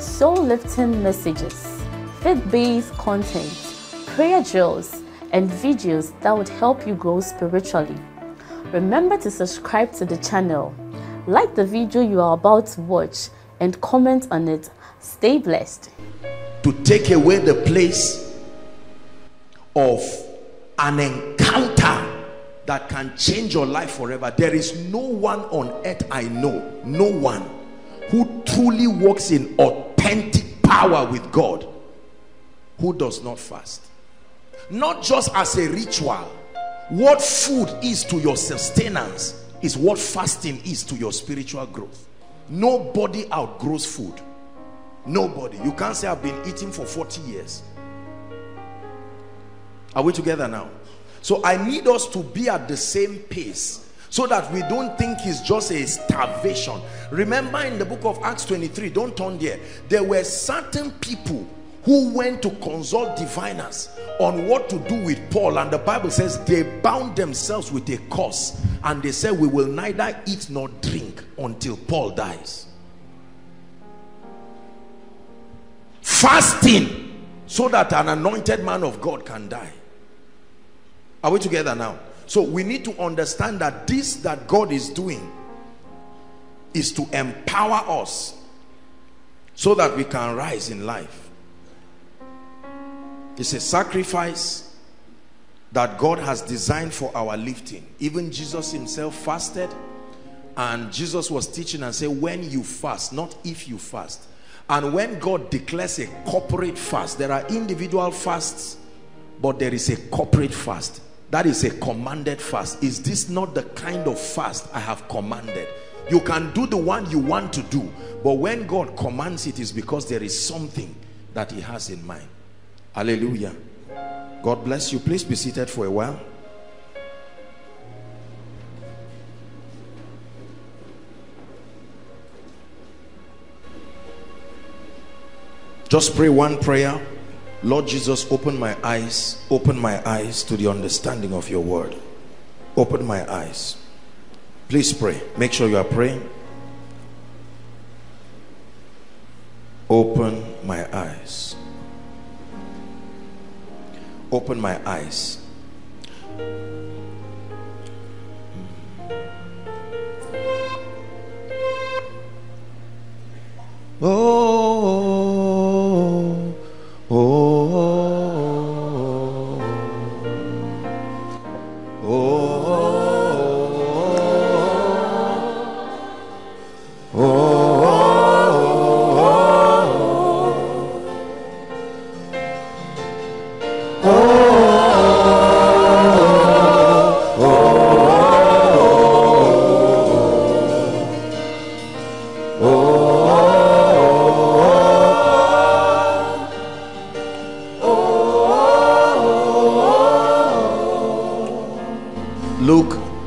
soul-lifting messages, faith-based content, prayer drills, and videos that would help you grow spiritually. Remember to subscribe to the channel, like the video you are about to watch, and comment on it. Stay blessed. To take away the place of an encounter that can change your life forever. There is no one on earth I know, no one who truly walks in authentic power with God who does not fast. Not just as a ritual. What food is to your sustenance is what fasting is to your spiritual growth. Nobody outgrows food. Nobody. You can't say I've been eating for 40 years. Are we together now? So I need us to be at the same pace so that we don't think it's just a starvation. Remember in the book of Acts 23, don't turn there. There were certain people who went to consult diviners on what to do with Paul and the Bible says they bound themselves with a curse and they said we will neither eat nor drink until Paul dies. Fasting so that an anointed man of God can die. Are we together now? So we need to understand that this that God is doing is to empower us so that we can rise in life. It's a sacrifice that God has designed for our lifting. Even Jesus himself fasted and Jesus was teaching and said, when you fast, not if you fast. And when God declares a corporate fast, there are individual fasts, but there is a corporate fast that is a commanded fast. Is this not the kind of fast I have commanded? You can do the one you want to do. But when God commands it is because there is something that he has in mind. Hallelujah. God bless you. Please be seated for a while. Just pray one prayer Lord Jesus, open my eyes, open my eyes to the understanding of your word. Open my eyes. Please pray. Make sure you are praying. Open my eyes. Open my eyes. Mm. Oh. Oh, oh, oh.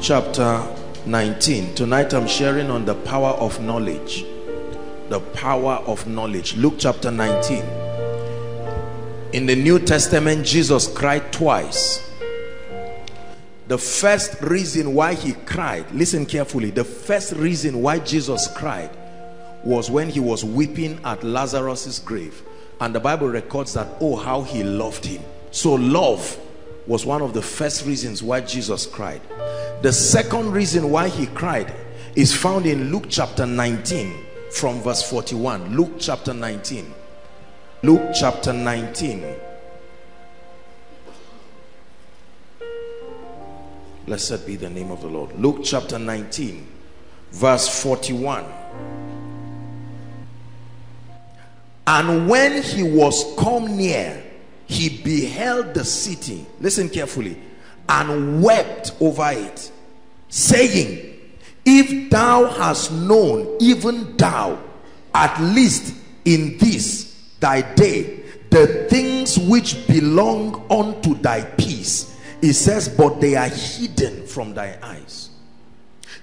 Chapter 19. Tonight I'm sharing on the power of knowledge. The power of knowledge. Luke chapter 19. In the New Testament, Jesus cried twice. The first reason why he cried, listen carefully, the first reason why Jesus cried was when he was weeping at Lazarus's grave. And the Bible records that, oh, how he loved him. So love was one of the first reasons why Jesus cried. The second reason why he cried is found in Luke chapter 19 from verse 41. Luke chapter 19. Luke chapter 19. Blessed be the name of the Lord. Luke chapter 19 verse 41. And when he was come near, he beheld the city listen carefully and wept over it saying if thou hast known even thou at least in this thy day the things which belong unto thy peace. It says, but they are hidden from thy eyes.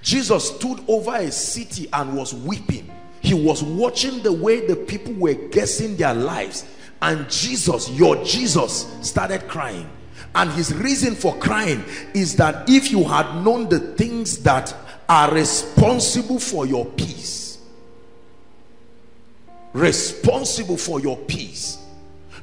Jesus stood over a city and was weeping. He was watching the way the people were guessing their lives. And Jesus, your Jesus, started crying. And his reason for crying is that if you had known the things that are responsible for your peace, responsible for your peace,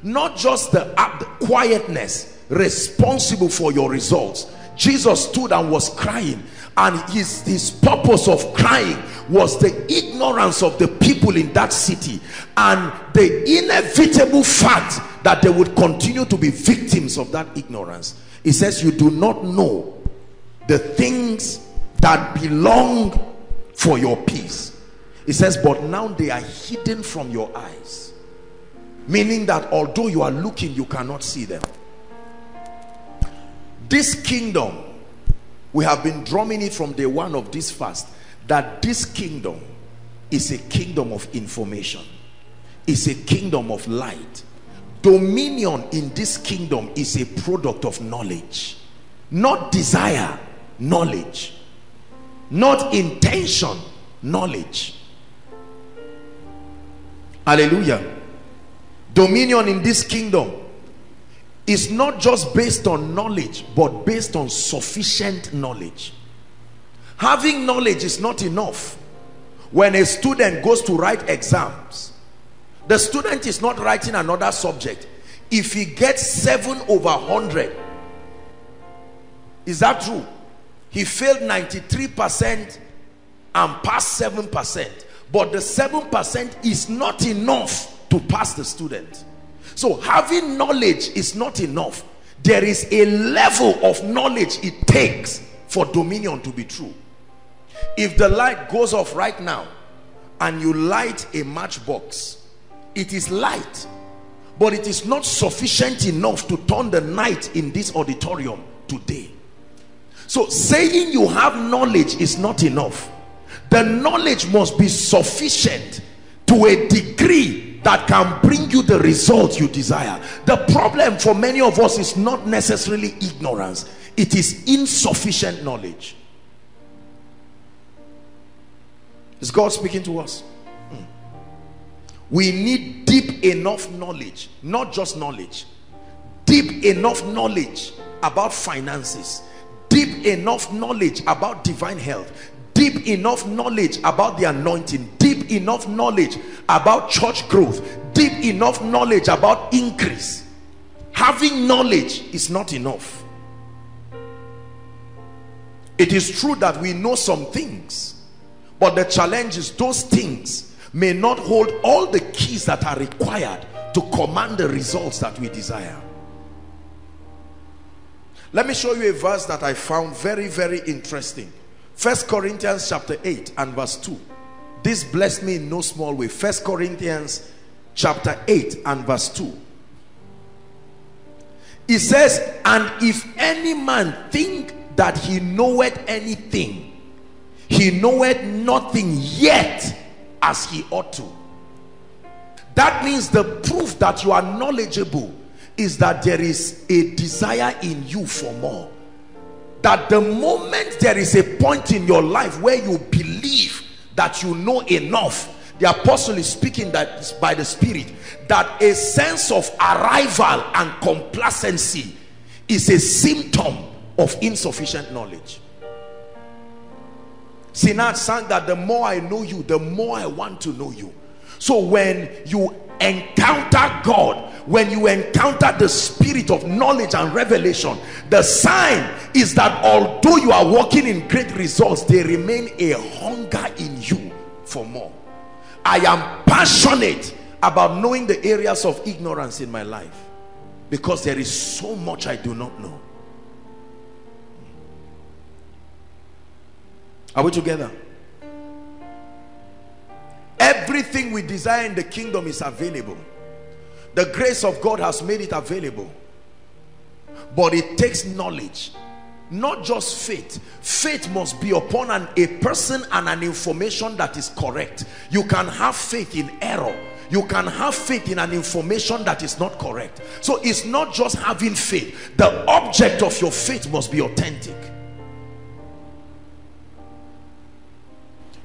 not just the, the quietness, responsible for your results. Jesus stood and was crying and his his purpose of crying was the ignorance of the people in that city and the inevitable fact that they would continue to be victims of that ignorance. He says you do not know the things that belong for your peace. He says but now they are hidden from your eyes. Meaning that although you are looking you cannot see them. This kingdom we have been drumming it from day one of this fast that this kingdom is a kingdom of information. Is a kingdom of light. Dominion in this kingdom is a product of knowledge. Not desire knowledge. Not intention knowledge. Hallelujah. Dominion in this kingdom is not just based on knowledge but based on sufficient knowledge. Having knowledge is not enough. When a student goes to write exams the student is not writing another subject. If he gets 7 over 100 is that true? He failed 93 percent and passed 7 percent. But the 7 percent is not enough to pass the student so having knowledge is not enough. There is a level of knowledge it takes for dominion to be true. If the light goes off right now and you light a matchbox, it is light, but it is not sufficient enough to turn the night in this auditorium today. So saying you have knowledge is not enough. The knowledge must be sufficient to a degree that can bring you the result you desire. The problem for many of us is not necessarily ignorance. It is insufficient knowledge. Is God speaking to us? Hmm. we need deep enough knowledge not just knowledge deep enough knowledge about finances deep enough knowledge about divine health deep enough knowledge about the anointing deep enough knowledge about church growth deep enough knowledge about increase. Having knowledge is not enough. It is true that we know some things but the challenge is those things may not hold all the keys that are required to command the results that we desire. Let me show you a verse that I found very very interesting First Corinthians chapter 8 and verse 2. This blessed me in no small way. First Corinthians chapter 8 and verse 2. He says, and if any man think that he knoweth anything, he knoweth nothing yet as he ought to. That means the proof that you are knowledgeable is that there is a desire in you for more that the moment there is a point in your life where you believe that you know enough the apostle is speaking that by the spirit that a sense of arrival and complacency is a symptom of insufficient knowledge. Sinach sang that the more I know you the more I want to know you. So when you encounter God, when you encounter the spirit of knowledge and revelation, the sign is that although you are walking in great results, there remain a hunger in you for more. I am passionate about knowing the areas of ignorance in my life because there is so much I do not know. Are we together? Everything we desire in the kingdom is available. The grace of God has made it available. But it takes knowledge. Not just faith. Faith must be upon an, a person and an information that is correct. You can have faith in error. you can have faith in an information that is not correct so it's not just having faith the object of your faith must be authentic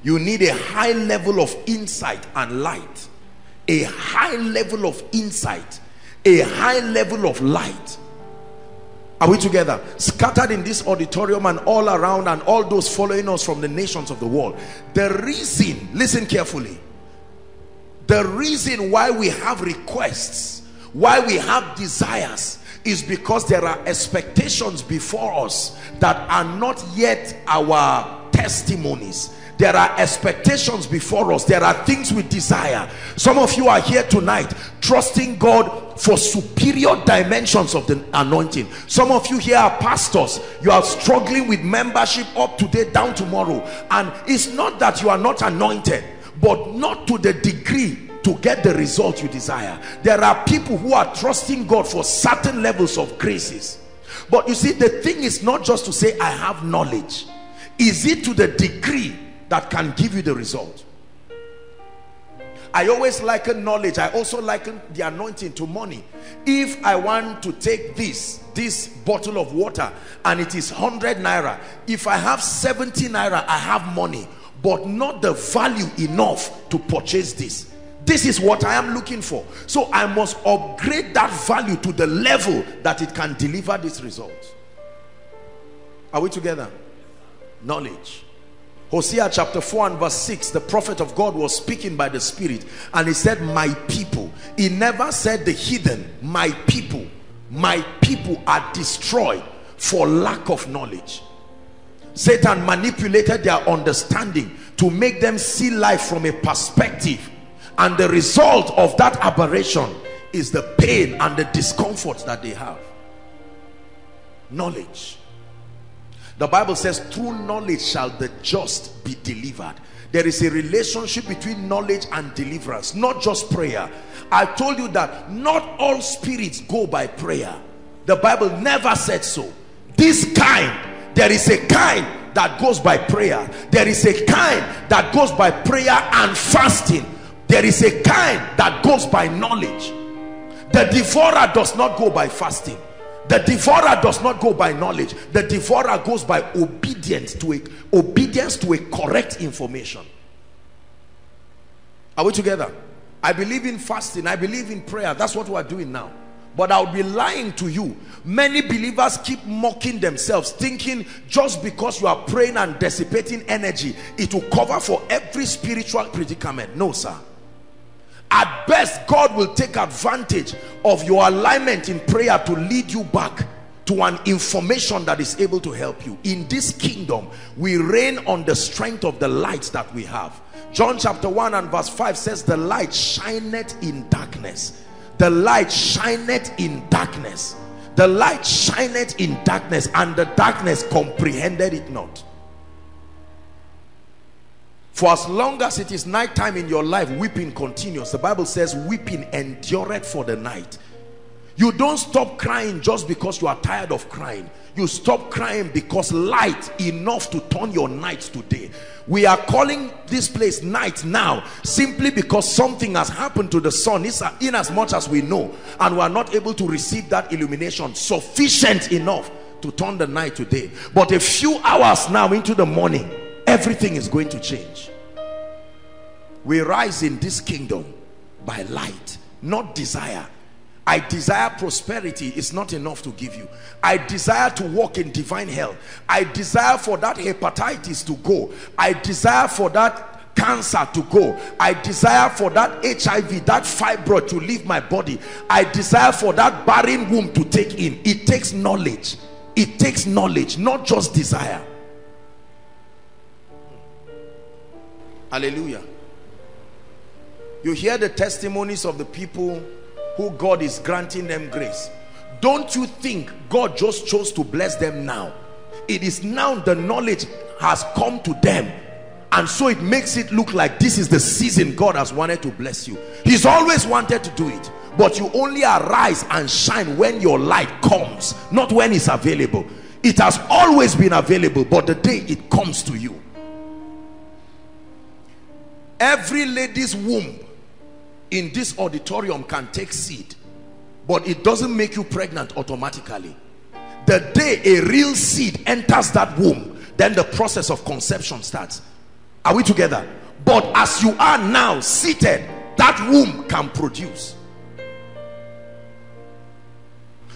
you need a high level of insight and light. A high level of insight. A high level of light. Are we together? Scattered in this auditorium and all around and all those following us from the nations of the world. The reason listen carefully. The reason why we have requests why we have desires is because there are expectations before us that are not yet our testimonies there are expectations before us. There are things we desire. Some of you are here tonight trusting God for superior dimensions of the anointing. Some of you here are pastors. You are struggling with membership up today down tomorrow. And it's not that you are not anointed but not to the degree to get the result you desire. There are people who are trusting God for certain levels of graces. But you see the thing is not just to say I have knowledge. Is it to the degree that can give you the result. I always liken knowledge. I also liken the anointing to money. If I want to take this this bottle of water and it is 100 naira if I have 70 naira I have money but not the value enough to purchase this. This is what I am looking for. So I must upgrade that value to the level that it can deliver this result. Are we together? Knowledge Hosea chapter 4 and verse 6 the prophet of God was speaking by the spirit and he said my people. He never said the heathen my people my people are destroyed for lack of knowledge. Satan manipulated their understanding to make them see life from a perspective and the result of that aberration is the pain and the discomfort that they have. Knowledge the Bible says, through knowledge shall the just be delivered. There is a relationship between knowledge and deliverance, not just prayer. I told you that not all spirits go by prayer. The Bible never said so. This kind, there is a kind that goes by prayer. There is a kind that goes by prayer and fasting. There is a kind that goes by knowledge. The devourer does not go by fasting the devourer does not go by knowledge. The devourer goes by obedience to a obedience to a correct information. Are we together? I believe in fasting. I believe in prayer. That's what we're doing now. But i'll be lying to you. Many believers keep mocking themselves thinking just because you are praying and dissipating energy it will cover for every spiritual predicament. No sir at best God will take advantage of your alignment in prayer to lead you back to an information that is able to help you. In this kingdom we reign on the strength of the lights that we have. John chapter 1 and verse 5 says the light shineth in darkness. The light shineth in darkness. The light shineth in darkness and the darkness comprehended it not for as long as it is night time in your life weeping continues. The bible says weeping endureth for the night. You don't stop crying just because you are tired of crying. You stop crying because light enough to turn your night to day. We are calling this place night now simply because something has happened to the sun it's in as much as we know and we are not able to receive that illumination sufficient enough to turn the night to day. But a few hours now into the morning everything is going to change we rise in this kingdom by light not desire I desire prosperity is not enough to give you. I desire to walk in divine health. I desire for that hepatitis to go. I desire for that cancer to go. I desire for that HIV, that fibroid to leave my body. I desire for that barren womb to take in. It takes knowledge. It takes knowledge, not just desire. Hallelujah. You hear the testimonies of the people who God is granting them grace. Don't you think God just chose to bless them now? It is now the knowledge has come to them and so it makes it look like this is the season God has wanted to bless you. He's always wanted to do it but you only arise and shine when your light comes not when it's available. It has always been available but the day it comes to you every lady's womb in this auditorium can take seed but it doesn't make you pregnant automatically. The day a real seed enters that womb then the process of conception starts. Are we together? But as you are now seated that womb can produce.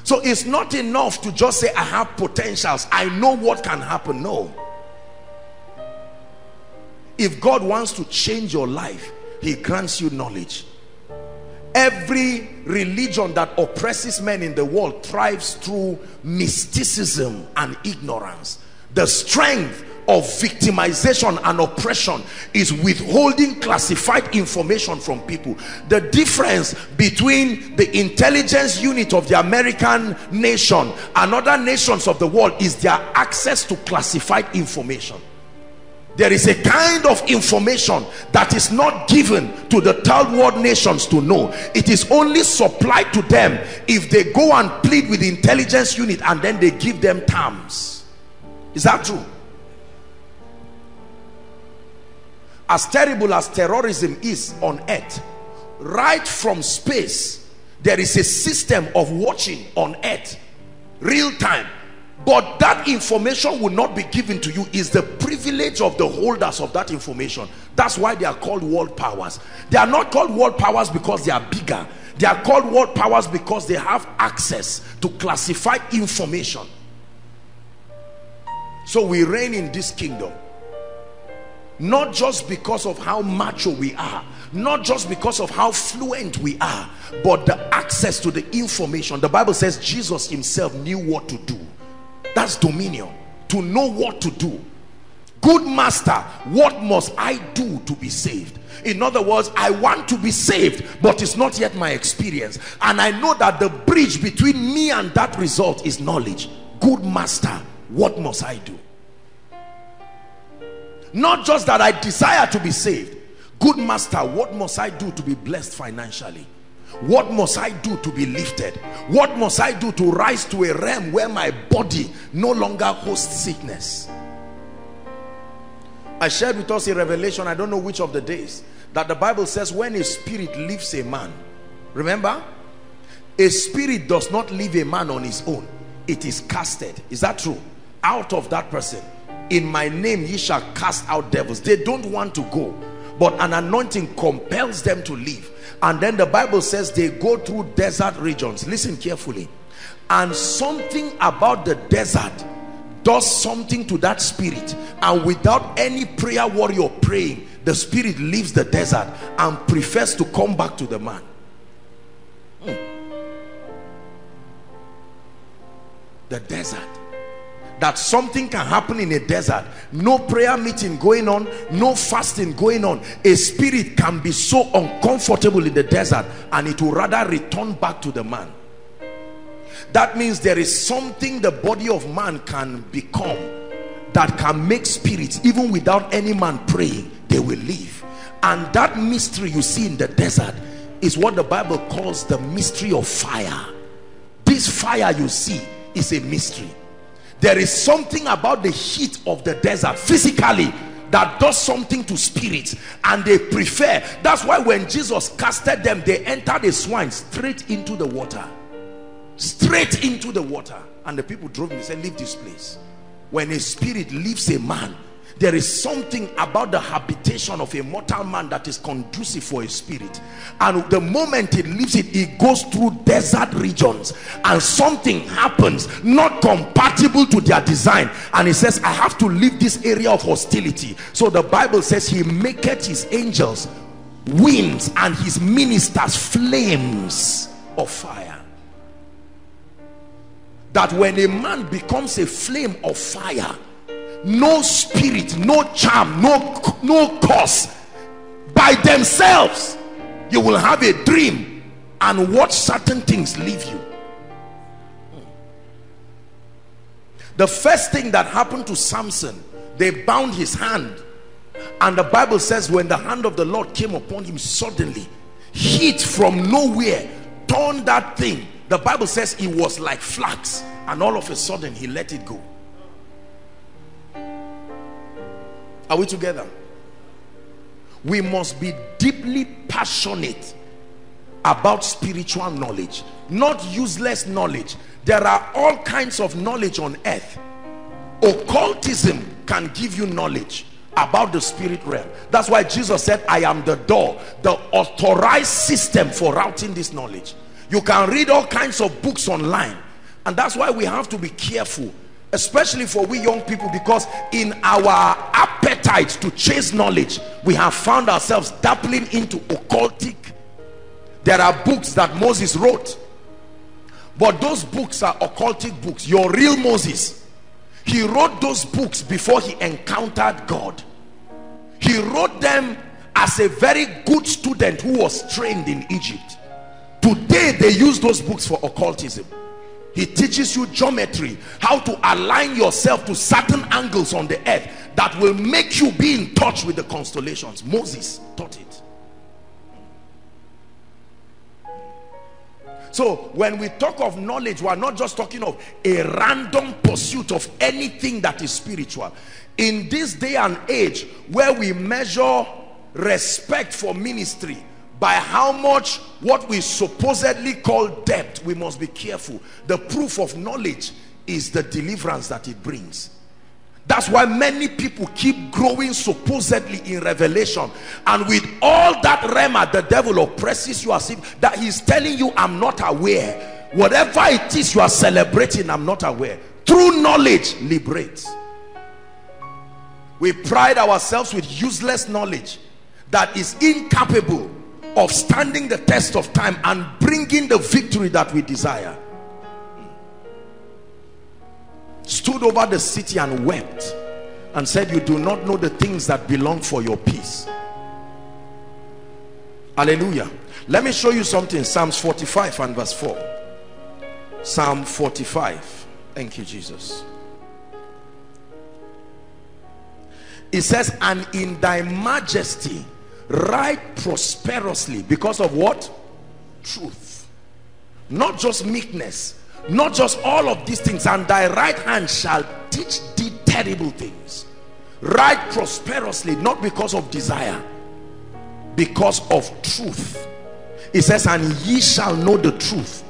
So it's not enough to just say i have potentials. I know what can happen. No if god wants to change your life he grants you knowledge. Every religion that oppresses men in the world thrives through mysticism and ignorance. The strength of victimization and oppression is withholding classified information from people. The difference between the intelligence unit of the american nation and other nations of the world is their access to classified information there is a kind of information that is not given to the third world nations to know. It is only supplied to them if they go and plead with the intelligence unit and then they give them terms. Is that true? As terrible as terrorism is on earth right from space there is a system of watching on earth real time but that information will not be given to you. Is the privilege of the holders of that information. That's why they are called world powers. They are not called world powers because they are bigger. They are called world powers because they have access to classified information. So we reign in this kingdom. Not just because of how macho we are not just because of how fluent we are but the access to the information. The bible says jesus himself knew what to do that's dominion. To know what to do. Good master what must i do to be saved? In other words i want to be saved but it's not yet my experience. And i know that the bridge between me and that result is knowledge. Good master what must i do? Not just that i desire to be saved. Good master what must i do to be blessed financially what must I do to be lifted? What must I do to rise to a realm where my body no longer hosts sickness? I shared with us a revelation, I don't know which of the days, that the Bible says when a spirit leaves a man, remember? A spirit does not leave a man on his own. It is casted. Is that true? Out of that person. In my name ye shall cast out devils. They don't want to go. But an anointing compels them to leave and then the bible says they go through desert regions. Listen carefully. And something about the desert does something to that spirit. And without any prayer warrior praying the spirit leaves the desert and prefers to come back to the man. Hmm. the desert that something can happen in a desert. No prayer meeting going on no fasting going on. A spirit can be so uncomfortable in the desert and it will rather return back to the man. That means there is something the body of man can become that can make spirits even without any man praying they will leave. And that mystery you see in the desert is what the bible calls the mystery of fire. This fire you see is a mystery there is something about the heat of the desert physically that does something to spirits and they prefer. That's why when jesus casted them they entered the swine straight into the water. Straight into the water. And the people drove him. They said leave this place. When a spirit leaves a man there is something about the habitation of a mortal man that is conducive for a spirit. And the moment it leaves it it goes through desert regions. And something happens not compatible to their design. And he says i have to leave this area of hostility. So the bible says he maketh his angels winds and his ministers flames of fire. That when a man becomes a flame of fire no spirit no charm no no cause by themselves you will have a dream and watch certain things leave you. The first thing that happened to samson they bound his hand. And the bible says when the hand of the lord came upon him suddenly heat from nowhere turned that thing. The bible says it was like flax. And all of a sudden he let it go Are we together? We must be deeply passionate about spiritual knowledge not useless knowledge. There are all kinds of knowledge on earth. Occultism can give you knowledge about the spirit realm. That's why jesus said i am the door the authorized system for routing this knowledge. You can read all kinds of books online and that's why we have to be careful especially for we young people because in our appetite to chase knowledge we have found ourselves dabbling into occultic. There are books that moses wrote but those books are occultic books. Your real moses he wrote those books before he encountered god. He wrote them as a very good student who was trained in egypt. Today they use those books for occultism he teaches you geometry how to align yourself to certain angles on the earth that will make you be in touch with the constellations. Moses taught it. So when we talk of knowledge we are not just talking of a random pursuit of anything that is spiritual. In this day and age where we measure respect for ministry by how much what we supposedly call debt we must be careful. The proof of knowledge is the deliverance that it brings. That's why many people keep growing supposedly in revelation. And with all that rhema the devil oppresses you as if that he's telling you i'm not aware. Whatever it is you are celebrating i'm not aware. True knowledge liberates. We pride ourselves with useless knowledge that is incapable of standing the test of time and bringing the victory that we desire. Stood over the city and wept and said you do not know the things that belong for your peace. Hallelujah. Let me show you something. Psalms 45 and verse 4 psalm 45 thank you jesus. It says and in thy majesty ride prosperously because of what? Truth. Not just meekness not just all of these things. And thy right hand shall teach thee terrible things. Right prosperously not because of desire because of truth. It says and ye shall know the truth.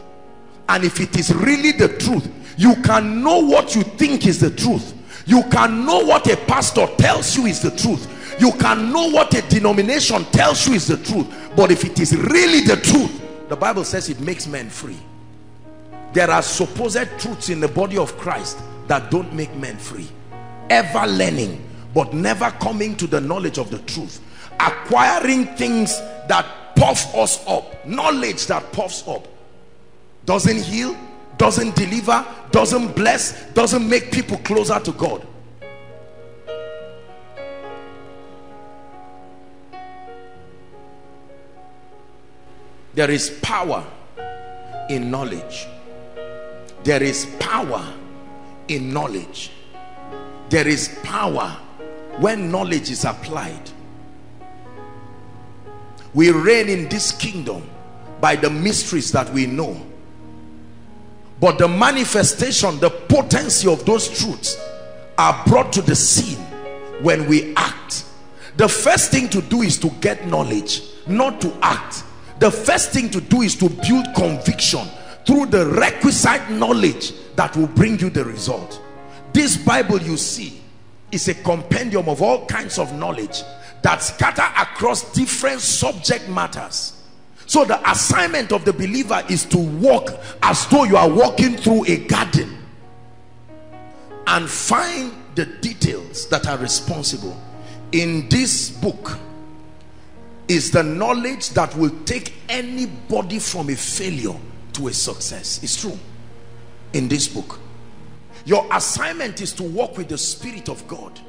And if it is really the truth you can know what you think is the truth. You can know what a pastor tells you is the truth you can know what a denomination tells you is the truth but if it is really the truth the bible says it makes men free. There are supposed truths in the body of christ that don't make men free. Ever learning but never coming to the knowledge of the truth. Acquiring things that puff us up. Knowledge that puffs up. Doesn't heal doesn't deliver doesn't bless doesn't make people closer to god there is power in knowledge. There is power in knowledge. There is power when knowledge is applied. We reign in this kingdom by the mysteries that we know. But the manifestation the potency of those truths are brought to the scene when we act. The first thing to do is to get knowledge not to act the first thing to do is to build conviction through the requisite knowledge that will bring you the result. This bible you see is a compendium of all kinds of knowledge that scatter across different subject matters. So the assignment of the believer is to walk as though you are walking through a garden and find the details that are responsible. In this book is the knowledge that will take anybody from a failure to a success. It's true in this book. Your assignment is to walk with the spirit of god.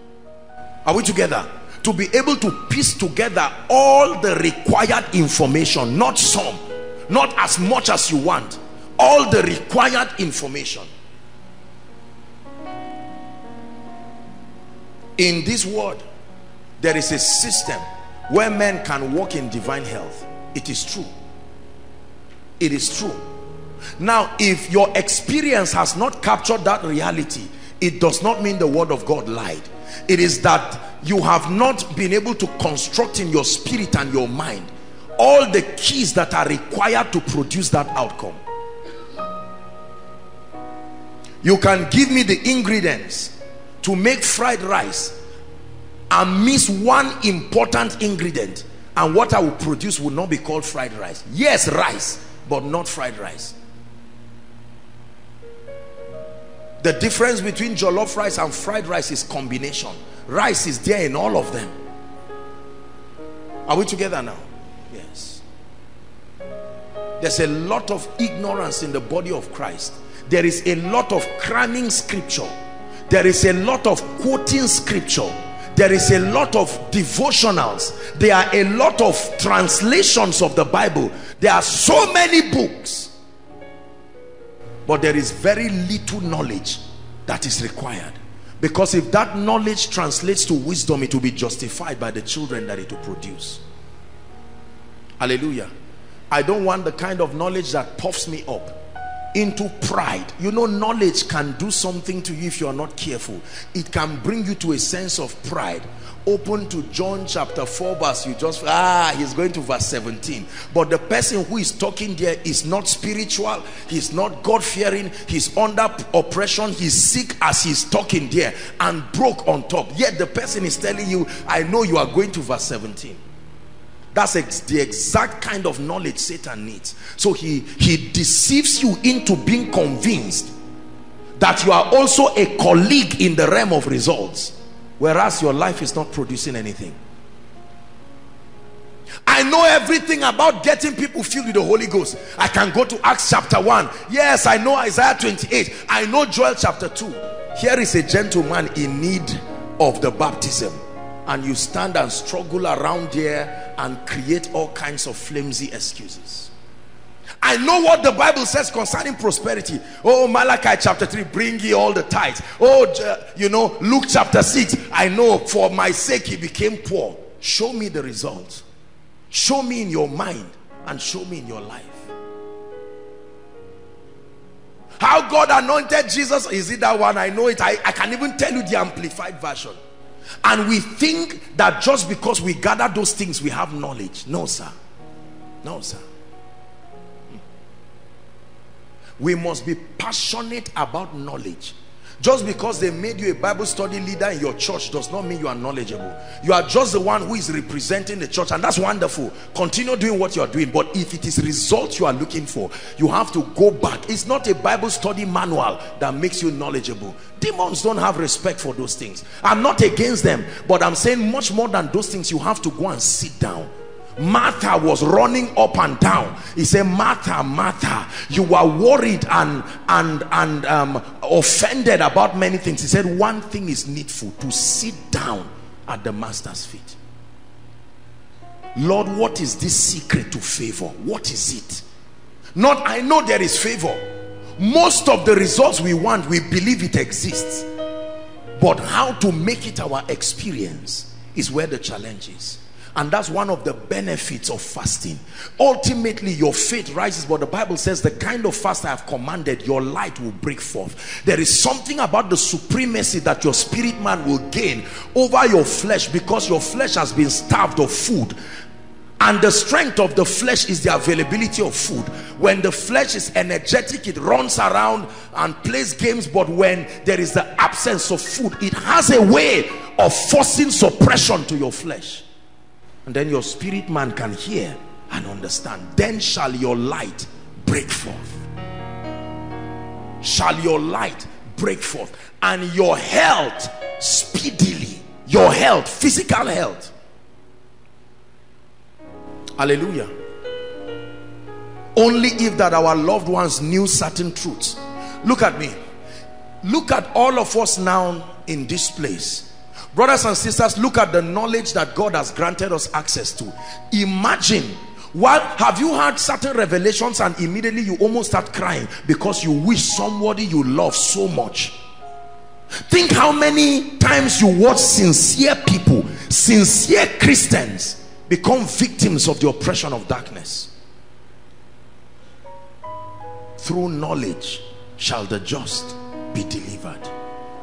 Are we together? To be able to piece together all the required information not some not as much as you want all the required information. In this world there is a system where men can walk in divine health it is true. It is true. Now if your experience has not captured that reality it does not mean the word of God lied. It is that you have not been able to construct in your spirit and your mind all the keys that are required to produce that outcome. You can give me the ingredients to make fried rice and miss one important ingredient and what I will produce will not be called fried rice. Yes rice but not fried rice. The difference between jollof rice and fried rice is combination. Rice is there in all of them. Are we together now? Yes. There's a lot of ignorance in the body of Christ. There is a lot of cramming scripture. There is a lot of quoting scripture there is a lot of devotionals. There are a lot of translations of the bible. There are so many books. But there is very little knowledge that is required. Because if that knowledge translates to wisdom it will be justified by the children that it will produce. Hallelujah. I don't want the kind of knowledge that puffs me up into pride. You know knowledge can do something to you if you are not careful. It can bring you to a sense of pride. Open to John chapter 4 verse you just ah he's going to verse 17 but the person who is talking there is not spiritual he's not God-fearing he's under oppression he's sick as he's talking there and broke on top. Yet the person is telling you I know you are going to verse 17 that's ex the exact kind of knowledge Satan needs. So he, he deceives you into being convinced that you are also a colleague in the realm of results. Whereas your life is not producing anything. I know everything about getting people filled with the Holy Ghost. I can go to Acts chapter 1. Yes, I know Isaiah 28. I know Joel chapter 2. Here is a gentleman in need of the baptism and you stand and struggle around there and create all kinds of flimsy excuses I know what the Bible says concerning prosperity. Oh, Malachi chapter 3, bring ye all the tithes. Oh, you know, Luke chapter 6, I know for my sake he became poor. Show me the results. Show me in your mind and show me in your life. How God anointed Jesus, is it that one? I know it. I, I can even tell you the amplified version and we think that just because we gather those things we have knowledge. No sir. No sir. Hmm. We must be passionate about knowledge just because they made you a Bible study leader in your church does not mean you are knowledgeable. You are just the one who is representing the church and that's wonderful. Continue doing what you are doing. But if it is results you are looking for, you have to go back. It's not a Bible study manual that makes you knowledgeable. Demons don't have respect for those things. I'm not against them, but I'm saying much more than those things, you have to go and sit down Martha was running up and down. He said, Martha, Martha, you are worried and, and, and um, offended about many things. He said, one thing is needful, to sit down at the master's feet. Lord, what is this secret to favor? What is it? Not, I know there is favor. Most of the results we want, we believe it exists. But how to make it our experience is where the challenge is and that's one of the benefits of fasting. Ultimately your faith rises but the bible says the kind of fast i have commanded your light will break forth. There is something about the supremacy that your spirit man will gain over your flesh because your flesh has been starved of food. And the strength of the flesh is the availability of food. When the flesh is energetic it runs around and plays games but when there is the absence of food it has a way of forcing suppression to your flesh and then your spirit man can hear and understand. Then shall your light break forth. Shall your light break forth. And your health speedily. Your health physical health. Hallelujah. Only if that our loved ones knew certain truths. Look at me. Look at all of us now in this place brothers and sisters look at the knowledge that God has granted us access to. Imagine what have you had certain revelations and immediately you almost start crying because you wish somebody you love so much? Think how many times you watch sincere people sincere Christians become victims of the oppression of darkness. Through knowledge shall the just be delivered.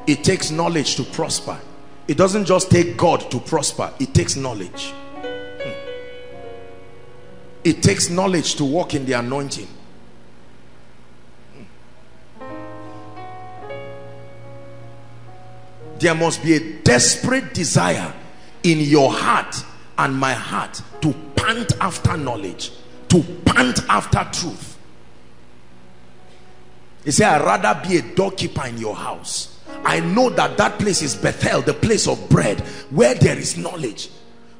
It takes knowledge to prosper it doesn't just take God to prosper, it takes knowledge. Hmm. it takes knowledge to walk in the anointing there must be a desperate desire in your heart and my heart to pant after knowledge to pant after truth he said i'd rather be a doorkeeper in your house i know that that place is bethel the place of bread where there is knowledge.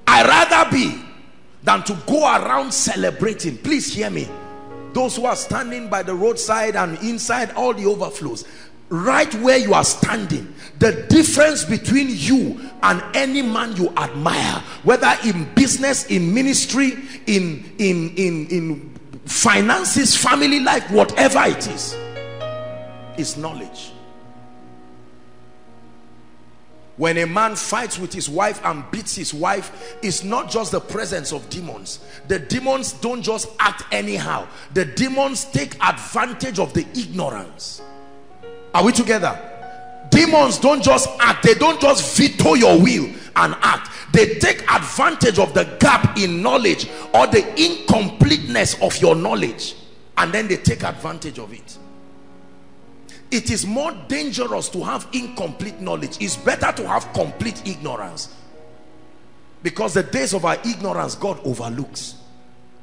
I'd rather be than to go around celebrating. Please hear me. Those who are standing by the roadside and inside all the overflows right where you are standing the difference between you and any man you admire whether in business in ministry in in in in finances family life whatever it is is knowledge when a man fights with his wife and beats his wife it's not just the presence of demons. The demons don't just act anyhow. The demons take advantage of the ignorance. Are we together? Demons don't just act. They don't just veto your will and act. They take advantage of the gap in knowledge or the incompleteness of your knowledge and then they take advantage of it it is more dangerous to have incomplete knowledge. It's better to have complete ignorance. Because the days of our ignorance God overlooks.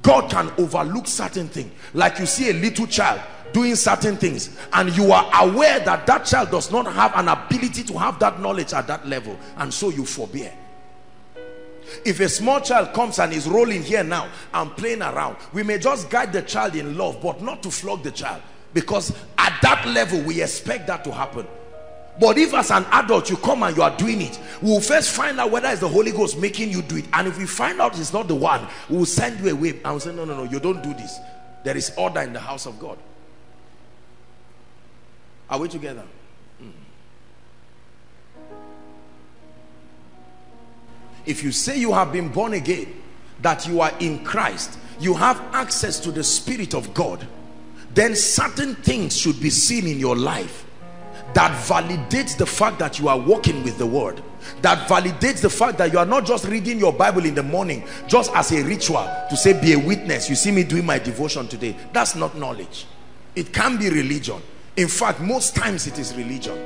God can overlook certain things. Like you see a little child doing certain things and you are aware that that child does not have an ability to have that knowledge at that level and so you forbear. If a small child comes and is rolling here now and playing around we may just guide the child in love but not to flog the child because at that level we expect that to happen. But if as an adult you come and you are doing it we'll first find out whether it's the Holy Ghost making you do it. And if we find out it's not the one we'll send you away. And we'll say no no no you don't do this. There is order in the house of God. Are we together? Hmm. If you say you have been born again, that you are in Christ, you have access to the Spirit of God, then certain things should be seen in your life that validates the fact that you are walking with the word that validates the fact that you are not just reading your bible in the morning just as a ritual to say be a witness. You see me doing my devotion today. That's not knowledge. It can be religion. In fact most times it is religion.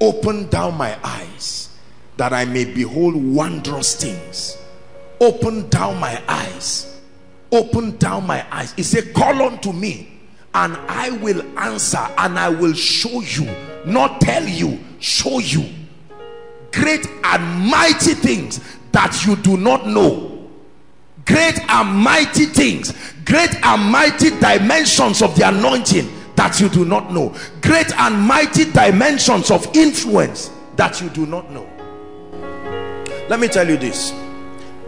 Open down my eyes that I may behold wondrous things. Open down my eyes open down my eyes. He said call unto me and I will answer and I will show you not tell you show you great and mighty things that you do not know. Great and mighty things great and mighty dimensions of the anointing that you do not know. Great and mighty dimensions of influence that you do not know. Let me tell you this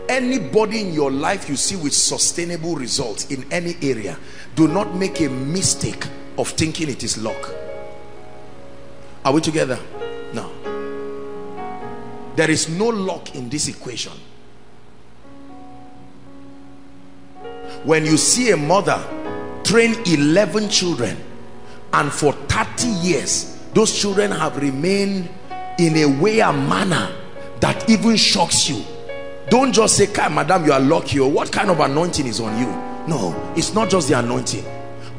anybody in your life you see with sustainable results in any area do not make a mistake of thinking it is luck. Are we together? Now there is no luck in this equation. When you see a mother train 11 children and for 30 years those children have remained in a way and manner that even shocks you don't just say madam you are lucky or what kind of anointing is on you? No it's not just the anointing.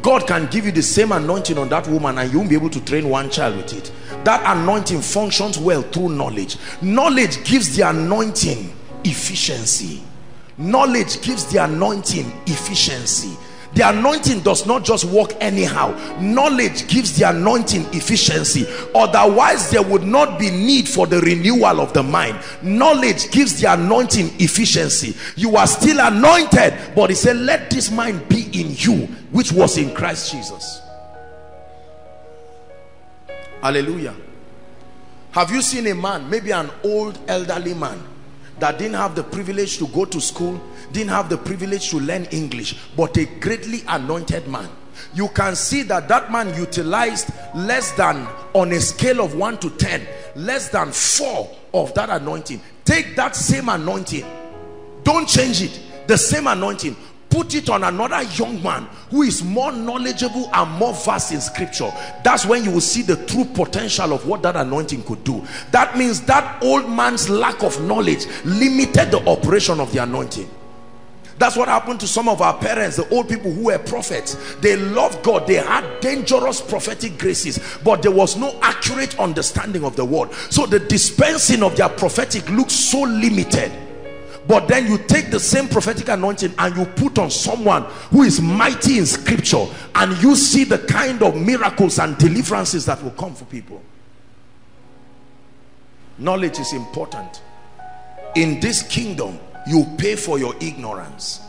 God can give you the same anointing on that woman and you won't be able to train one child with it. That anointing functions well through knowledge. Knowledge gives the anointing efficiency. Knowledge gives the anointing efficiency the anointing does not just work anyhow. Knowledge gives the anointing efficiency. Otherwise there would not be need for the renewal of the mind. Knowledge gives the anointing efficiency. You are still anointed but he said let this mind be in you which was in Christ Jesus. Hallelujah. Have you seen a man maybe an old elderly man that didn't have the privilege to go to school didn't have the privilege to learn English but a greatly anointed man. You can see that that man utilized less than on a scale of 1 to 10 less than 4 of that anointing. Take that same anointing. Don't change it. The same anointing. Put it on another young man who is more knowledgeable and more vast in scripture. That's when you will see the true potential of what that anointing could do. That means that old man's lack of knowledge limited the operation of the anointing that's what happened to some of our parents, the old people who were prophets. They loved God. They had dangerous prophetic graces, but there was no accurate understanding of the word. So the dispensing of their prophetic looks so limited. But then you take the same prophetic anointing and you put on someone who is mighty in scripture and you see the kind of miracles and deliverances that will come for people. Knowledge is important. In this kingdom, you pay for your ignorance.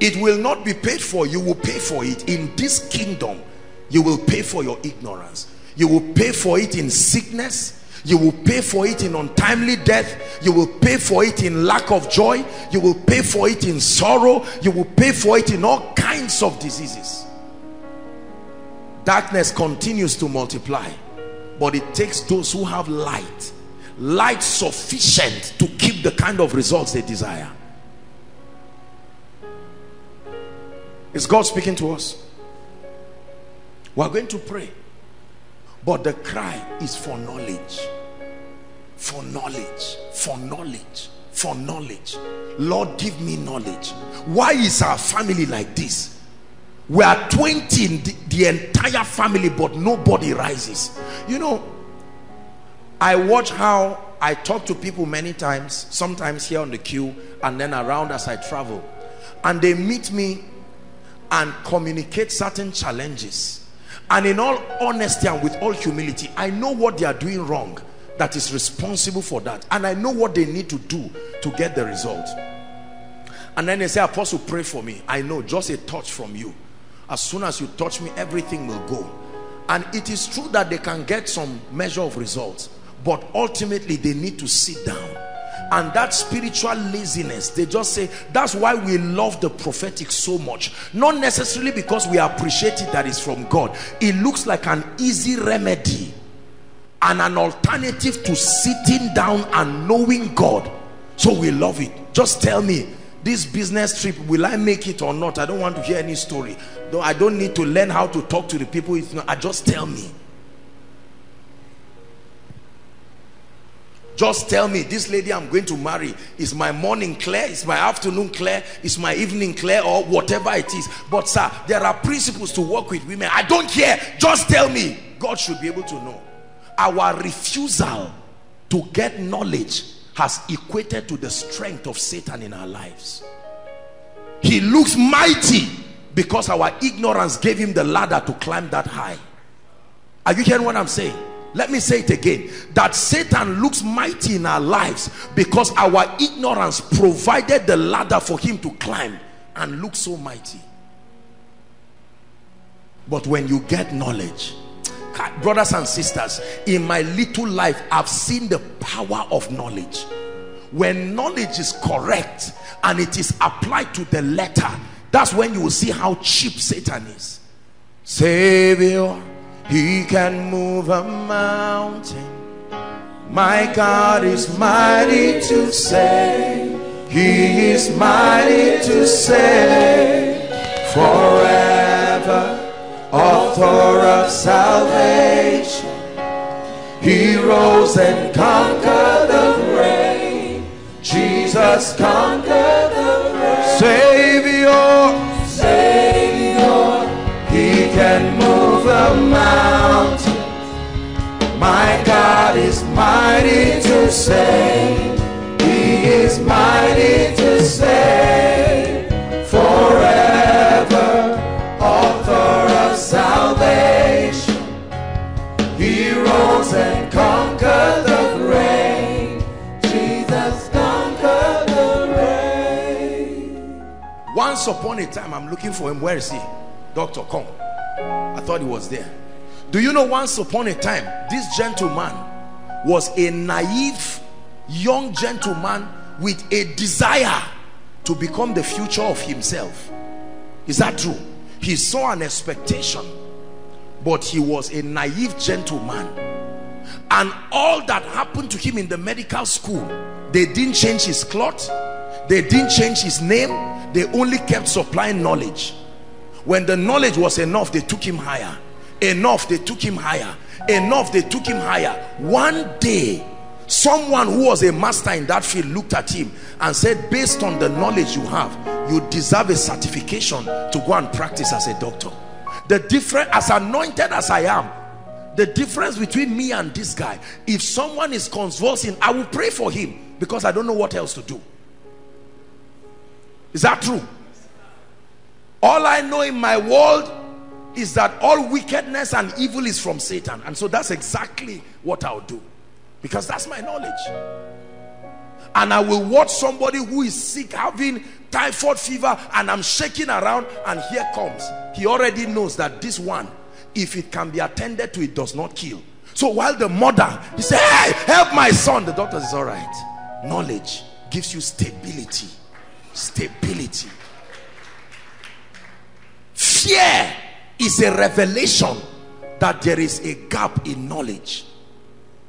It will not be paid for you will pay for it. In this kingdom you will pay for your ignorance. You will pay for it in sickness. You will pay for it in untimely death. You will pay for it in lack of joy. You will pay for it in sorrow. You will pay for it in all kinds of diseases. Darkness continues to multiply but it takes those who have light light sufficient to keep the kind of results they desire. Is God speaking to us? We're going to pray but the cry is for knowledge for knowledge for knowledge for knowledge. Lord give me knowledge. Why is our family like this? We are 20 in the, the entire family but nobody rises. You know I watch how I talk to people many times, sometimes here on the queue and then around as I travel. And they meet me and communicate certain challenges. And in all honesty and with all humility, I know what they are doing wrong that is responsible for that. And I know what they need to do to get the result. And then they say, Apostle, pray for me. I know, just a touch from you. As soon as you touch me, everything will go. And it is true that they can get some measure of results but ultimately they need to sit down. And that spiritual laziness they just say that's why we love the prophetic so much. Not necessarily because we appreciate it that is from God. It looks like an easy remedy and an alternative to sitting down and knowing God. So we love it. Just tell me this business trip will I make it or not? I don't want to hear any story. Though I don't need to learn how to talk to the people. It's not, I just tell me Just tell me, this lady I'm going to marry, is my morning clear? Is my afternoon clear? Is my evening clear? Or whatever it is. But sir, there are principles to work with women. I don't care. Just tell me. God should be able to know. Our refusal to get knowledge has equated to the strength of Satan in our lives. He looks mighty because our ignorance gave him the ladder to climb that high. Are you hearing what I'm saying? Let me say it again. That satan looks mighty in our lives because our ignorance provided the ladder for him to climb and look so mighty. But when you get knowledge brothers and sisters in my little life i've seen the power of knowledge. When knowledge is correct and it is applied to the letter that's when you will see how cheap satan is. Savior he can move a mountain. My God is mighty to save. He is mighty to save forever. Author of salvation. He rose and conquered the grave. Jesus conquered the grave. Savior. My God is mighty to save. He is mighty to save forever. Author of salvation. He rose and conquered the grave. Jesus conquered the grave. Once upon a time, I'm looking for him. Where is he? Doctor, come. I thought he was there. Do you know once upon a time, this gentleman was a naive young gentleman with a desire to become the future of himself. Is that true? He saw an expectation, but he was a naive gentleman. And all that happened to him in the medical school, they didn't change his cloth, They didn't change his name. They only kept supplying knowledge. When the knowledge was enough, they took him higher. Enough, they took him higher. Enough, they took him higher. One day, someone who was a master in that field looked at him and said, based on the knowledge you have, you deserve a certification to go and practice as a doctor. The difference, as anointed as I am, the difference between me and this guy, if someone is convulsing, I will pray for him because I don't know what else to do. Is that true? All I know in my world is that all wickedness and evil is from Satan. And so that's exactly what I'll do. Because that's my knowledge. And I will watch somebody who is sick having typhoid fever and I'm shaking around and here comes. He already knows that this one, if it can be attended to, it does not kill. So while the mother, he said, hey, help my son. The doctor is all right. Knowledge gives you stability. Stability. Fear is a revelation that there is a gap in knowledge.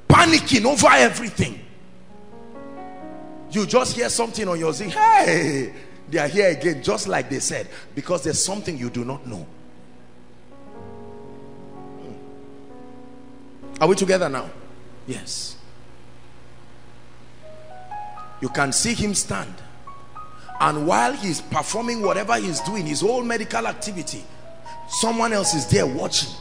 Panicking over everything. You just hear something on your zing. Hey, they are here again, just like they said, because there's something you do not know. Hmm. Are we together now? Yes. You can see him stand. And while he's performing whatever he's doing, his whole medical activity, someone else is there watching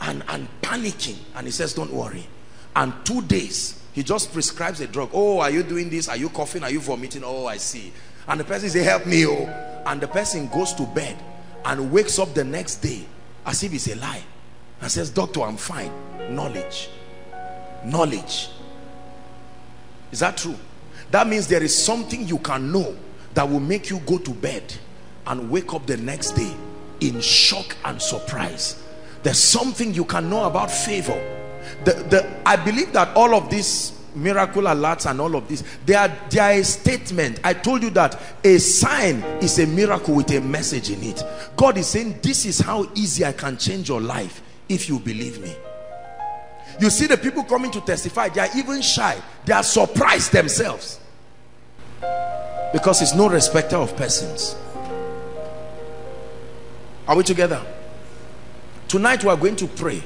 and, and panicking. And he says, Don't worry. And two days, he just prescribes a drug. Oh, are you doing this? Are you coughing? Are you vomiting? Oh, I see. And the person says, Help me. Oh. And the person goes to bed and wakes up the next day as if it's a lie and says, Doctor, I'm fine. Knowledge. Knowledge. Is that true? That means there is something you can know that will make you go to bed and wake up the next day in shock and surprise. There's something you can know about favor. The, the, I believe that all of these miracle alerts and all of this, they are, they are a statement. I told you that a sign is a miracle with a message in it. God is saying, this is how easy I can change your life if you believe me. You see the people coming to testify, they are even shy. They are surprised themselves. Because it's no respecter of persons. Are we together? Tonight we are going to pray.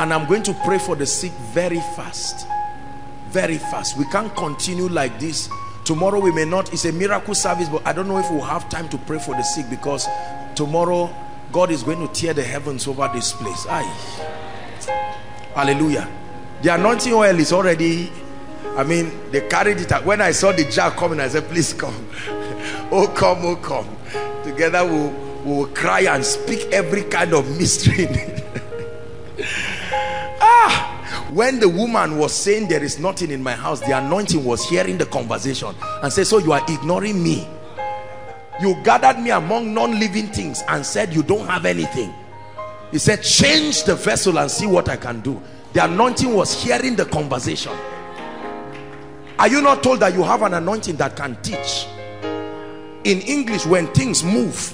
And I'm going to pray for the sick very fast. Very fast. We can't continue like this. Tomorrow we may not, it's a miracle service, but I don't know if we'll have time to pray for the sick because tomorrow God is going to tear the heavens over this place. Aye. Hallelujah. The anointing oil is already, I mean, they carried it. When I saw the jar coming, I said, please come. oh, come, oh, come. Together we'll, we'll cry and speak every kind of mystery. ah, when the woman was saying there is nothing in my house, the anointing was hearing the conversation and said, so you are ignoring me. You gathered me among non-living things and said you don't have anything he said change the vessel and see what I can do the anointing was hearing the conversation are you not told that you have an anointing that can teach in English when things move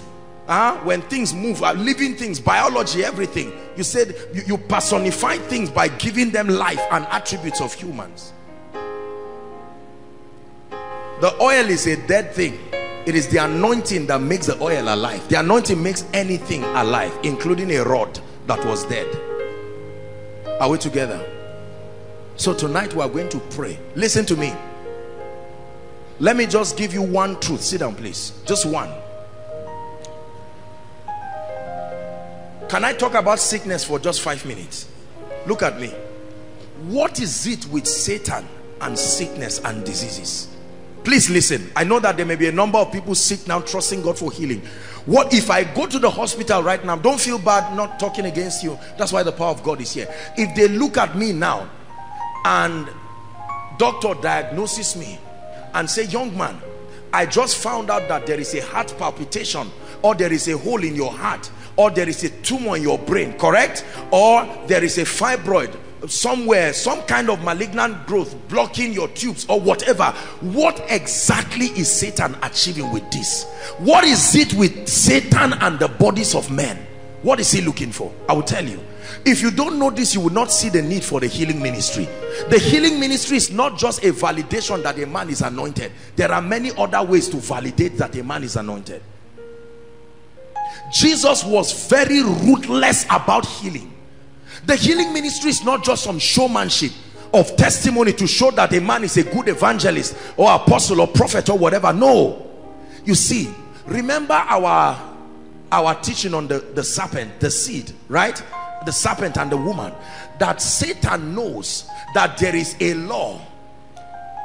when things move uh, living things biology everything you said you, you personify things by giving them life and attributes of humans. The oil is a dead thing. It is the anointing that makes the oil alive. The anointing makes anything alive including a rod that was dead. Are we together? So tonight we are going to pray. Listen to me. Let me just give you one truth. Sit down please. Just one can I talk about sickness for just five minutes? Look at me. What is it with Satan and sickness and diseases? Please listen. I know that there may be a number of people sick now trusting god for healing. What if i go to the hospital right now? Don't feel bad not talking against you. That's why the power of god is here. If they look at me now and doctor diagnoses me and say young man i just found out that there is a heart palpitation or there is a hole in your heart or there is a tumor in your brain correct? Or there is a fibroid somewhere some kind of malignant growth blocking your tubes or whatever. What exactly is satan achieving with this? What is it with satan and the bodies of men? What is he looking for? I will tell you. If you don't know this you will not see the need for the healing ministry. The healing ministry is not just a validation that a man is anointed. There are many other ways to validate that a man is anointed jesus was very ruthless about healing. The healing ministry is not just some showmanship of testimony to show that a man is a good evangelist or apostle or prophet or whatever. No. You see remember our our teaching on the the serpent the seed right? The serpent and the woman. That satan knows that there is a law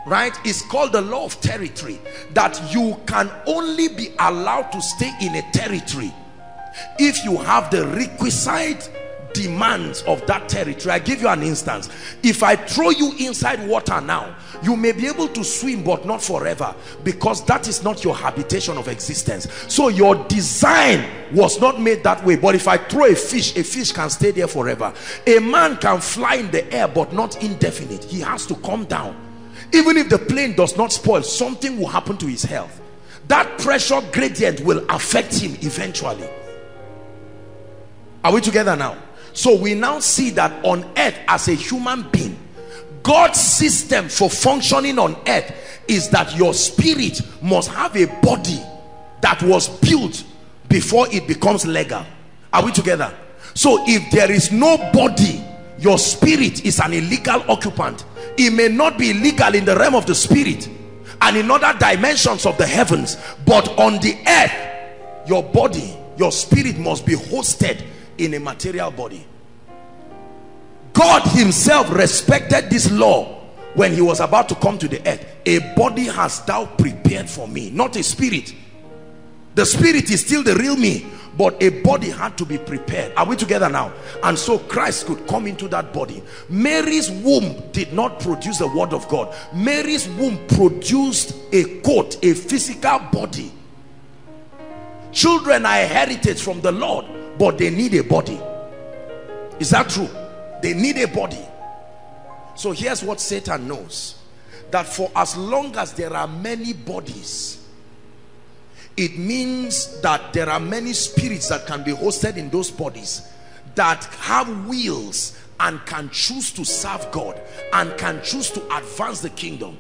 right? It's called the law of territory that you can only be allowed to stay in a territory if you have the requisite demands of that territory. I give you an instance. If i throw you inside water now you may be able to swim but not forever because that is not your habitation of existence. So your design was not made that way. But if i throw a fish a fish can stay there forever. A man can fly in the air but not indefinite. He has to come down even if the plane does not spoil something will happen to his health that pressure gradient will affect him eventually are we together now so we now see that on earth as a human being, God's system for functioning on earth is that your spirit must have a body that was built before it becomes legal. Are we together? So if there is no body, your spirit is an illegal occupant. It may not be legal in the realm of the spirit and in other dimensions of the heavens, but on the earth, your body, your spirit must be hosted in a material body. God himself respected this law when he was about to come to the earth. A body has thou prepared for me not a spirit. The spirit is still the real me but a body had to be prepared. Are we together now? And so Christ could come into that body. Mary's womb did not produce the word of God. Mary's womb produced a coat a physical body. Children are a heritage from the Lord but they need a body. Is that true? They need a body. So here's what Satan knows that for as long as there are many bodies it means that there are many spirits that can be hosted in those bodies that have wills and can choose to serve God and can choose to advance the kingdom.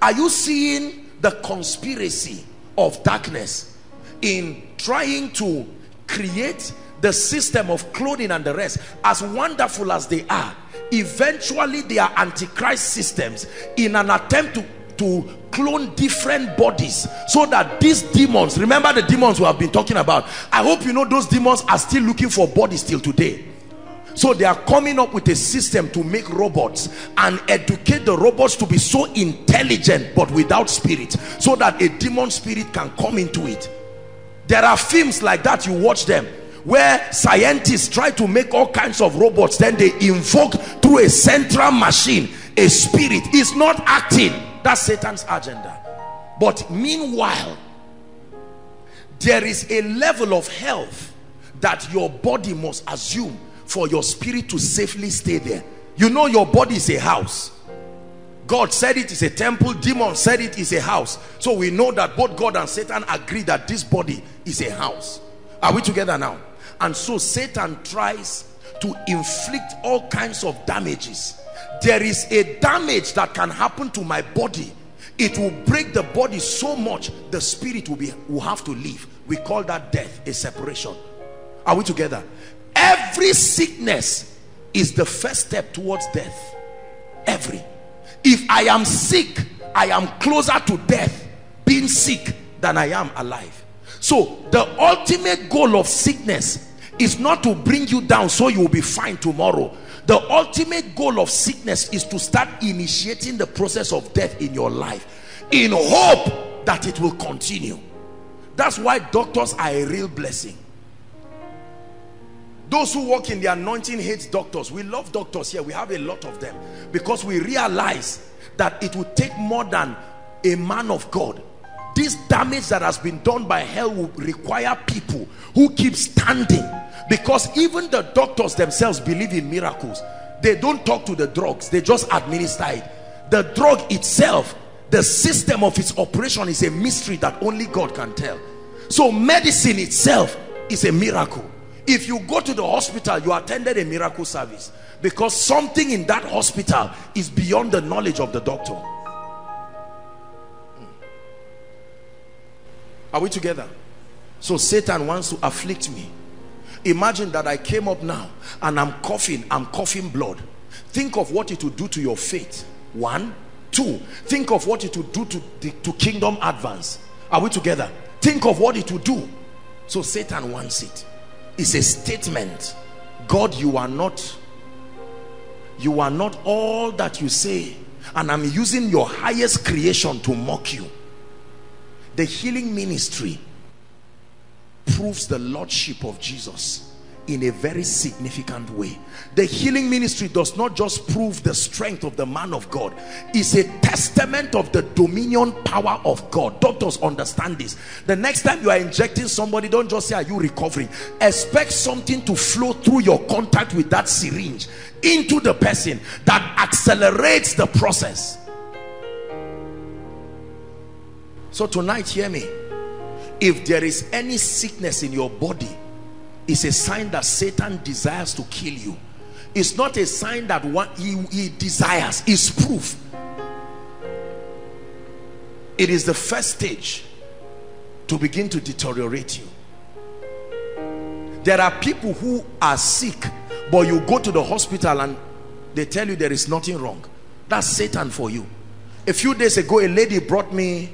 Are you seeing the conspiracy of darkness in trying to create the system of clothing and the rest? As wonderful as they are eventually they are antichrist systems in an attempt to to clone different bodies so that these demons remember the demons we have been talking about. I hope you know those demons are still looking for bodies till today. So they are coming up with a system to make robots and educate the robots to be so intelligent but without spirit so that a demon spirit can come into it. There are films like that you watch them where scientists try to make all kinds of robots then they invoke through a central machine a spirit. Is not acting that's satan's agenda. But meanwhile there is a level of health that your body must assume for your spirit to safely stay there. You know your body is a house. God said it is a temple demon said it is a house. So we know that both God and Satan agree that this body is a house. Are we together now? And so Satan tries to inflict all kinds of damages there is a damage that can happen to my body. It will break the body so much the spirit will be will have to leave. We call that death a separation. Are we together? Every sickness is the first step towards death. Every. If i am sick i am closer to death being sick than i am alive. So the ultimate goal of sickness is not to bring you down so you will be fine tomorrow the ultimate goal of sickness is to start initiating the process of death in your life in hope that it will continue. That's why doctors are a real blessing. Those who work in the anointing hate doctors. We love doctors here. We have a lot of them because we realize that it would take more than a man of God this damage that has been done by hell will require people who keep standing. Because even the doctors themselves believe in miracles. They don't talk to the drugs. They just administer it. The drug itself the system of its operation is a mystery that only God can tell. So medicine itself is a miracle. If you go to the hospital you attended a miracle service. Because something in that hospital is beyond the knowledge of the doctor are we together? So satan wants to afflict me. Imagine that i came up now and i'm coughing i'm coughing blood. Think of what it would do to your faith. One two think of what it would do to to kingdom advance. Are we together? Think of what it would do. So satan wants it. It's a statement. God you are not you are not all that you say. And i'm using your highest creation to mock you the healing ministry proves the lordship of jesus in a very significant way. The healing ministry does not just prove the strength of the man of God it's a testament of the dominion power of God. Doctors understand this. The next time you are injecting somebody don't just say are you recovering? Expect something to flow through your contact with that syringe into the person that accelerates the process so tonight hear me. If there is any sickness in your body it's a sign that Satan desires to kill you. It's not a sign that what he, he desires is proof. It is the first stage to begin to deteriorate you. There are people who are sick but you go to the hospital and they tell you there is nothing wrong. That's satan for you. A few days ago a lady brought me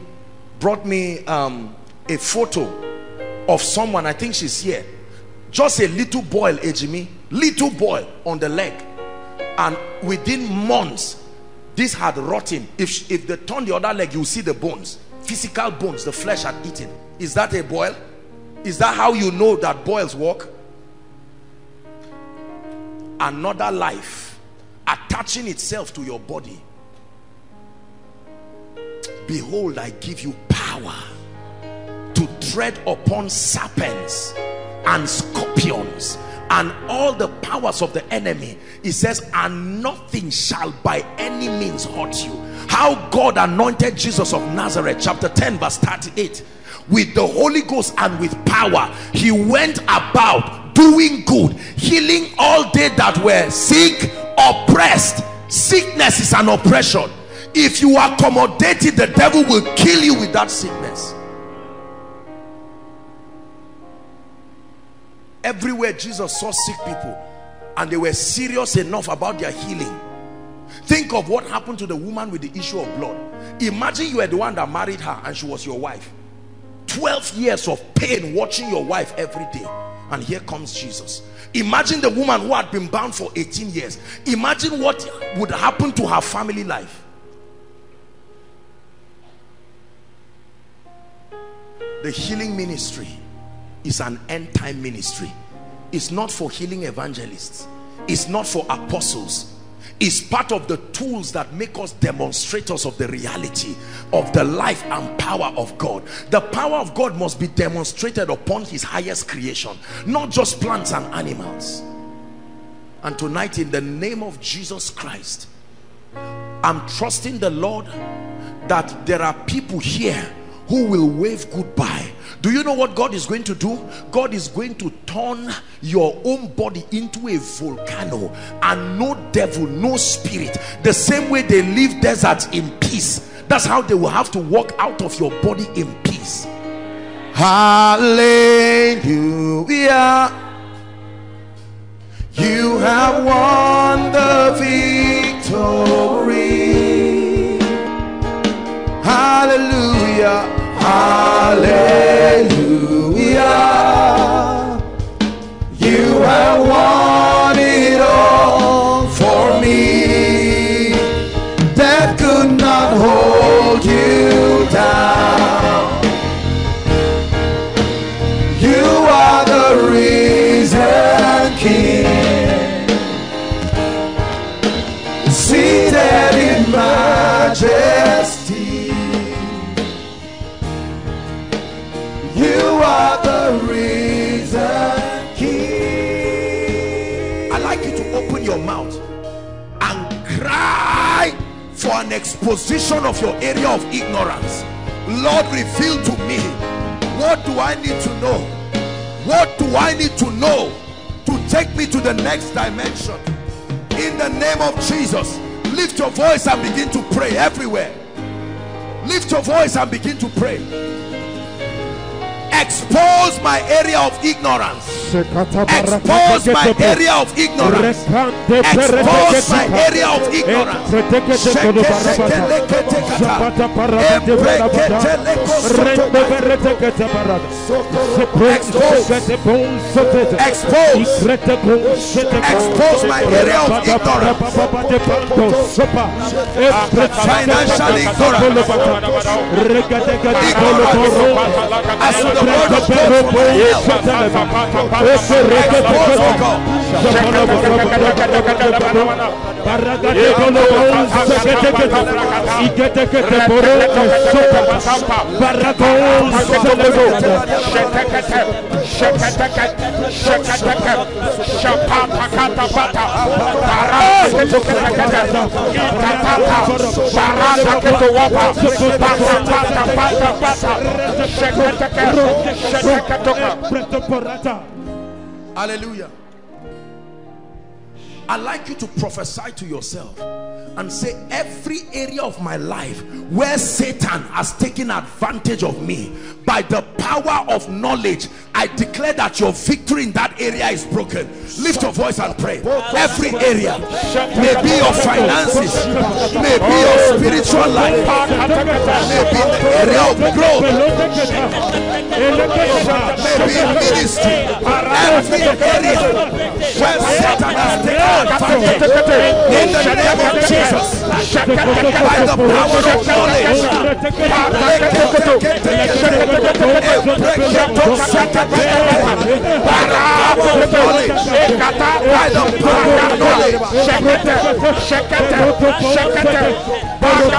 brought me um, a photo of someone i think she's here. Just a little boil ejimi. Little boil on the leg. And within months this had rotten if if they turn the other leg you see the bones. Physical bones the flesh had eaten. Is that a boil? Is that how you know that boils work? Another life attaching itself to your body behold i give you power to tread upon serpents and scorpions and all the powers of the enemy. He says and nothing shall by any means hurt you. How god anointed jesus of nazareth chapter 10 verse 38 with the holy ghost and with power he went about doing good healing all they that were sick oppressed sickness is an oppression if you accommodate it the devil will kill you with that sickness. Everywhere Jesus saw sick people and they were serious enough about their healing think of what happened to the woman with the issue of blood. Imagine you were the one that married her and she was your wife. 12 years of pain watching your wife every day. And here comes Jesus. Imagine the woman who had been bound for 18 years. Imagine what would happen to her family life the healing ministry is an end time ministry. It's not for healing evangelists. It's not for apostles. It's part of the tools that make us demonstrators of the reality of the life and power of God. The power of God must be demonstrated upon his highest creation not just plants and animals. And tonight in the name of Jesus Christ I'm trusting the Lord that there are people here who will wave goodbye. Do you know what God is going to do? God is going to turn your own body into a volcano and no devil no spirit. The same way they leave deserts in peace that's how they will have to walk out of your body in peace. Hallelujah. You have won an exposition of your area of ignorance. Lord, reveal to me what do I need to know? What do I need to know to take me to the next dimension in the name of Jesus lift your voice and begin to pray everywhere lift your voice and begin to pray expose my area of ignorance. Expose my area of ignorance. Expose my area of ignorance. Expose expose my area of ignorance. Financial ignorance. As to the word of God for my health expose God Hallelujah. I like you to prophesy to yourself and say every area of my life where Satan has taken advantage of me by the power of knowledge I declare that your victory in that area is broken. Lift your voice and pray. Every area. Maybe your finances. Maybe your spiritual life. Maybe the area of growth. Maybe in ministry. Every area where Satan has taken advantage. In the name of Jesus. By the power of knowledge by the power of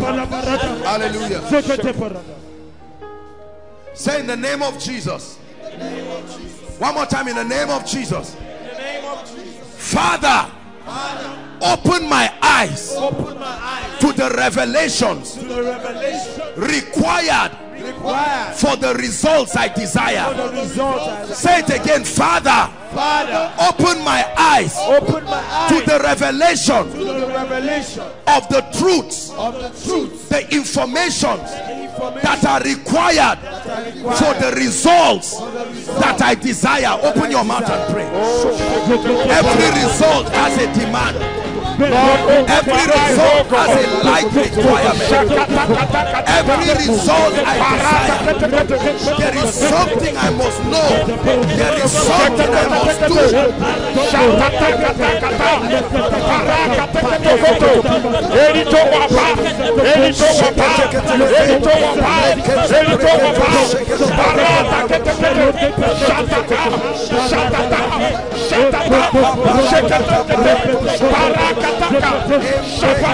knowledge Hallelujah. Say in the name of Jesus. One more time in the name of Jesus. Father, open my eyes Open my eyes to the revelations to the revelation required required for the results I desire. the result. Say it again, Father, Father, open my eyes open my eyes to the revelation to the revelation of the truths, of the truth, the information the information that are required that are required for the results for the result. that I desire. Open your mouth and pray. Oh, Every result has a demand. Every result has a like requirement. Every result I desire. There is something I must know. There is something I must do. ataka shapa.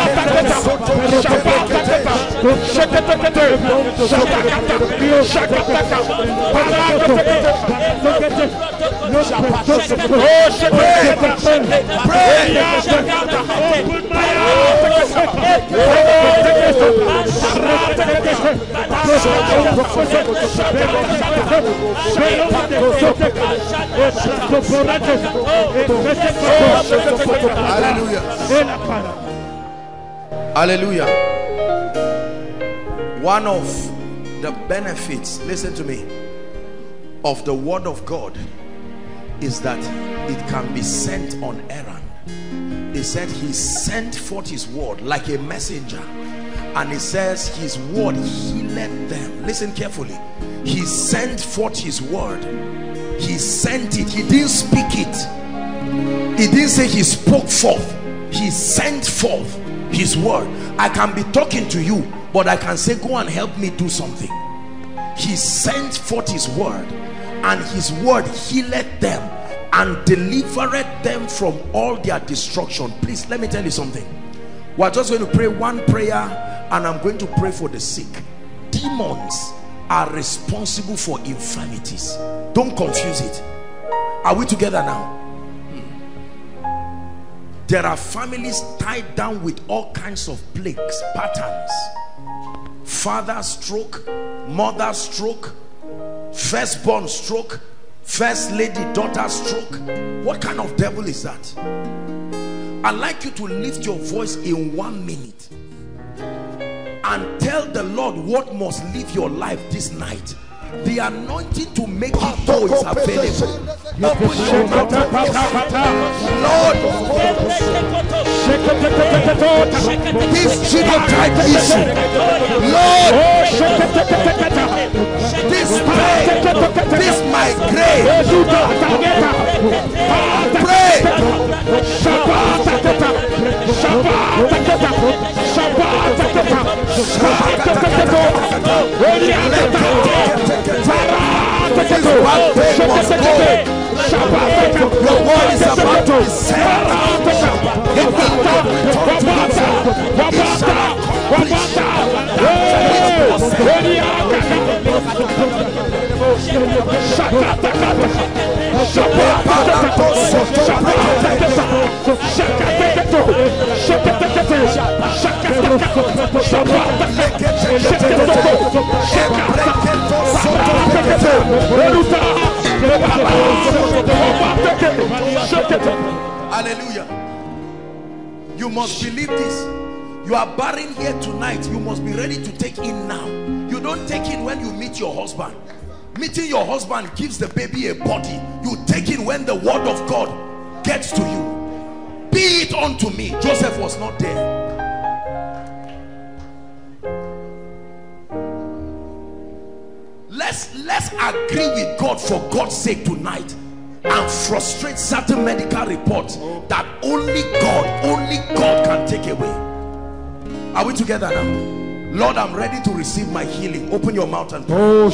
Hallelujah. One of the benefits, listen to me, of the word of God is that it can be sent on errand. He said he sent forth his word like a messenger. And he says his word healed them. Listen carefully. He sent forth his word. He sent it. He didn't speak it. He didn't say he spoke forth. He sent forth his word. I can be talking to you, but I can say, go and help me do something. He sent forth his word, and his word healed them. and delivered them from all their destruction please let me tell you something we're just going to pray one prayer and i'm going to pray for the sick demons are responsible for infirmities don't confuse it are we together now there are families tied down with all kinds of plagues patterns. Father stroke mother stroke firstborn stroke first lady daughter stroke. What kind of devil is that? I'd like you to lift your voice in one minute and tell the lord what must live your life this night the anointing to make it go is available. Open your mouth lord this genotype issue. Lord this pain this migraine. Pray. This one pain must go your word is about to be sent it will Hallelujah. You must believe this. You are barren here tonight. You must be ready to take in now. You don't take in when you meet your husband. Meeting your husband gives the baby a body. You take in when the word of God gets to you. Be it unto me. Joseph was not there. Let's let's agree with God for God's sake tonight and frustrate certain medical reports that only God, only God can take away. Are we together now? Lord, I'm ready to receive my healing. Open your mouth and pray. Oh.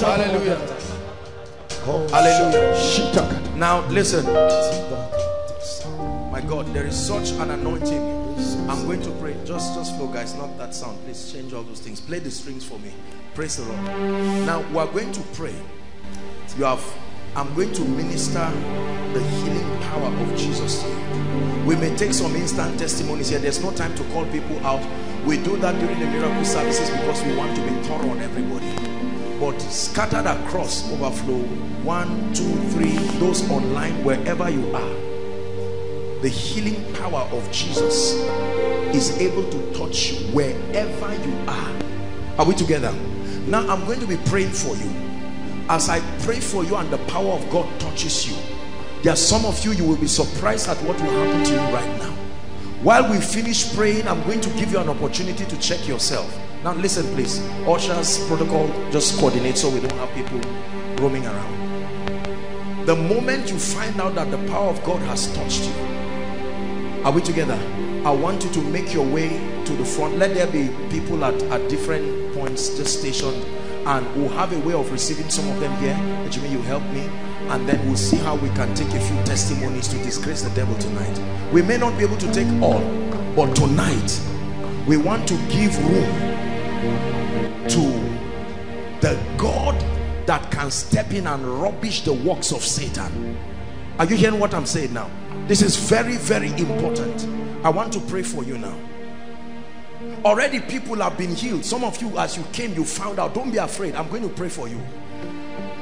Hallelujah. Hallelujah. Now listen. My God, there is such an anointing. I'm going to pray. Just, just flow, guys. Not that sound. Please change all those things. Play the strings for me. Praise the Lord. Now we are going to pray. You have. I'm going to minister the healing power of Jesus. We may take some instant testimonies here. There's no time to call people out. We do that during the miracle services because we want to be thorough on everybody but scattered across overflow one two three those online wherever you are the healing power of jesus is able to touch you wherever you are. Are we together? Now i'm going to be praying for you. As i pray for you and the power of god touches you there are some of you you will be surprised at what will happen to you right now. While we finish praying i'm going to give you an opportunity to check yourself. Now listen please. Ushers protocol just coordinate so we don't have people roaming around. The moment you find out that the power of god has touched you are we together i want you to make your way to the front let there be people at, at different points just stationed and we'll have a way of receiving some of them here Jimmy you help me and then we'll see how we can take a few testimonies to disgrace the devil tonight we may not be able to take all but tonight we want to give room to the God that can step in and rubbish the works of Satan. Are you hearing what I'm saying now? This is very, very important. I want to pray for you now. Already people have been healed. Some of you, as you came, you found out. Don't be afraid. I'm going to pray for you.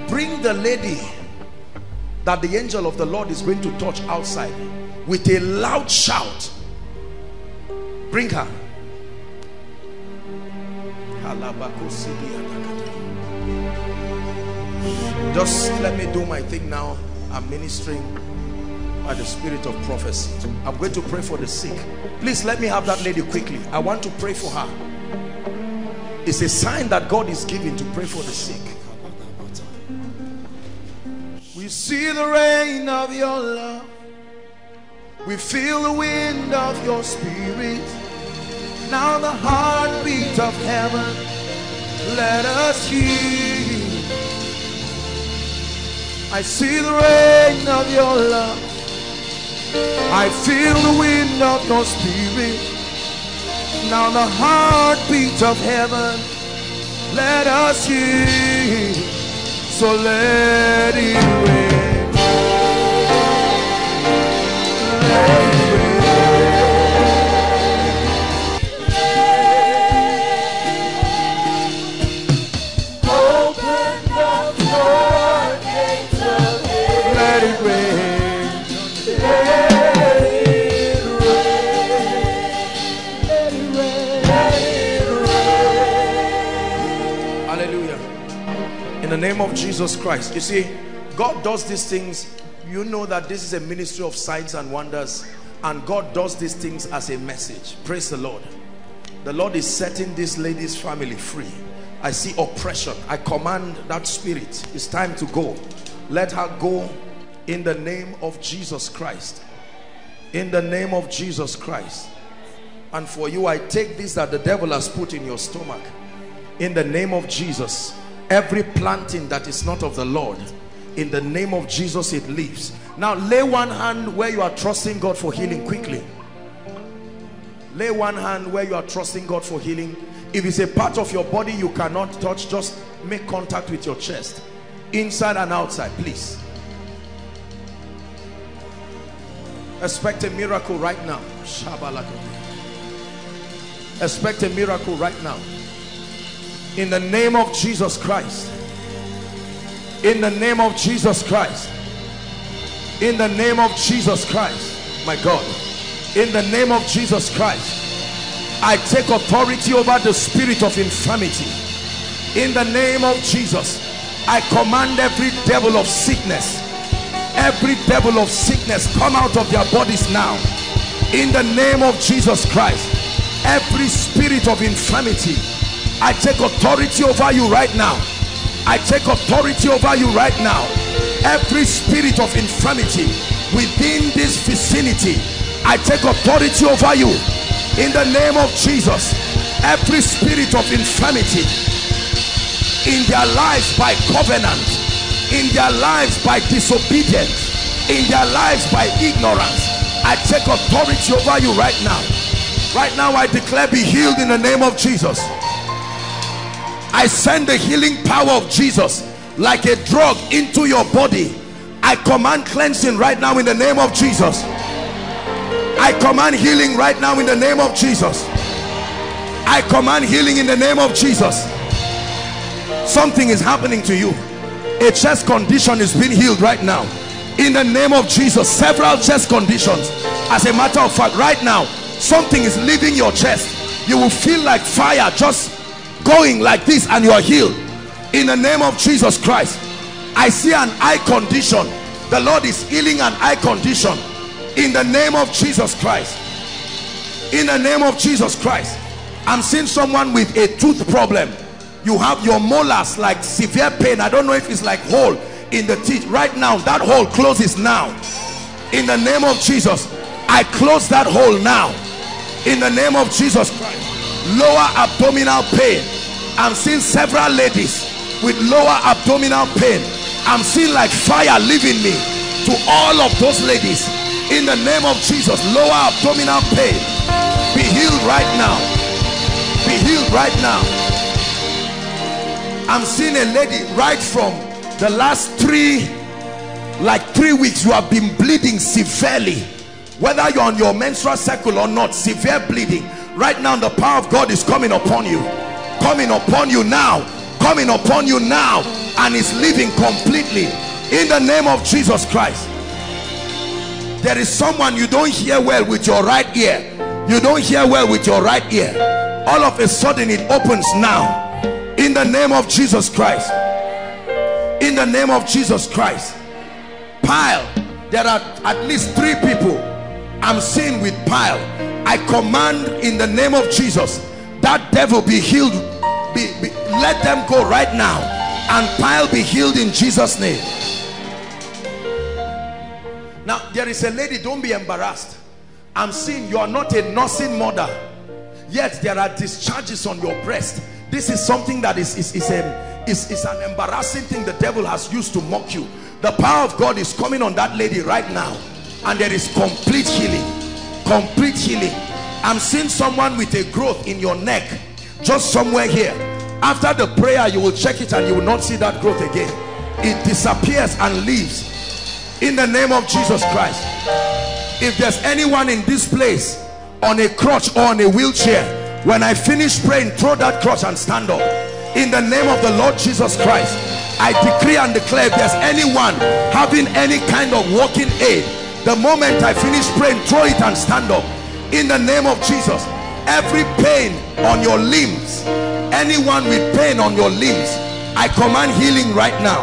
Bring the lady that the angel of the Lord is going to touch outside with a loud shout. Bring her. Just let me do my thing now. I'm ministering. By the spirit of prophecy. I'm going to pray for the sick. Please let me have that lady quickly. I want to pray for her. It's a sign that God is giving to pray for the sick. We see the rain of your love. We feel the wind of your spirit. Now the heartbeat of heaven. Let us hear. I see the rain of your love. I feel the wind of your spirit. Now the heartbeat of heaven. Let us hear. So let it rain. Let it name of Jesus Christ. You see, God does these things. You know that this is a ministry of signs and wonders. And God does these things as a message. Praise the Lord. The Lord is setting this lady's family free. I see oppression. I command that spirit. It's time to go. Let her go in the name of Jesus Christ. In the name of Jesus Christ. And for you, I take this that the devil has put in your stomach. In the name of Jesus. Every planting that is not of the Lord. In the name of Jesus, it leaves. Now lay one hand where you are trusting God for healing quickly. Lay one hand where you are trusting God for healing. If it's a part of your body you cannot touch, just make contact with your chest. Inside and outside, please. Expect a miracle right now. Expect a miracle right now. In the name of Jesus Christ. In the name of Jesus Christ. In the name of Jesus Christ. My God. In the name of Jesus Christ. I take authority over the spirit of infirmity. In the name of Jesus. I command every devil of sickness. Every devil of sickness come out of their bodies now. In the name of Jesus Christ. Every spirit of infirmity. I take authority over you right now. I take authority over you right now. Every spirit of infirmity within this vicinity, I take authority over you in the name of Jesus. Every spirit of infirmity in their lives by covenant, in their lives by disobedience, in their lives by ignorance, I take authority over you right now. Right now, I declare be healed in the name of Jesus. I send the healing power of Jesus like a drug into your body. I command cleansing right now in the name of Jesus. I command healing right now in the name of Jesus. I command healing in the name of Jesus. Something is happening to you. A chest condition is being healed right now. In the name of Jesus, several chest conditions. As a matter of fact, right now, something is leaving your chest. You will feel like fire just going like this and you are healed. In the name of Jesus Christ I see an eye condition. The Lord is healing an eye condition. In the name of Jesus Christ. In the name of Jesus Christ. I'm seeing someone with a tooth problem. You have your molars like severe pain. I don't know if it's like hole in the teeth. Right now that hole closes now. In the name of Jesus I close that hole now. In the name of Jesus Christ lower abdominal pain. I'm seeing several ladies with lower abdominal pain. I'm seeing like fire leaving me. To all of those ladies in the name of jesus lower abdominal pain. Be healed right now. Be healed right now. I'm seeing a lady right from the last three like three weeks you have been bleeding severely. Whether you're on your menstrual cycle or not severe bleeding right now the power of God is coming upon you. Coming upon you now. Coming upon you now. And is living completely. In the name of Jesus Christ. There is someone you don't hear well with your right ear. You don't hear well with your right ear. All of a sudden it opens now. In the name of Jesus Christ. In the name of Jesus Christ. Pile. There are at least three people I'm seeing with pile I command in the name of Jesus that devil be healed. Be, be, let them go right now and pile be healed in Jesus name. Now there is a lady don't be embarrassed. I'm seeing you are not a nursing mother yet there are discharges on your breast. This is something that is is, is, a, is, is an embarrassing thing the devil has used to mock you. The power of God is coming on that lady right now and there is complete healing complete healing I'm seeing someone with a growth in your neck just somewhere here. After the prayer you will check it and you will not see that growth again. It disappears and leaves in the name of Jesus Christ. If there's anyone in this place on a crutch or on a wheelchair when I finish praying throw that crutch and stand up. In the name of the Lord Jesus Christ I decree and declare if there's anyone having any kind of walking aid the moment I finish praying throw it and stand up. In the name of Jesus every pain on your limbs anyone with pain on your limbs I command healing right now.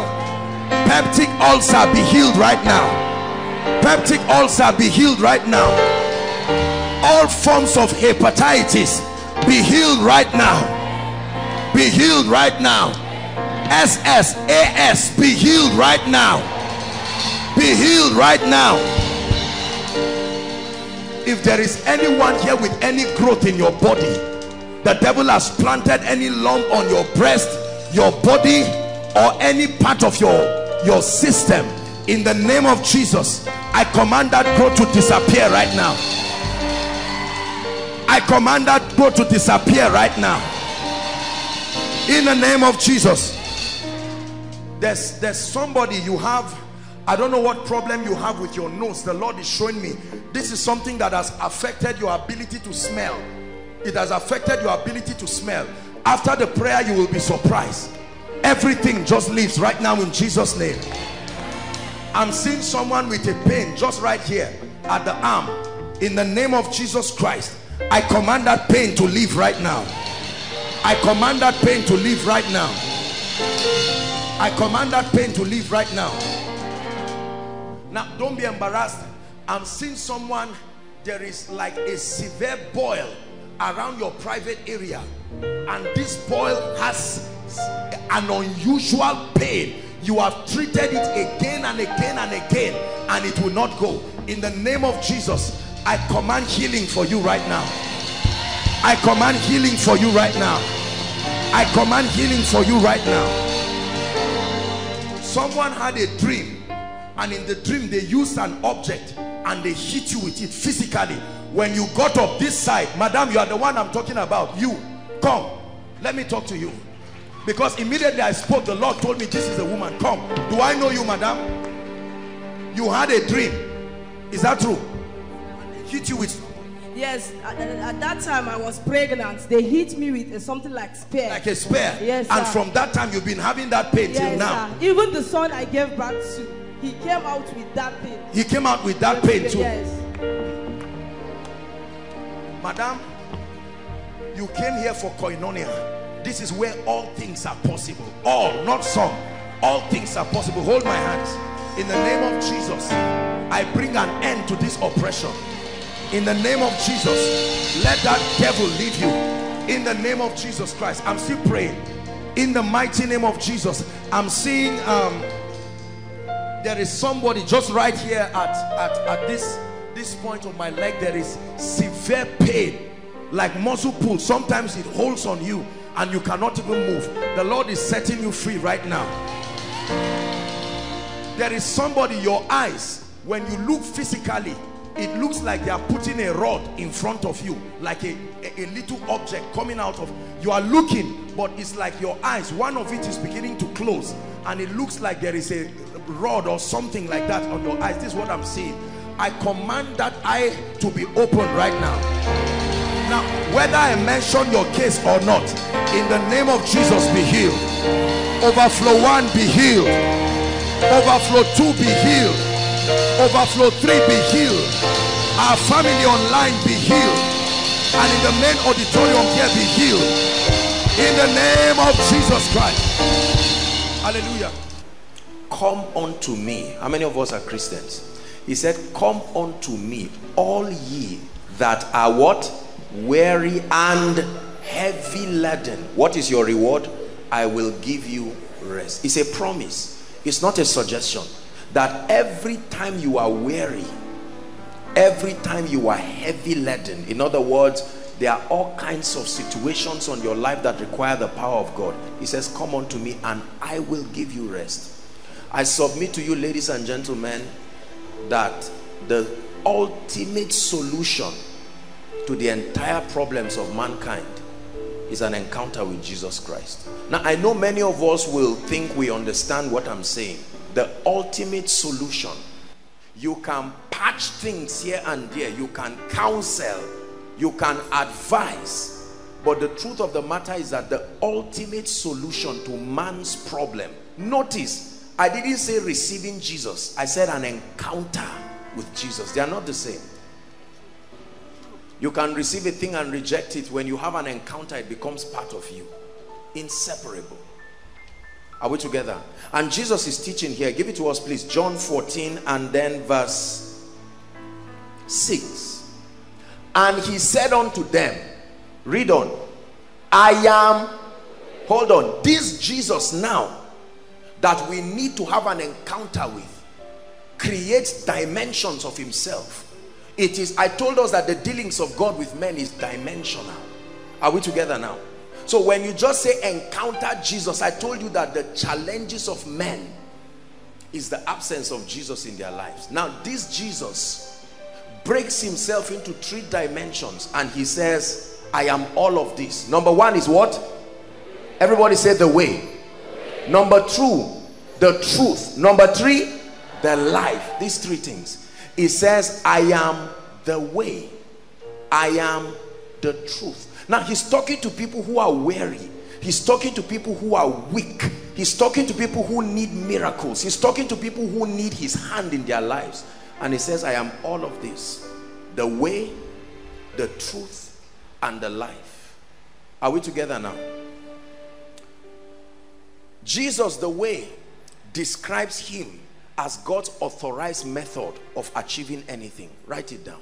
Peptic ulcer be healed right now. Peptic ulcer be healed right now. All forms of hepatitis be healed right now. Be healed right now. SSAS be healed right now be healed right now. If there is anyone here with any growth in your body the devil has planted any lump on your breast your body or any part of your your system in the name of Jesus I command that growth to disappear right now. I command that growth to disappear right now. In the name of Jesus. There's there's somebody you have I don't know what problem you have with your nose. The Lord is showing me. This is something that has affected your ability to smell. It has affected your ability to smell. After the prayer you will be surprised. Everything just leaves right now in Jesus name. I'm seeing someone with a pain just right here at the arm. In the name of Jesus Christ I command that pain to leave right now. I command that pain to leave right now. I command that pain to leave right now now don't be embarrassed. I'm seeing someone there is like a severe boil around your private area. And this boil has an unusual pain. You have treated it again and again and again and it will not go. In the name of jesus i command healing for you right now. I command healing for you right now. I command healing for you right now. Someone had a dream and in the dream they used an object and they hit you with it physically. When you got up this side madam you are the one i'm talking about. You come. Let me talk to you. Because immediately i spoke the lord told me this is a woman. Come. Do i know you madam? You had a dream. Is that true? Hit you with Yes, at, at that time I was pregnant. They hit me with something like spear. like a spear. Yes, and sir. from that time you've been having that pain till now. sir. Even the son I gave birth to, he came out with that thing. he came out with that pain too. Yes. madam you came here for koinonia. This is where all things are possible. All not some. All things are possible. Hold my hands. In the name of jesus i bring an end to this oppression. In the name of jesus let that devil leave you. In the name of jesus christ i'm still praying. In the mighty name of jesus i'm seeing um there is somebody just right here at at, at this this point of my leg there is severe pain like muscle pull. Sometimes it holds on you and you cannot even move. The lord is setting you free right now. There is somebody your eyes when you look physically it looks like they are putting a rod in front of you like a, a, a little object coming out of you are looking but it's like your eyes one of it is beginning to close and it looks like there is a rod or something like that on your eyes. This is what i'm seeing. I command that eye to be open right now. Now whether i mention your case or not in the name of jesus be healed. Overflow one be healed. Overflow two be healed. Overflow three be healed. Our family online be healed. And in the main auditorium here be healed. In the name of jesus christ. Hallelujah come unto me how many of us are christians He said, Come unto me, all ye that are what? Weary and heavy laden. What is your reward? I will give you rest. It's a promise. It's not a suggestion. That every time you are weary, every time you are heavy laden, in other words, there are all kinds of situations on your life that require the power of God. He says, Come unto me and I will give you rest. I submit to you, ladies and gentlemen, that the ultimate solution to the entire problems of mankind is an encounter with Jesus Christ. Now, I know many of us will think we understand what I'm saying. The ultimate solution. You can patch things here and there. You can counsel. You can advise. But the truth of the matter is that the ultimate solution to man's problem. Notice, I didn't say receiving Jesus. I said an encounter with Jesus. They are not the same. You can receive a thing and reject it. When you have an encounter, it becomes part of you. Inseparable. Are we together? And Jesus is teaching here. Give it to us, please. John 14 and then verse 6. And he said unto them, read on, I am, hold on, this Jesus now that we need to have an encounter with creates dimensions of himself. It is i told us that the dealings of god with men is dimensional. Are we together now? So when you just say encounter jesus i told you that the challenges of men is the absence of jesus in their lives. Now this jesus breaks himself into three dimensions and he says i am all of this. Number one is what? Everybody say the way. Number two the truth number three the life these three things he says, I am the way. I am the truth. Now he's talking to people who are weary. He's talking to people who are weak. He's talking to people who need miracles. He's talking to people who need his hand in their lives. And he says, I am all of this. The way, the truth, and the life. Are we together now? Jesus, the way, describes him as God's authorized method of achieving anything. Write it down.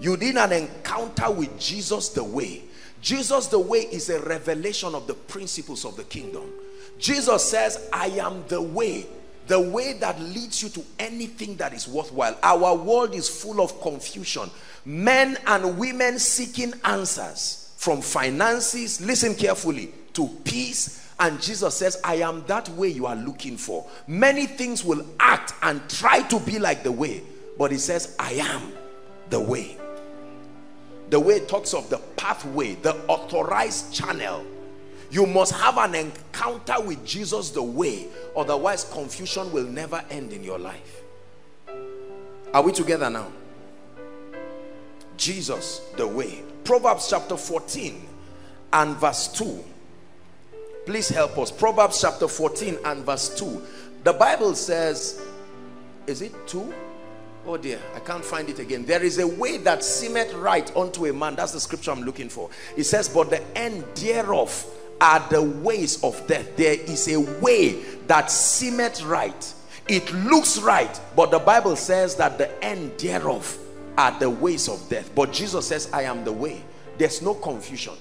You did an encounter with Jesus the way. Jesus the way is a revelation of the principles of the kingdom. Jesus says, I am the way. The way that leads you to anything that is worthwhile. Our world is full of confusion. Men and women seeking answers from finances, listen carefully, to peace, and Jesus says, I am that way you are looking for. Many things will act and try to be like the way. But he says, I am the way. The way talks of the pathway, the authorized channel. You must have an encounter with Jesus the way. Otherwise, confusion will never end in your life. Are we together now? Jesus the way. Proverbs chapter 14 and verse 2 Please help us. Proverbs chapter 14 and verse 2. The Bible says, is it 2? Oh dear, I can't find it again. There is a way that seemeth right unto a man. That's the scripture I'm looking for. It says, but the end thereof are the ways of death. There is a way that seemeth right. It looks right, but the Bible says that the end thereof are the ways of death. But Jesus says, I am the way. There's no confusion.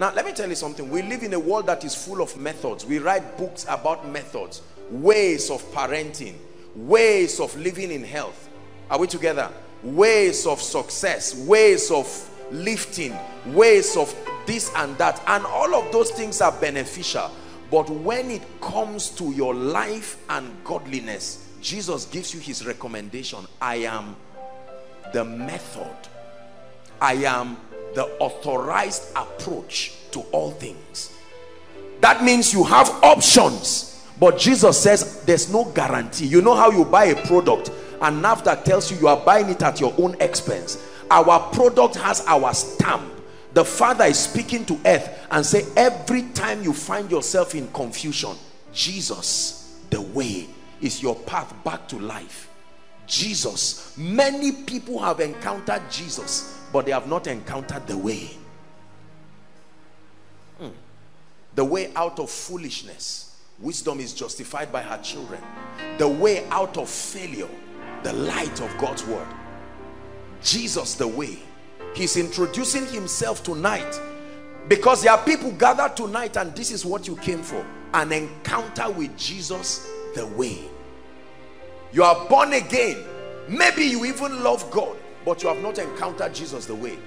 Now, let me tell you something. We live in a world that is full of methods. We write books about methods, ways of parenting, ways of living in health. Are we together? Ways of success, ways of lifting, ways of this and that. And all of those things are beneficial. But when it comes to your life and godliness, Jesus gives you his recommendation. I am the method. I am the authorized approach to all things. That means you have options but Jesus says there's no guarantee. You know how you buy a product and NAFDAC tells you you are buying it at your own expense. Our product has our stamp. The father is speaking to earth and say every time you find yourself in confusion Jesus the way is your path back to life. Jesus many people have encountered Jesus but they have not encountered the way. Hmm. the way out of foolishness. Wisdom is justified by her children. The way out of failure. The light of God's word. Jesus the way. He's introducing himself tonight. Because there are people gathered tonight and this is what you came for. An encounter with Jesus the way. You are born again. Maybe you even love God but you have not encountered Jesus the way.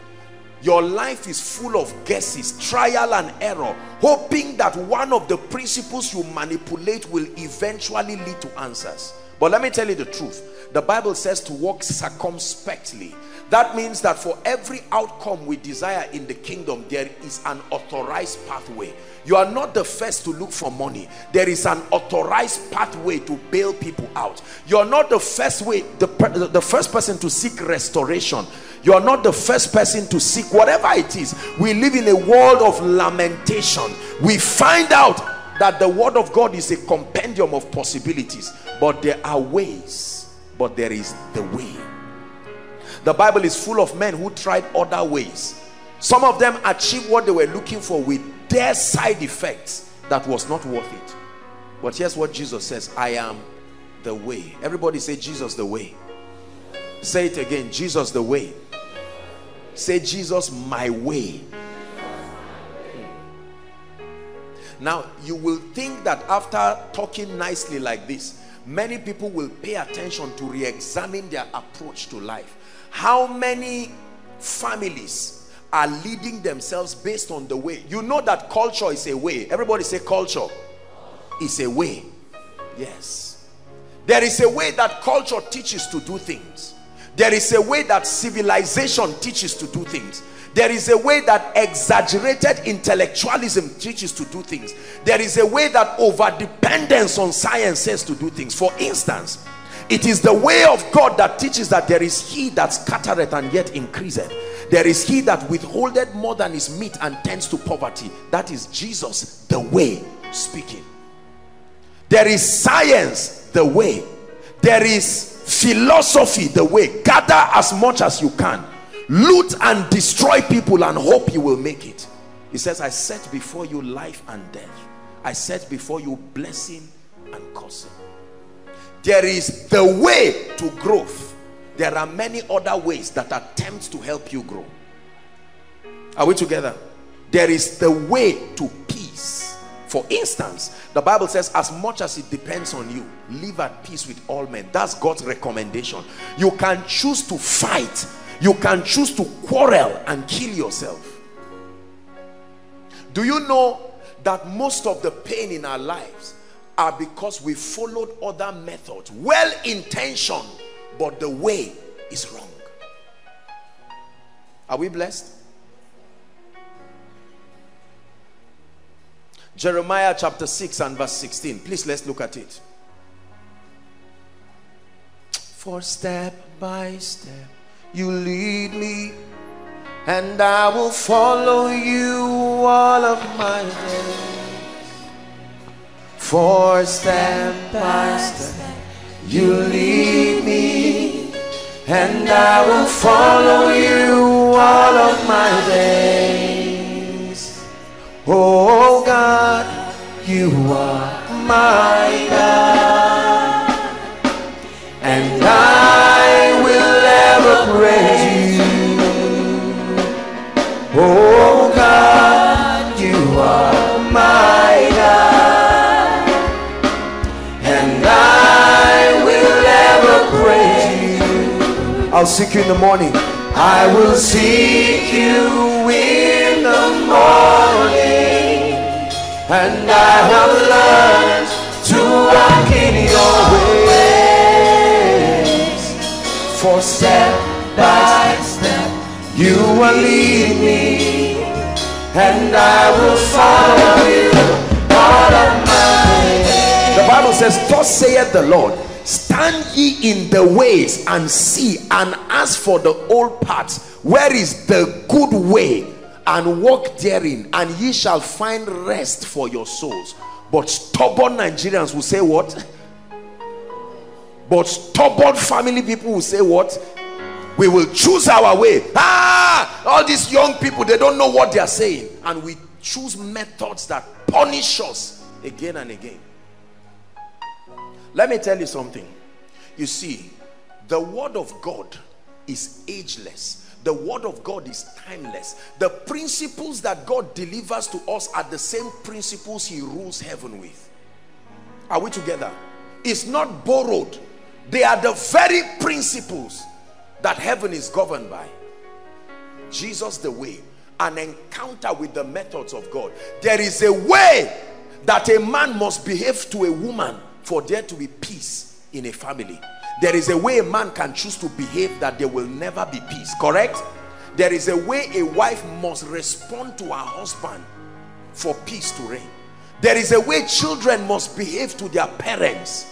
Your life is full of guesses trial and error hoping that one of the principles you manipulate will eventually lead to answers. But let me tell you the truth. The bible says to walk circumspectly. That means that for every outcome we desire in the kingdom there is an authorized pathway you are not the first to look for money. There is an authorized pathway to bail people out. You're not the first way the, the first person to seek restoration. You're not the first person to seek whatever it is. We live in a world of lamentation. We find out that the word of God is a compendium of possibilities but there are ways but there is the way. The Bible is full of men who tried other ways. Some of them achieved what they were looking for with their side effects that was not worth it. But here's what Jesus says I am the way. Everybody say Jesus the way. Say it again Jesus the way. Say Jesus my way. Now you will think that after talking nicely like this many people will pay attention to re-examine their approach to life. How many families are leading themselves based on the way. You know that culture is a way. Everybody say culture is a way. Yes. There is a way that culture teaches to do things. There is a way that civilization teaches to do things. There is a way that exaggerated intellectualism teaches to do things. There is a way that over dependence on science says to do things. For instance it is the way of God that teaches that there is he that scattereth and yet increaseth there is he that withholdeth more than is meet and tends to poverty. That is Jesus the way speaking. There is science the way. There is philosophy the way. Gather as much as you can. Loot and destroy people and hope you will make it. He says i set before you life and death. I set before you blessing and cursing. There is the way to growth there are many other ways that attempt to help you grow. Are we together? There is the way to peace. For instance the bible says as much as it depends on you live at peace with all men. That's god's recommendation. You can choose to fight. You can choose to quarrel and kill yourself. Do you know that most of the pain in our lives are because we followed other methods? Well intentioned but the way is wrong. Are we blessed? Jeremiah chapter 6 and verse 16 please let's look at it. For step by step you lead me and I will follow you all of my days. For step by step you lead me and I will follow you all of my days. Oh God you are my God and I will ever praise you. Oh I'll seek you in the morning. I will seek you in the morning. And I have learned to walk in your ways. For step by step you will lead me. And I will follow you all of my Bible says, Thus saith the Lord, stand ye in the ways and see and ask for the old paths, where is the good way, and walk therein, and ye shall find rest for your souls. But stubborn Nigerians will say, What? But stubborn family people will say, What? we will choose our way ah all these young people they don't know what they are saying and we choose methods that punish us again and again let me tell you something you see The word of God is ageless. The word of God is timeless. The principles that God delivers to us are the same principles he rules heaven with. Are we together? It's not borrowed. They are the very principles that heaven is governed by. Jesus the way. An encounter with the methods of God. There is a way that a man must behave to a woman for there to be peace in a family. There is a way a man can choose to behave that there will never be peace. Correct? There is a way a wife must respond to her husband for peace to reign. There is a way children must behave to their parents.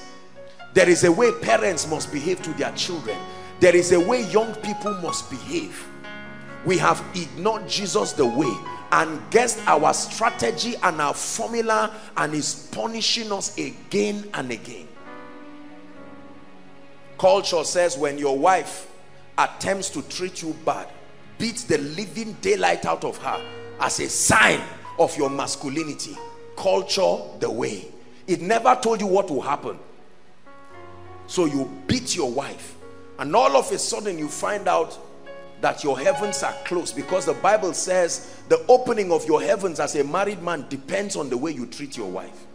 There is a way parents must behave to their children. There is a way young people must behave. We have ignored Jesus the way and guessed our strategy and our formula and is punishing us again and again. Culture says when your wife attempts to treat you bad, beat the living daylight out of her as a sign of your masculinity. Culture the way. It never told you what will happen. So you beat your wife and all of a sudden you find out that your heavens are closed because the Bible says the opening of your heavens as a married man depends on the way you treat your wife.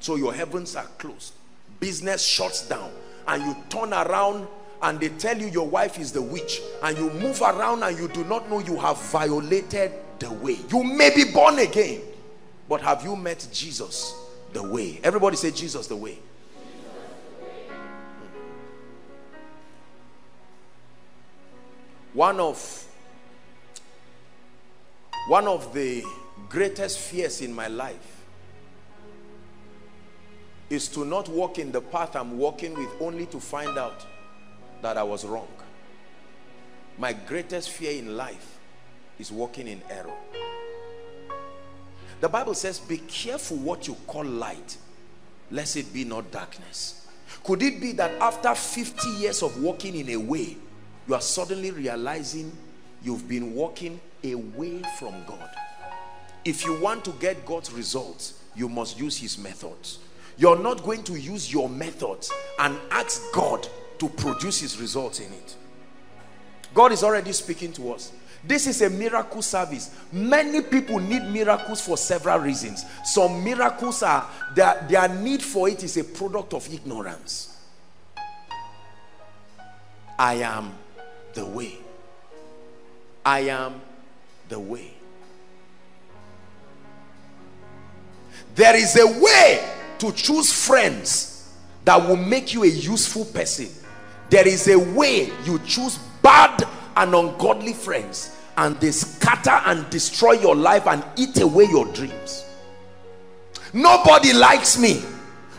So your heavens are closed. Business shuts down and you turn around and they tell you your wife is the witch and you move around and you do not know you have violated the way. You may be born again, but have you met Jesus the way? Everybody say Jesus the way. One of one of the greatest fears in my life is to not walk in the path I'm walking with only to find out that I was wrong. My greatest fear in life is walking in error. The Bible says, be careful what you call light, lest it be not darkness. Could it be that after 50 years of walking in a way, you are suddenly realizing you've been walking away from God? If you want to get God's results, you must use his methods. You're not going to use your methods and ask God to produce his results in it. God is already speaking to us. This is a miracle service. Many people need miracles for several reasons. Some miracles are, their, their need for it is a product of ignorance. I am the way. I am the way. There is a way to choose friends that will make you a useful person. There is a way you choose bad and ungodly friends and they scatter and destroy your life and eat away your dreams. Nobody likes me.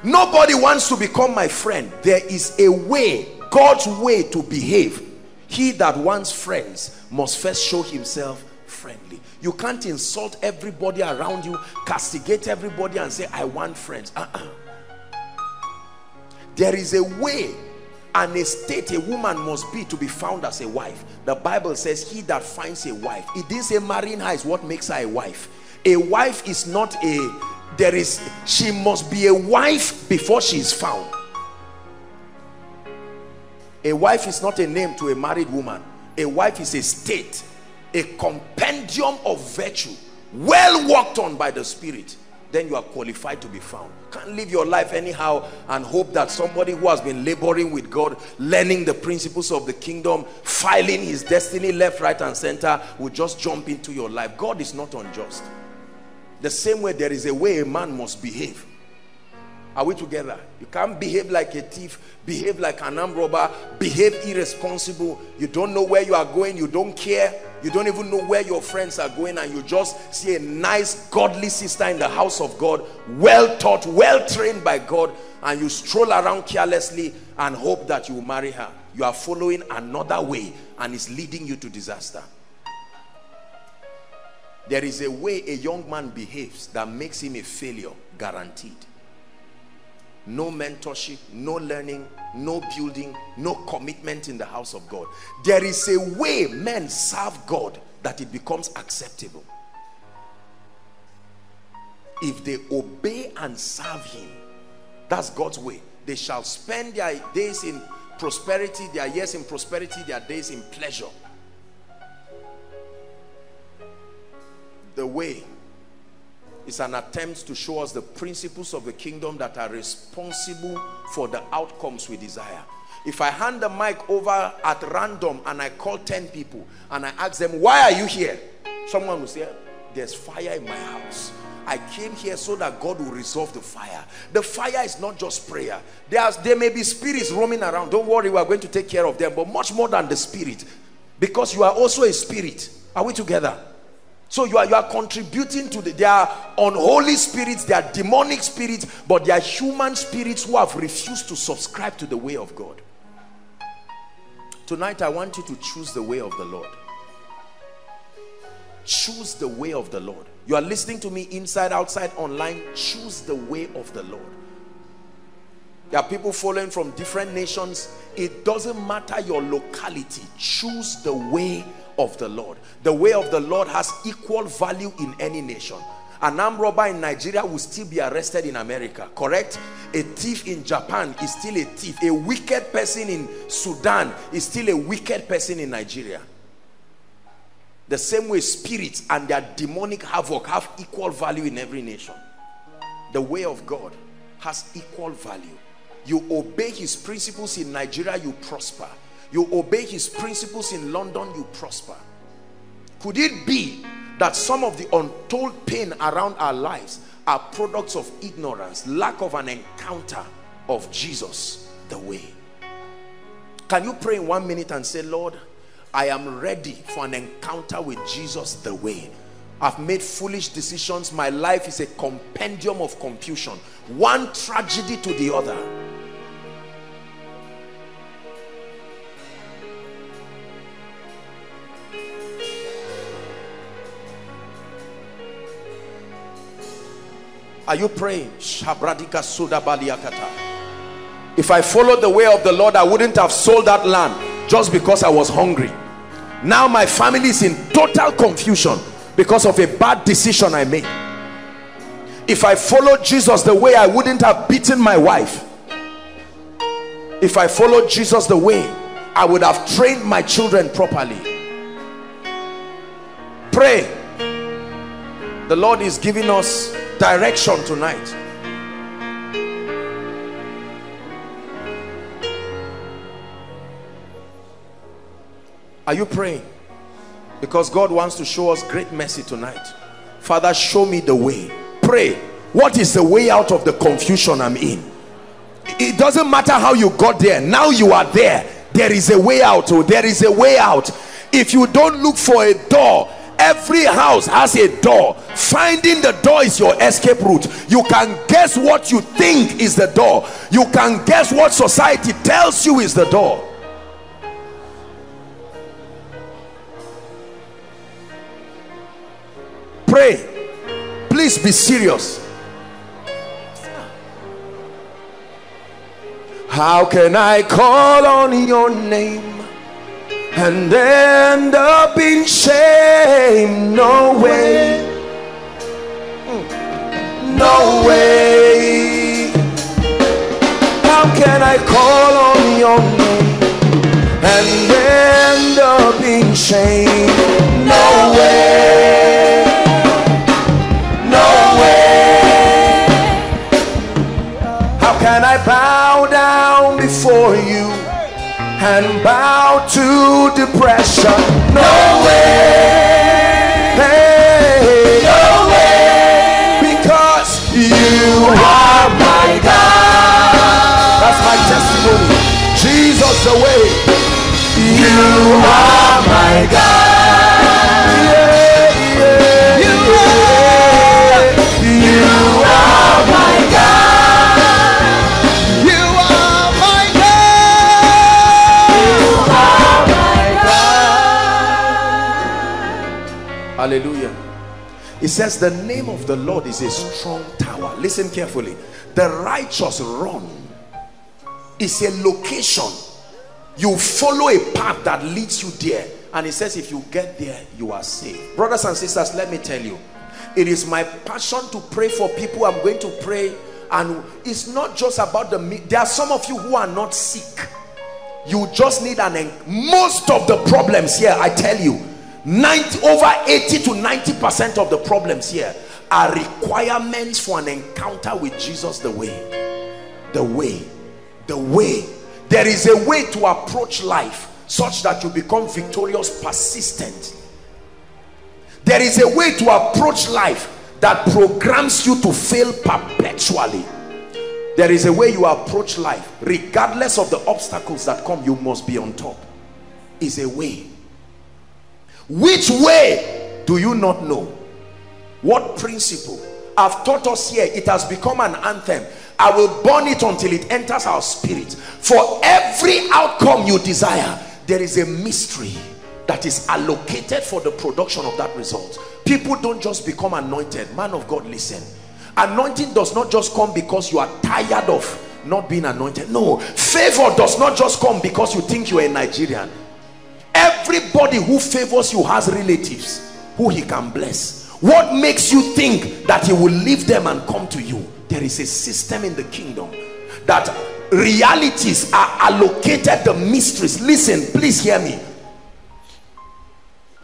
Nobody wants to become my friend. There is a way God's way to behave he that wants friends must first show himself friendly. You can't insult everybody around you castigate everybody and say I want friends. Uh -uh. there is a way and a state a woman must be to be found as a wife. The bible says he that finds a wife. It didn't say marrying her is what makes her a wife. A wife is not a there is she must be a wife before she is found a wife is not a name to a married woman. A wife is a state a compendium of virtue well worked on by the spirit. Then you are qualified to be found. Can't live your life anyhow and hope that somebody who has been laboring with God learning the principles of the kingdom filing his destiny left right and center will just jump into your life. God is not unjust. The same way there is a way a man must behave are we together? You can't behave like a thief, behave like an armed robber, behave irresponsible. You don't know where you are going, you don't care. You don't even know where your friends are going and you just see a nice godly sister in the house of God, well taught, well trained by God and you stroll around carelessly and hope that you will marry her. You are following another way and it's leading you to disaster. There is a way a young man behaves that makes him a failure, guaranteed no mentorship, no learning, no building, no commitment in the house of God. There is a way men serve God that it becomes acceptable. If they obey and serve him, that's God's way. They shall spend their days in prosperity, their years in prosperity, their days in pleasure. The way is an attempt to show us the principles of the kingdom that are responsible for the outcomes we desire. If I hand the mic over at random and I call 10 people and I ask them, why are you here? Someone will say, there's fire in my house. I came here so that God will resolve the fire. The fire is not just prayer. There's, there may be spirits roaming around. Don't worry, we are going to take care of them. But much more than the spirit. Because you are also a spirit. Are we together? So you are, you are contributing to the, they are unholy spirits, they are demonic spirits, but they are human spirits who have refused to subscribe to the way of God. Tonight I want you to choose the way of the Lord. Choose the way of the Lord. You are listening to me inside, outside, online. Choose the way of the Lord. There are people following from different nations. It doesn't matter your locality. Choose the way of the Lord. The way of the Lord has equal value in any nation. An armed robber in Nigeria will still be arrested in America, correct? A thief in Japan is still a thief. A wicked person in Sudan is still a wicked person in Nigeria. The same way spirits and their demonic havoc have equal value in every nation. The way of God has equal value. You obey his principles in Nigeria, you prosper. You obey his principles in London, you prosper. Could it be that some of the untold pain around our lives are products of ignorance, lack of an encounter of Jesus, the way? Can you pray in one minute and say, Lord, I am ready for an encounter with Jesus, the way. I've made foolish decisions. My life is a compendium of confusion. One tragedy to the other. Are you praying? If I followed the way of the Lord, I wouldn't have sold that land just because I was hungry. Now my family is in total confusion because of a bad decision I made. If I followed Jesus the way, I wouldn't have beaten my wife. If I followed Jesus the way, I would have trained my children properly. Pray. The Lord is giving us direction tonight. Are you praying? Because God wants to show us great mercy tonight. Father show me the way. Pray. What is the way out of the confusion I'm in? It doesn't matter how you got there. Now you are there. There is a way out. Oh there is a way out. If you don't look for a door every house has a door. Finding the door is your escape route. You can guess what you think is the door. You can guess what society tells you is the door. Pray. Please be serious. How can i call on your name and end up in shame. No way, hmm. no way. How can I call on your name and end up in shame? No way, no way. How can I bow down before you? and bow to depression. No way, hey, no way, because you are my God. That's my testimony. Jesus the way. You are my God. Says the name of the lord is a strong tower. Listen carefully. The righteous run. Is a location. You follow a path that leads you there. And it says if you get there you are saved. Brothers and sisters let me tell you. It is my passion to pray for people. I'm going to pray. And it's not just about the there are some of you who are not sick. You just need an most of the problems here i tell you 90 over 80 to 90 percent of the problems here are requirements for an encounter with jesus the way. The way. The way. There is a way to approach life such that you become victorious persistent. There is a way to approach life that programs you to fail perpetually. There is a way you approach life regardless of the obstacles that come you must be on top. Is a way which way do you not know? What principle? I've taught us here it has become an anthem. I will burn it until it enters our spirit. For every outcome you desire there is a mystery that is allocated for the production of that result. People don't just become anointed. Man of god listen. Anointing does not just come because you are tired of not being anointed. No favor does not just come because you think you are a nigerian everybody who favors you has relatives who he can bless. What makes you think that he will leave them and come to you? There is a system in the kingdom that realities are allocated the mysteries. Listen please hear me.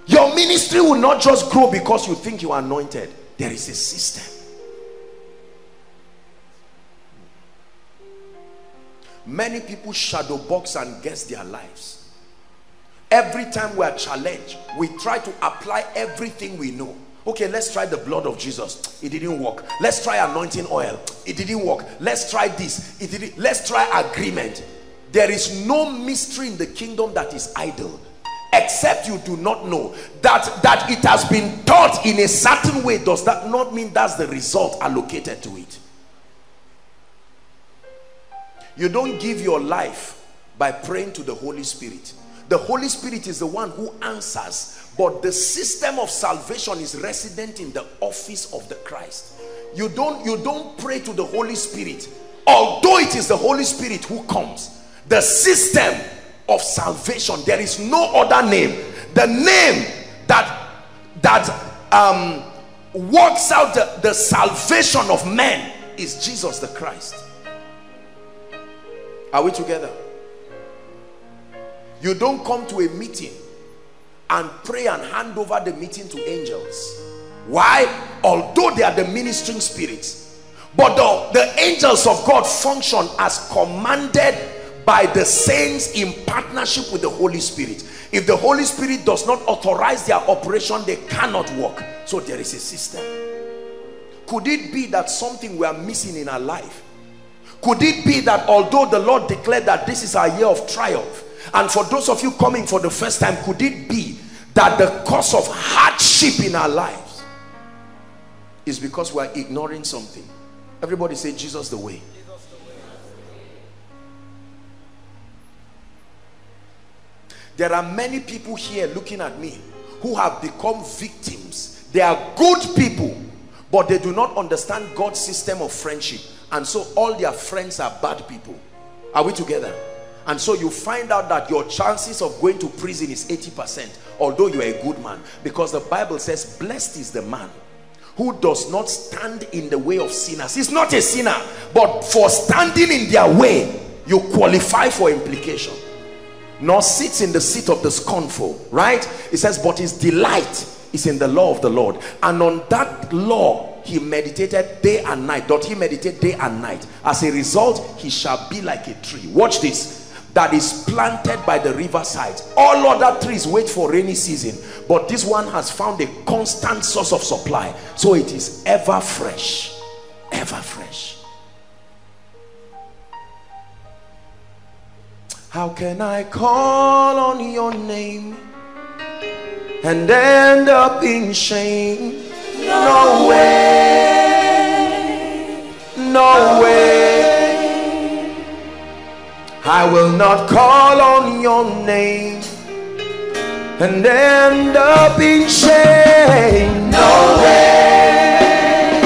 Your ministry will not just grow because you think you are anointed. There is a system. Many people shadow box and guess their lives every time we are challenged we try to apply everything we know. Okay let's try the blood of jesus. It didn't work. Let's try anointing oil. It didn't work. Let's try this. It didn't let's try agreement. There is no mystery in the kingdom that is idle except you do not know that that it has been taught in a certain way. Does that not mean that's the result allocated to it? You don't give your life by praying to the holy spirit the holy spirit is the one who answers but the system of salvation is resident in the office of the christ. You don't you don't pray to the holy spirit although it is the holy spirit who comes. The system of salvation there is no other name. The name that that um works out the, the salvation of men is jesus the christ. Are we together you don't come to a meeting and pray and hand over the meeting to angels why although they are the ministering spirits but the, the angels of god function as commanded by the saints in partnership with the Holy Spirit. If the Holy Spirit does not authorize their operation, they cannot work. So there is a system. Could it be that something we are missing in our life? Could it be that although the Lord declared that this is our year of triumph, and for those of you coming for the first time, could it be that the cause of hardship in our lives is because we are ignoring something? Everybody say Jesus the way. there are many people here looking at me who have become victims they are good people but they do not understand God's system of friendship and so all their friends are bad people are we together and so you find out that your chances of going to prison is 80 percent although you are a good man. Because the Bible says blessed is the man who does not stand in the way of sinners. He's not a sinner but for standing in their way you qualify for implication. Nor sits in the seat of the scornful right? It says but his delight is in the law of the lord. And on that law he meditated day and night. Doth he meditate day and night? As a result he shall be like a tree. Watch this that is planted by the riverside all other trees wait for rainy season but this one has found a constant source of supply so it is ever fresh ever fresh How can I call on your name and end up in shame? No way, no way. I will not call on your name and end up in shame. No way,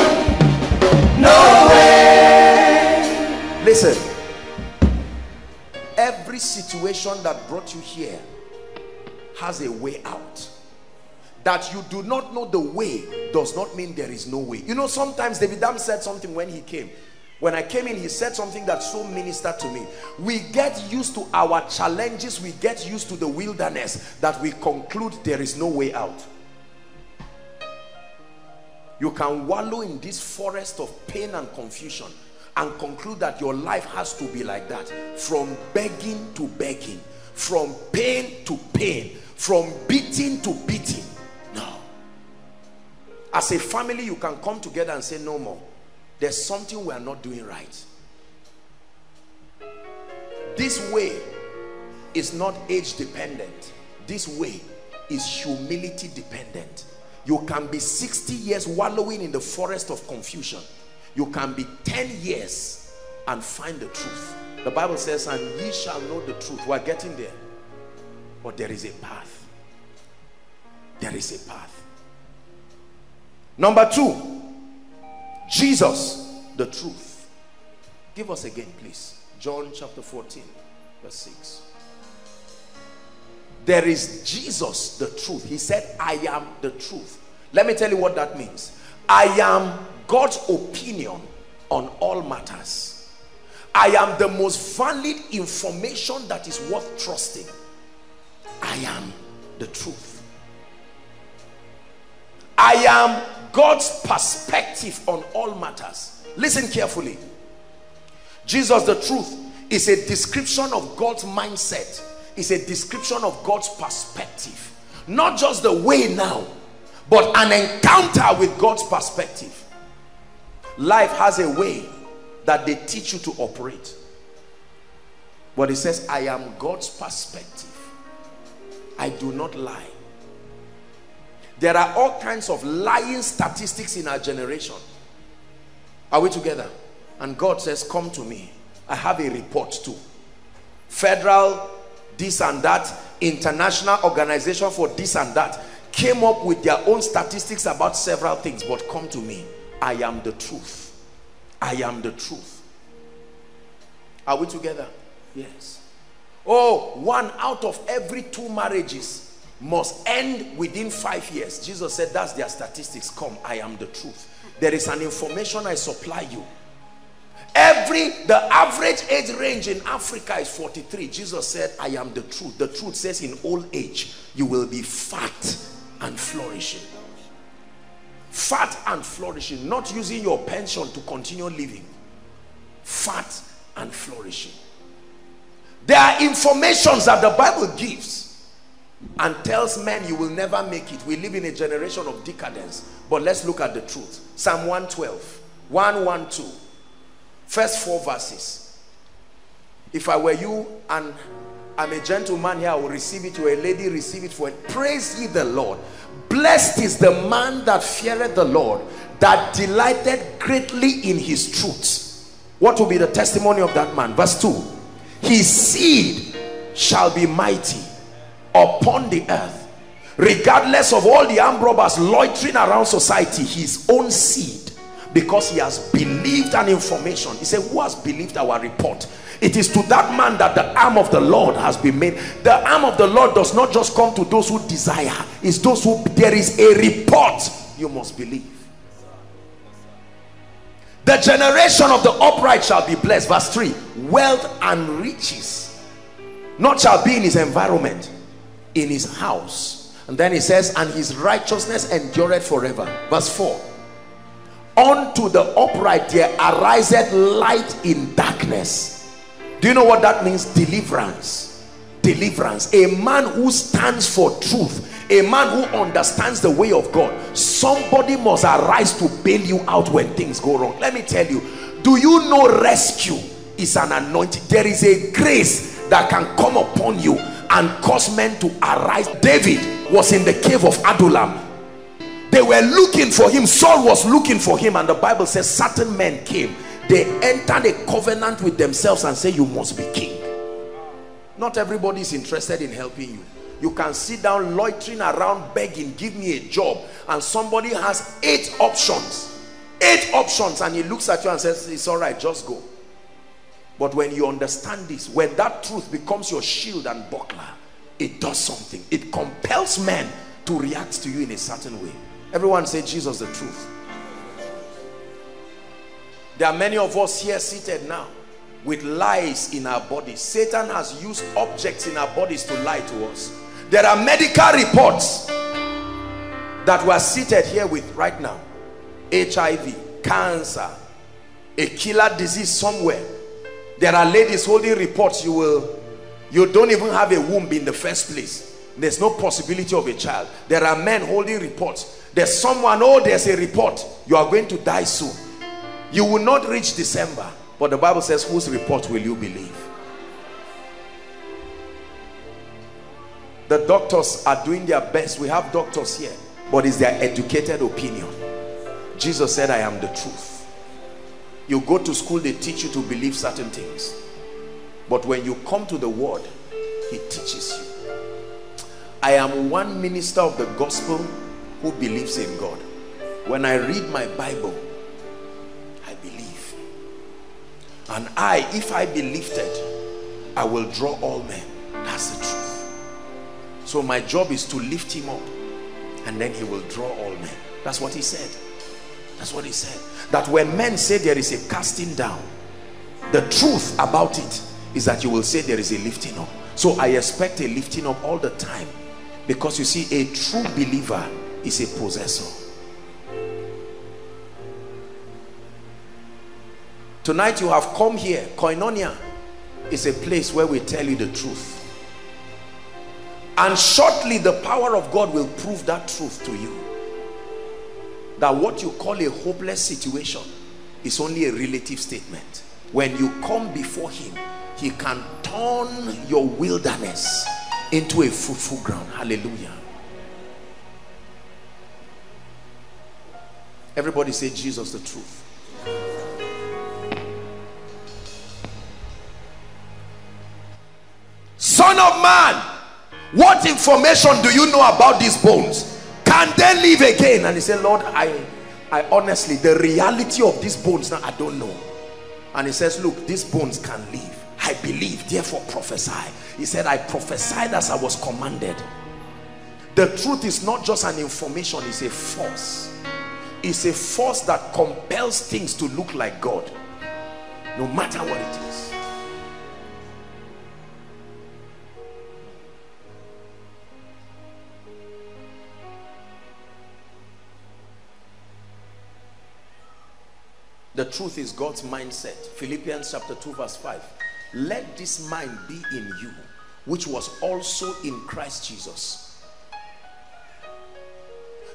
no way. Listen. Every situation that brought you here has a way out. That you do not know the way does not mean there is no way. You know sometimes david Dam said something when he came When I came in, he said something that so ministered to me. We get used to our challenges, we get used to the wilderness that we conclude there is no way out. You can wallow in this forest of pain and confusion and conclude that your life has to be like that. From begging to begging, from pain to pain, from beating to beating. No. As a family, you can come together and say, no more. There's something we are not doing right. This way is not age dependent. This way is humility dependent. You can be 60 years wallowing in the forest of confusion. You can be 10 years and find the truth. The Bible says, and ye shall know the truth. We're getting there. But there is a path. There is a path. Number two, Jesus, the truth. Give us again, please. John chapter 14, verse 6. There is Jesus, the truth. He said, I am the truth. Let me tell you what that means. I am God's opinion on all matters. I am the most valid information that is worth trusting. I am the truth. I am God's perspective on all matters. Listen carefully. Jesus, the truth, is a description of God's mindset. Is a description of God's perspective. Not just the way now, but an encounter with God's perspective. Life has a way that they teach you to operate. But it says, I am God's perspective. I do not lie. There are all kinds of lying statistics in our generation. Are we together? And God says, come to me. I have a report too. Federal, this and that, international organization for this and that, came up with their own statistics about several things. But come to me. I am the truth. I am the truth. Are we together? Yes. Oh, one out of every two marriages must end within five years. Jesus said, that's their statistics. Come, I am the truth. There is an information I supply you. Every, the average age range in Africa is 43. Jesus said, I am the truth. The truth says in old age, you will be fat and flourishing. Fat and flourishing. Not using your pension to continue living. Fat and flourishing. There are informations that the Bible gives and tells men you will never make it. We live in a generation of decadence. But let's look at the truth. Psalm 112, 112. First four verses. If I were you and I'm a gentleman here, I will receive it. You're a lady, receive it for it. Praise ye the Lord. Blessed is the man that feareth the Lord, that delighted greatly in his truths. What will be the testimony of that man? Verse 2. His seed shall be mighty upon the earth. Regardless of all the armed robbers loitering around society his own seed because he has believed an information. He said who has believed our report? It is to that man that the arm of the lord has been made. The arm of the lord does not just come to those who desire. It's those who there is a report you must believe. The generation of the upright shall be blessed. Verse 3 wealth and riches not shall be in his environment in his house. And then he says and his righteousness endureth forever. Verse 4 unto the upright there ariseth light in darkness. Do you know what that means? Deliverance. Deliverance. A man who stands for truth a man who understands the way of God somebody must arise to bail you out when things go wrong. Let me tell you do you know rescue is an anointing? There is a grace that can come upon you and cause men to arise. David was in the cave of adullam. They were looking for him. Saul was looking for him. And the bible says certain men came. They entered a covenant with themselves and say you must be king. Not everybody is interested in helping you. You can sit down loitering around begging give me a job. And somebody has eight options. Eight options. And he looks at you and says it's all right. Just go but when you understand this, when that truth becomes your shield and buckler, it does something. It compels men to react to you in a certain way. Everyone say Jesus the truth. There are many of us here seated now with lies in our bodies. Satan has used objects in our bodies to lie to us. There are medical reports that we're seated here with right now. HIV, cancer, a killer disease somewhere. There are ladies holding reports you will, you don't even have a womb in the first place. There's no possibility of a child. There are men holding reports. There's someone, oh, there's a report. You are going to die soon. You will not reach December. But the Bible says, whose report will you believe? The doctors are doing their best. We have doctors here. But it's their educated opinion. Jesus said, I am the truth. You go to school, they teach you to believe certain things. But when you come to the word, he teaches you. I am one minister of the gospel who believes in God. When I read my Bible, I believe. And I, if I be lifted, I will draw all men. That's the truth. So my job is to lift him up and then he will draw all men. That's what he said. That's what he said. That when men say there is a casting down, the truth about it is that you will say there is a lifting up. So I expect a lifting up all the time because you see a true believer is a possessor. Tonight you have come here. Koinonia is a place where we tell you the truth. And shortly the power of God will prove that truth to you. That what you call a hopeless situation is only a relative statement. When you come before him, he can turn your wilderness into a fruitful ground. Hallelujah. Everybody say Jesus the truth. Son of man, what information do you know about these bones? Can they live again? And he said, Lord, I, I honestly, the reality of these bones now, I don't know. And he says, look, these bones can live. I believe, therefore prophesy. He said, I prophesied as I was commanded. The truth is not just an information, it's a force. It's a force that compels things to look like God. No matter what it is. The truth is God's mindset. Philippians chapter 2 verse 5. Let this mind be in you, which was also in Christ Jesus.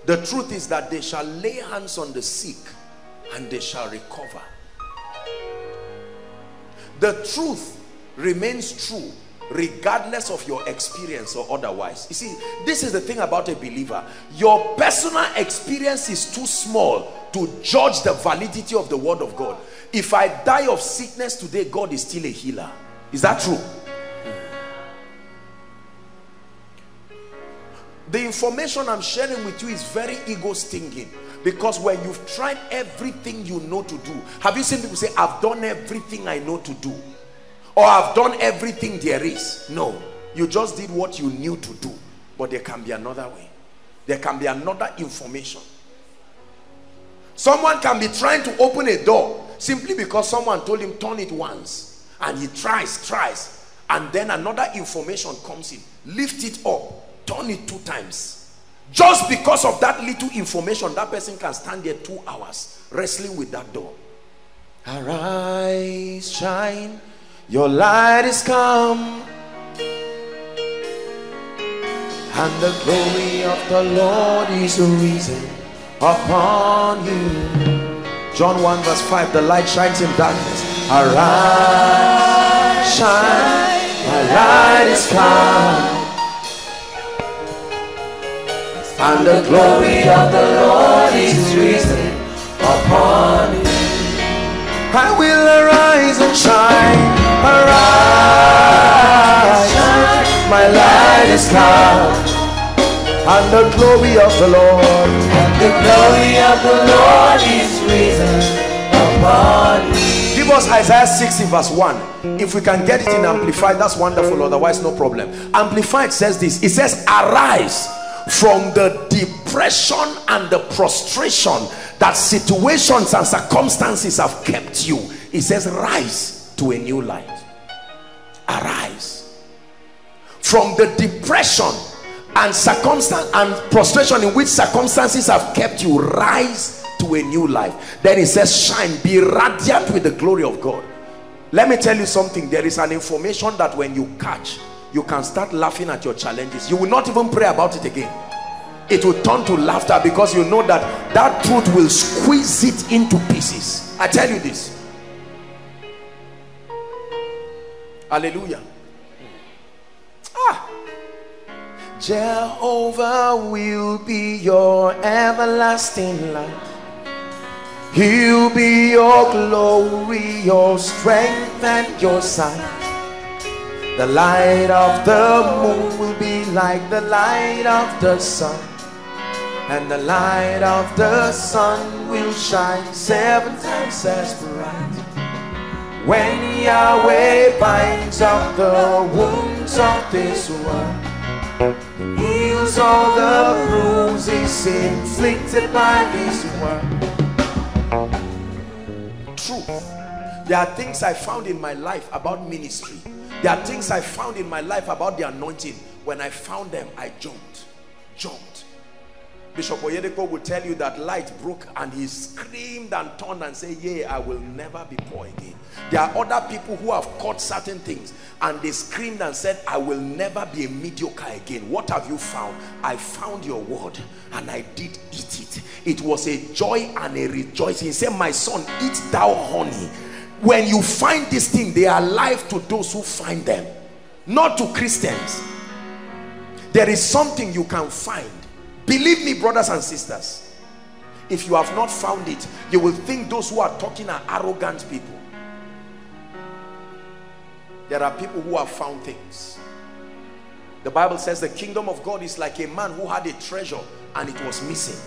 The truth is that they shall lay hands on the sick and they shall recover. The truth remains true regardless of your experience or otherwise. You see, this is the thing about a believer. Your personal experience is too small to judge the validity of the word of God. If I die of sickness today, God is still a healer. Is that true? The information I'm sharing with you is very ego stinging because when you've tried everything you know to do, have you seen people say, I've done everything I know to do, or I've done everything there is? No, you just did what you knew to do, but there can be another way, there can be another information Someone can be trying to open a door simply because someone told him turn it once and he tries, tries and then another information comes in. Lift it up, turn it two times. Just because of that little information, that person can stand there two hours wrestling with that door. Arise, shine, your light is come. And the glory of the Lord is risen upon you. John 1 verse 5, the light shines in darkness. Arise, shine, my light is come. And the glory of the Lord is risen upon you. I will arise and shine, arise, my light is come and the glory of the Lord. And the glory of the Lord is risen upon me. Give us Isaiah 60 verse 1. If we can get it in Amplified, that's wonderful. Otherwise, no problem. Amplified says this. It says, arise from the depression and the prostration that situations and circumstances have kept you. He says rise to a new light. Arise. From the depression and circumstance and prostration in which circumstances have kept you rise to a new life. Then he says shine be radiant with the glory of god. Let me tell you something. There is an information that when you catch you can start laughing at your challenges. You will not even pray about it again it will turn to laughter because you know that that truth will squeeze it into pieces. I tell you this. Hallelujah. Ah. Jehovah will be your everlasting light. He'll be your glory your strength and your sight. The light of the moon will be like the light of the sun and the light of the sun will shine seven times as bright when Yahweh binds up the wounds of this world heals all the bruises inflicted by this world truth there are things I found in my life about ministry there are things I found in my life about the anointing. When I found them, I jumped. Jumped. Bishop Oyedepo will tell you that light broke and he screamed and turned and said, yeah, I will never be poor again. There are other people who have caught certain things and they screamed and said, I will never be a mediocre again. What have you found? I found your word and I did eat it. It was a joy and a rejoicing. He said, my son, eat thou honey when you find this thing they are life to those who find them not to christians there is something you can find believe me brothers and sisters if you have not found it you will think those who are talking are arrogant people. There are people who have found things. The bible says the kingdom of god is like a man who had a treasure and it was missing.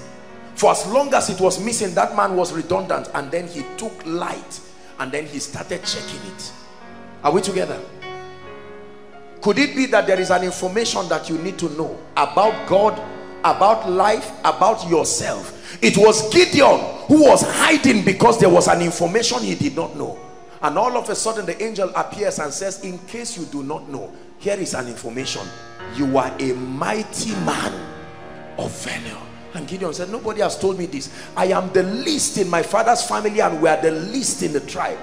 For as long as it was missing that man was redundant and then he took light and then he started checking it. Are we together? Could it be that there is an information that you need to know about God about life about yourself it was Gideon who was hiding because there was an information he did not know and all of a sudden the angel appears and says in case you do not know here is an information you are a mighty man of valor and Gideon said, nobody has told me this. I am the least in my father's family and we are the least in the tribe.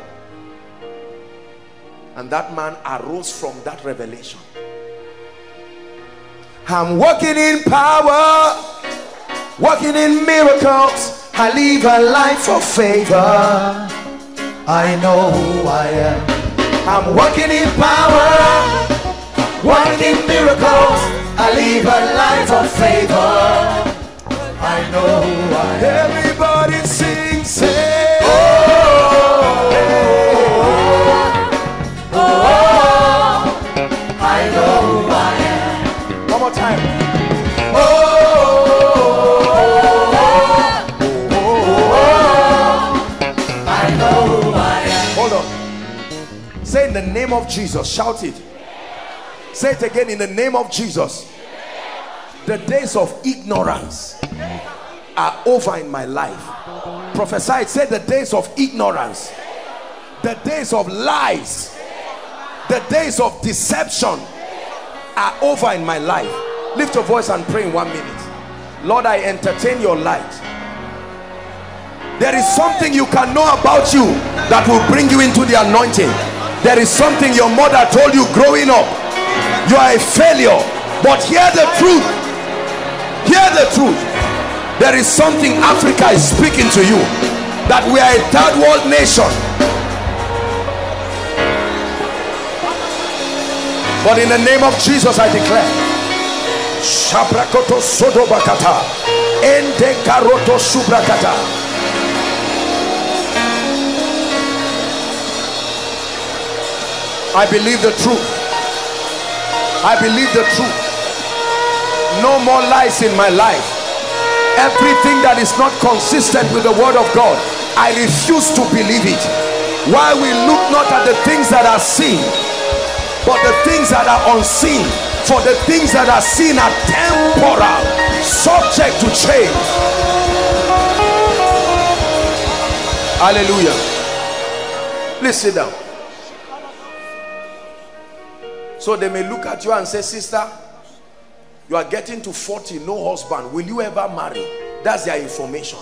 And that man arose from that revelation. I'm walking in power, walking in miracles. I live a life of favor. I know who I am. I'm walking in power, walking in miracles. I live a life of favor. I know who I am. Everybody in the name of Jesus. Shout it. Say it again in the name of Jesus. The days of ignorance are over in my life. Prophesied Say the days of ignorance. The days of lies. The days of deception are over in my life. Lift your voice and pray in one minute. Lord i entertain your light. There is something you can know about you that will bring you into the anointing there is something your mother told you growing up. You are a failure but hear the truth. Hear the truth. There is something Africa is speaking to you that we are a third world nation. But in the name of Jesus I declare Shabrakoto Sodobakata Ende Karoto Subrakata I believe the truth. I believe the truth. No more lies in my life. Everything that is not consistent with the word of God I refuse to believe it. Why we look not at the things that are seen but the things that are unseen for the things that are seen are temporal subject to change. Hallelujah. Please sit down. So they may look at you and say, Sister, you are getting to 40, no husband. Will you ever marry? That's their information.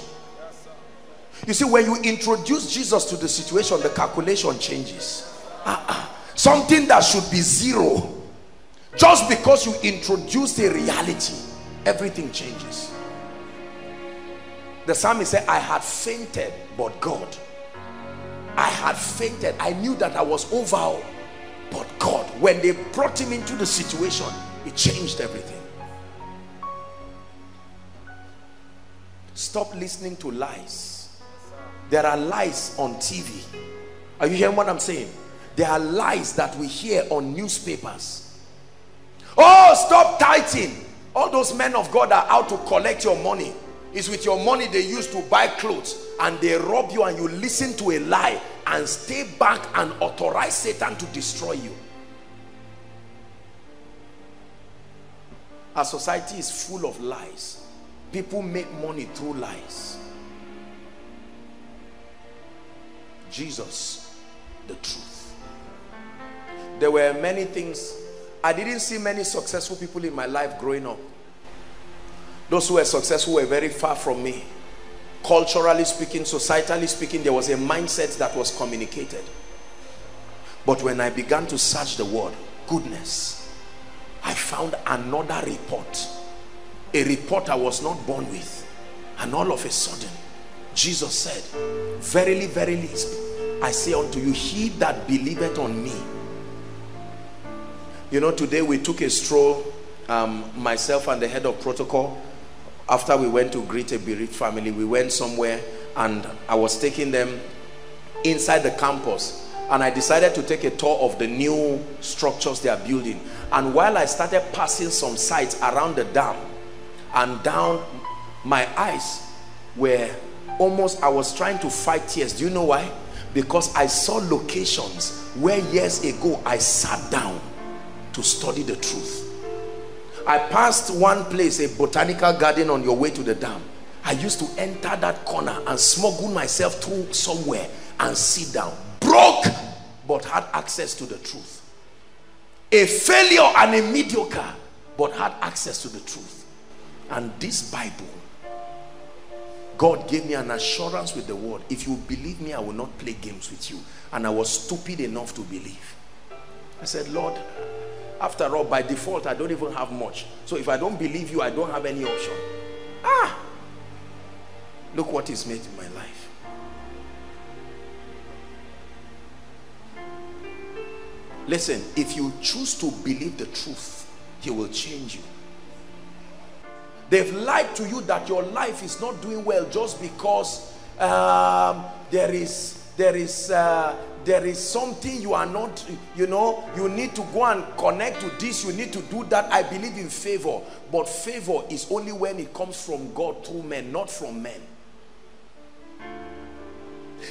You see, when you introduce Jesus to the situation, the calculation changes. Uh -uh. Something that should be zero, just because you introduce a reality, everything changes. The psalmist said, I had fainted, but God. I had fainted. I knew that I was over, but God. When they brought him into the situation, it changed everything. Stop listening to lies. There are lies on TV. Are you hearing what I'm saying? There are lies that we hear on newspapers. Oh, stop tithing. All those men of God are out to collect your money. It's with your money they use to buy clothes and they rob you and you listen to a lie and stay back and authorize Satan to destroy you. Our society is full of lies. People make money through lies. Jesus, the truth. There were many things. I didn't see many successful people in my life growing up. Those who were successful were very far from me. Culturally speaking, societally speaking, there was a mindset that was communicated. But when I began to search the word, goodness, I found another report a report I was not born with and all of a sudden Jesus said verily verily I say unto you he that believeth on me you know today we took a stroll um, myself and the head of protocol after we went to greet a bereaved family we went somewhere and I was taking them inside the campus. And I decided to take a tour of the new structures they are building. And while I started passing some sites around the dam and down my eyes were almost I was trying to fight tears. Do you know why? Because I saw locations where years ago I sat down to study the truth I passed one place a botanical garden on your way to the dam I used to enter that corner and smuggle myself through somewhere and sit down broke but had access to the truth a failure and a mediocre but had access to the truth and this Bible, God gave me an assurance with the word. If you believe me, I will not play games with you. And I was stupid enough to believe. I said, Lord, after all, by default, I don't even have much. So if I don't believe you, I don't have any option. Ah! Look what is made in my life. Listen, if you choose to believe the truth, he will change you. They've lied to you that your life is not doing well just because um, there is there is uh, there is something you are not you know you need to go and connect to this you need to do that. I believe in favor but favor is only when it comes from god through men not from men.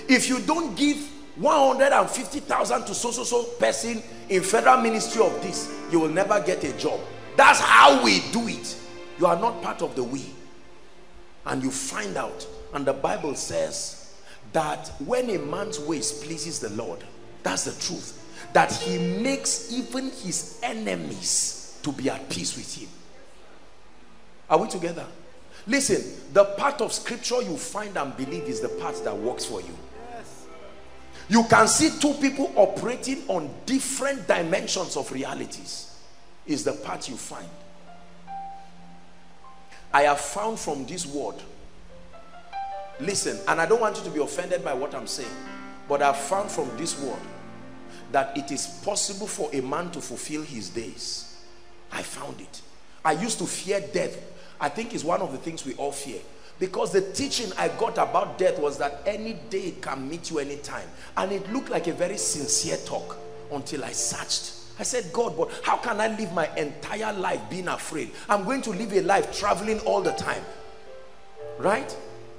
If you don't give 150,000 to so so so person in federal ministry of this you will never get a job. That's how we do it. You are not part of the we. And you find out and the bible says that when a man's ways pleases the lord that's the truth. That he makes even his enemies to be at peace with him. Are we together? Listen the part of scripture you find and believe is the part that works for you. You can see two people operating on different dimensions of realities is the part you find. I have found from this word listen and I don't want you to be offended by what I'm saying but I've found from this word that it is possible for a man to fulfill his days I found it I used to fear death I think is one of the things we all fear because the teaching I got about death was that any day can meet you anytime and it looked like a very sincere talk until I searched I said, God, but how can I live my entire life being afraid? I'm going to live a life traveling all the time. Right?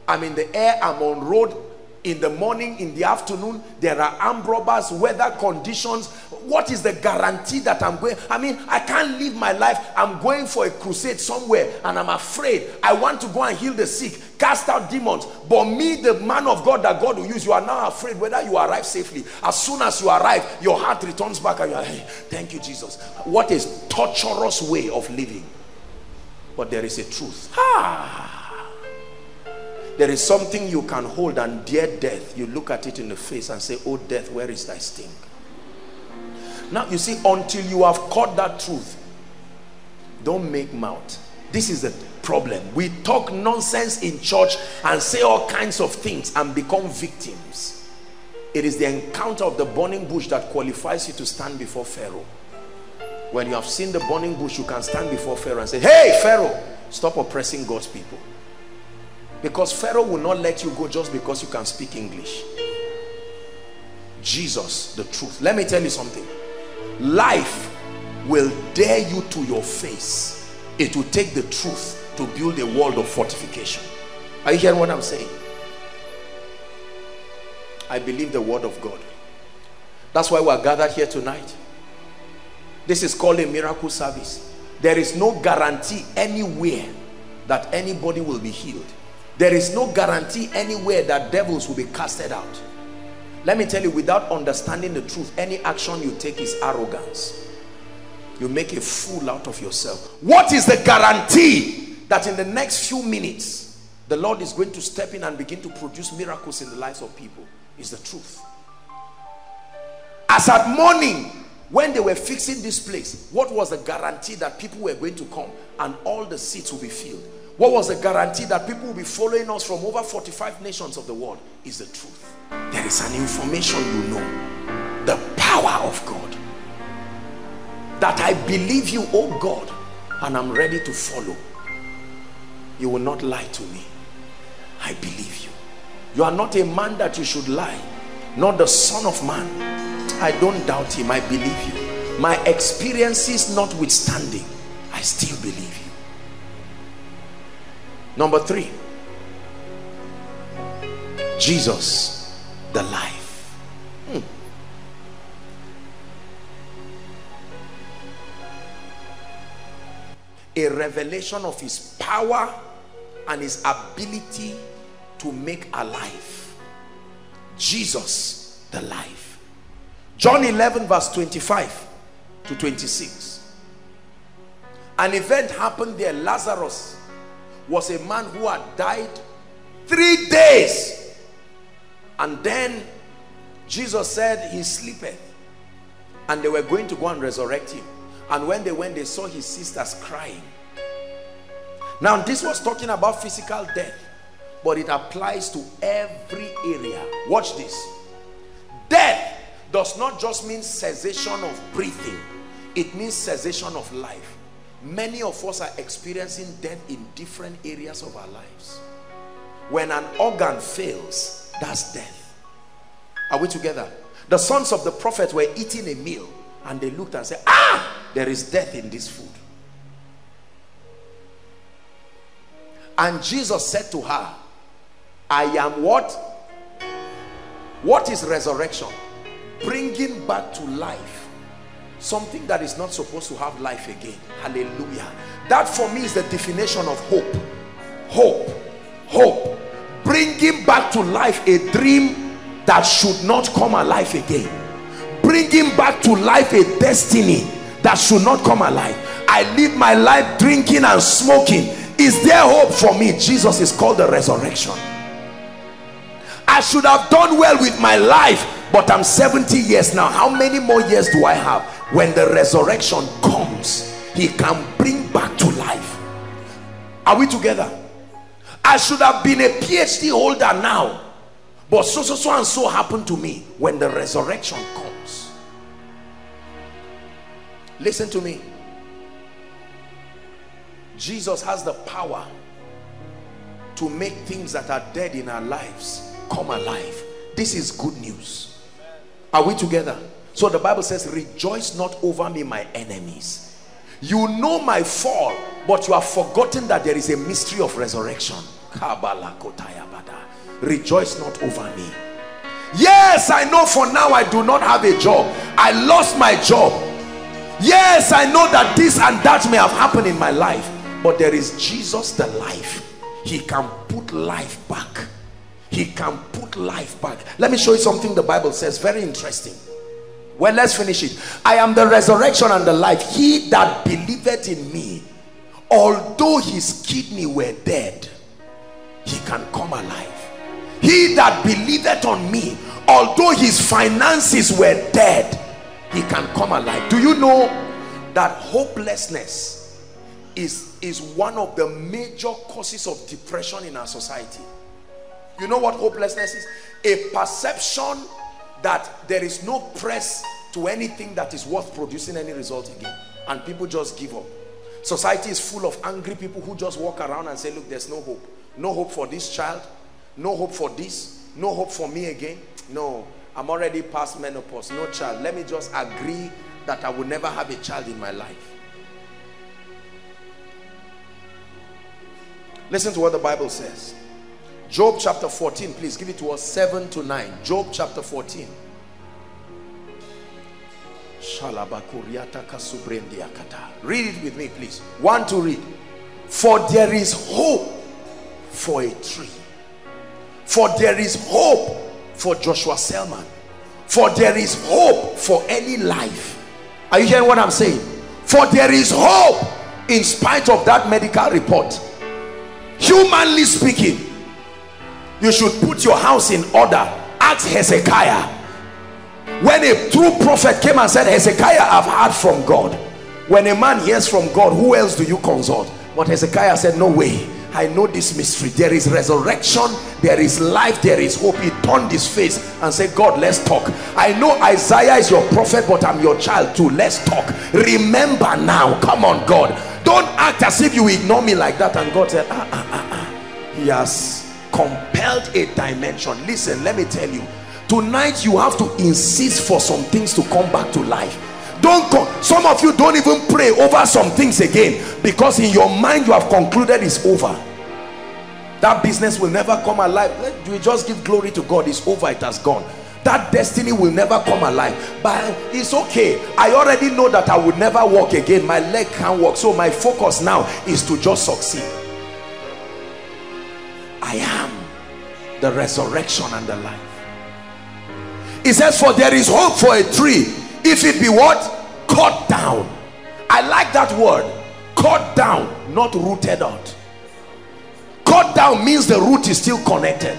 I'm in the air, I'm on road. in the morning, in the afternoon, there are armed robbers, weather conditions. What is the guarantee that I'm going? I mean, I can't live my life. I'm going for a crusade somewhere and I'm afraid. I want to go and heal the sick, cast out demons. But me, the man of God that God will use, you are now afraid whether you arrive safely. As soon as you arrive, your heart returns back and you're like, hey, thank you, Jesus. What is torturous way of living? But there is a truth. Ah there is something you can hold and dear death. You look at it in the face and say oh death where is thy sting? Now you see until you have caught that truth don't make mouth. This is the problem. We talk nonsense in church and say all kinds of things and become victims. It is the encounter of the burning bush that qualifies you to stand before pharaoh. When you have seen the burning bush you can stand before pharaoh and say hey pharaoh stop oppressing god's people because Pharaoh will not let you go just because you can speak English. Jesus, the truth. Let me tell you something. Life will dare you to your face. It will take the truth to build a world of fortification. Are you hearing what I'm saying? I believe the word of God. That's why we're gathered here tonight. This is called a miracle service. There is no guarantee anywhere that anybody will be healed there is no guarantee anywhere that devils will be casted out. Let me tell you, without understanding the truth, any action you take is arrogance. You make a fool out of yourself. What is the guarantee that in the next few minutes, the Lord is going to step in and begin to produce miracles in the lives of people? Is the truth. As at morning, when they were fixing this place, what was the guarantee that people were going to come and all the seats will be filled? What was the guarantee that people will be following us from over 45 nations of the world is the truth. There is an information you know. The power of God. That I believe you, oh God, and I'm ready to follow. You will not lie to me. I believe you. You are not a man that you should lie. Not the son of man. I don't doubt him. I believe you. My experiences notwithstanding, I still believe. Number three, Jesus, the life. Hmm. A revelation of his power and his ability to make alive. Jesus, the life. John 11 verse 25 to 26. An event happened there. Lazarus was a man who had died three days. And then Jesus said he sleepeth. And they were going to go and resurrect him. And when they went they saw his sisters crying. Now this was talking about physical death. But it applies to every area. Watch this. Death does not just mean cessation of breathing. It means cessation of life many of us are experiencing death in different areas of our lives. When an organ fails that's death. Are we together? The sons of the prophet were eating a meal and they looked and said ah there is death in this food. And jesus said to her i am what? What is resurrection? Bringing back to life something that is not supposed to have life again. Hallelujah. That for me is the definition of hope. Hope. Hope. Bringing back to life a dream that should not come alive again. Bringing back to life a destiny that should not come alive. I live my life drinking and smoking. Is there hope for me? Jesus is called the resurrection. I should have done well with my life but i'm 70 years now. How many more years do i have when the resurrection comes he can bring back to life. Are we together? I should have been a phd holder now but so so so and so happened to me when the resurrection comes. Listen to me. Jesus has the power to make things that are dead in our lives come alive. This is good news. Are we together so the Bible says, rejoice not over me, my enemies. You know my fall, but you have forgotten that there is a mystery of resurrection. rejoice not over me. Yes i know for now i do not have a job. I lost my job. Yes i know that this and that may have happened in my life but there is jesus the life. He can put life back. He can put life back. Let me show you something the bible says very interesting well let's finish it. I am the resurrection and the life. He that believeth in me although his kidney were dead he can come alive. He that believeth on me although his finances were dead he can come alive. Do you know that hopelessness is is one of the major causes of depression in our society? You know what hopelessness is? A perception that there is no press to anything that is worth producing any result again. And people just give up. Society is full of angry people who just walk around and say look there's no hope. No hope for this child. No hope for this. No hope for me again. No i'm already past menopause. No child. Let me just agree that i will never have a child in my life. Listen to what the bible says job chapter 14 please give it to us 7 to 9 job chapter 14 read it with me please. One to read. For there is hope for a tree. For there is hope for Joshua Selman. For there is hope for any life. Are you hearing what I'm saying? For there is hope in spite of that medical report. Humanly speaking you should put your house in order. Ask Hezekiah. When a true prophet came and said Hezekiah I've heard from God. When a man hears from God who else do you consult? But Hezekiah said no way. I know this mystery. There is resurrection. There is life. There is hope. He turned his face and said God let's talk. I know Isaiah is your prophet but I'm your child too. Let's talk. Remember now. Come on God. Don't act as if you ignore me like that. And God said ah, ah, ah, ah. he has compelled a dimension. Listen let me tell you. Tonight you have to insist for some things to come back to life. Don't come some of you don't even pray over some things again because in your mind you have concluded it's over. That business will never come alive. You just give glory to God it's over it has gone. That destiny will never come alive. But it's okay. I already know that I would never walk again. My leg can't walk. So my focus now is to just succeed I am the resurrection and the life. It says for there is hope for a tree. If it be what? Cut down. I like that word. Cut down not rooted out. Cut down means the root is still connected.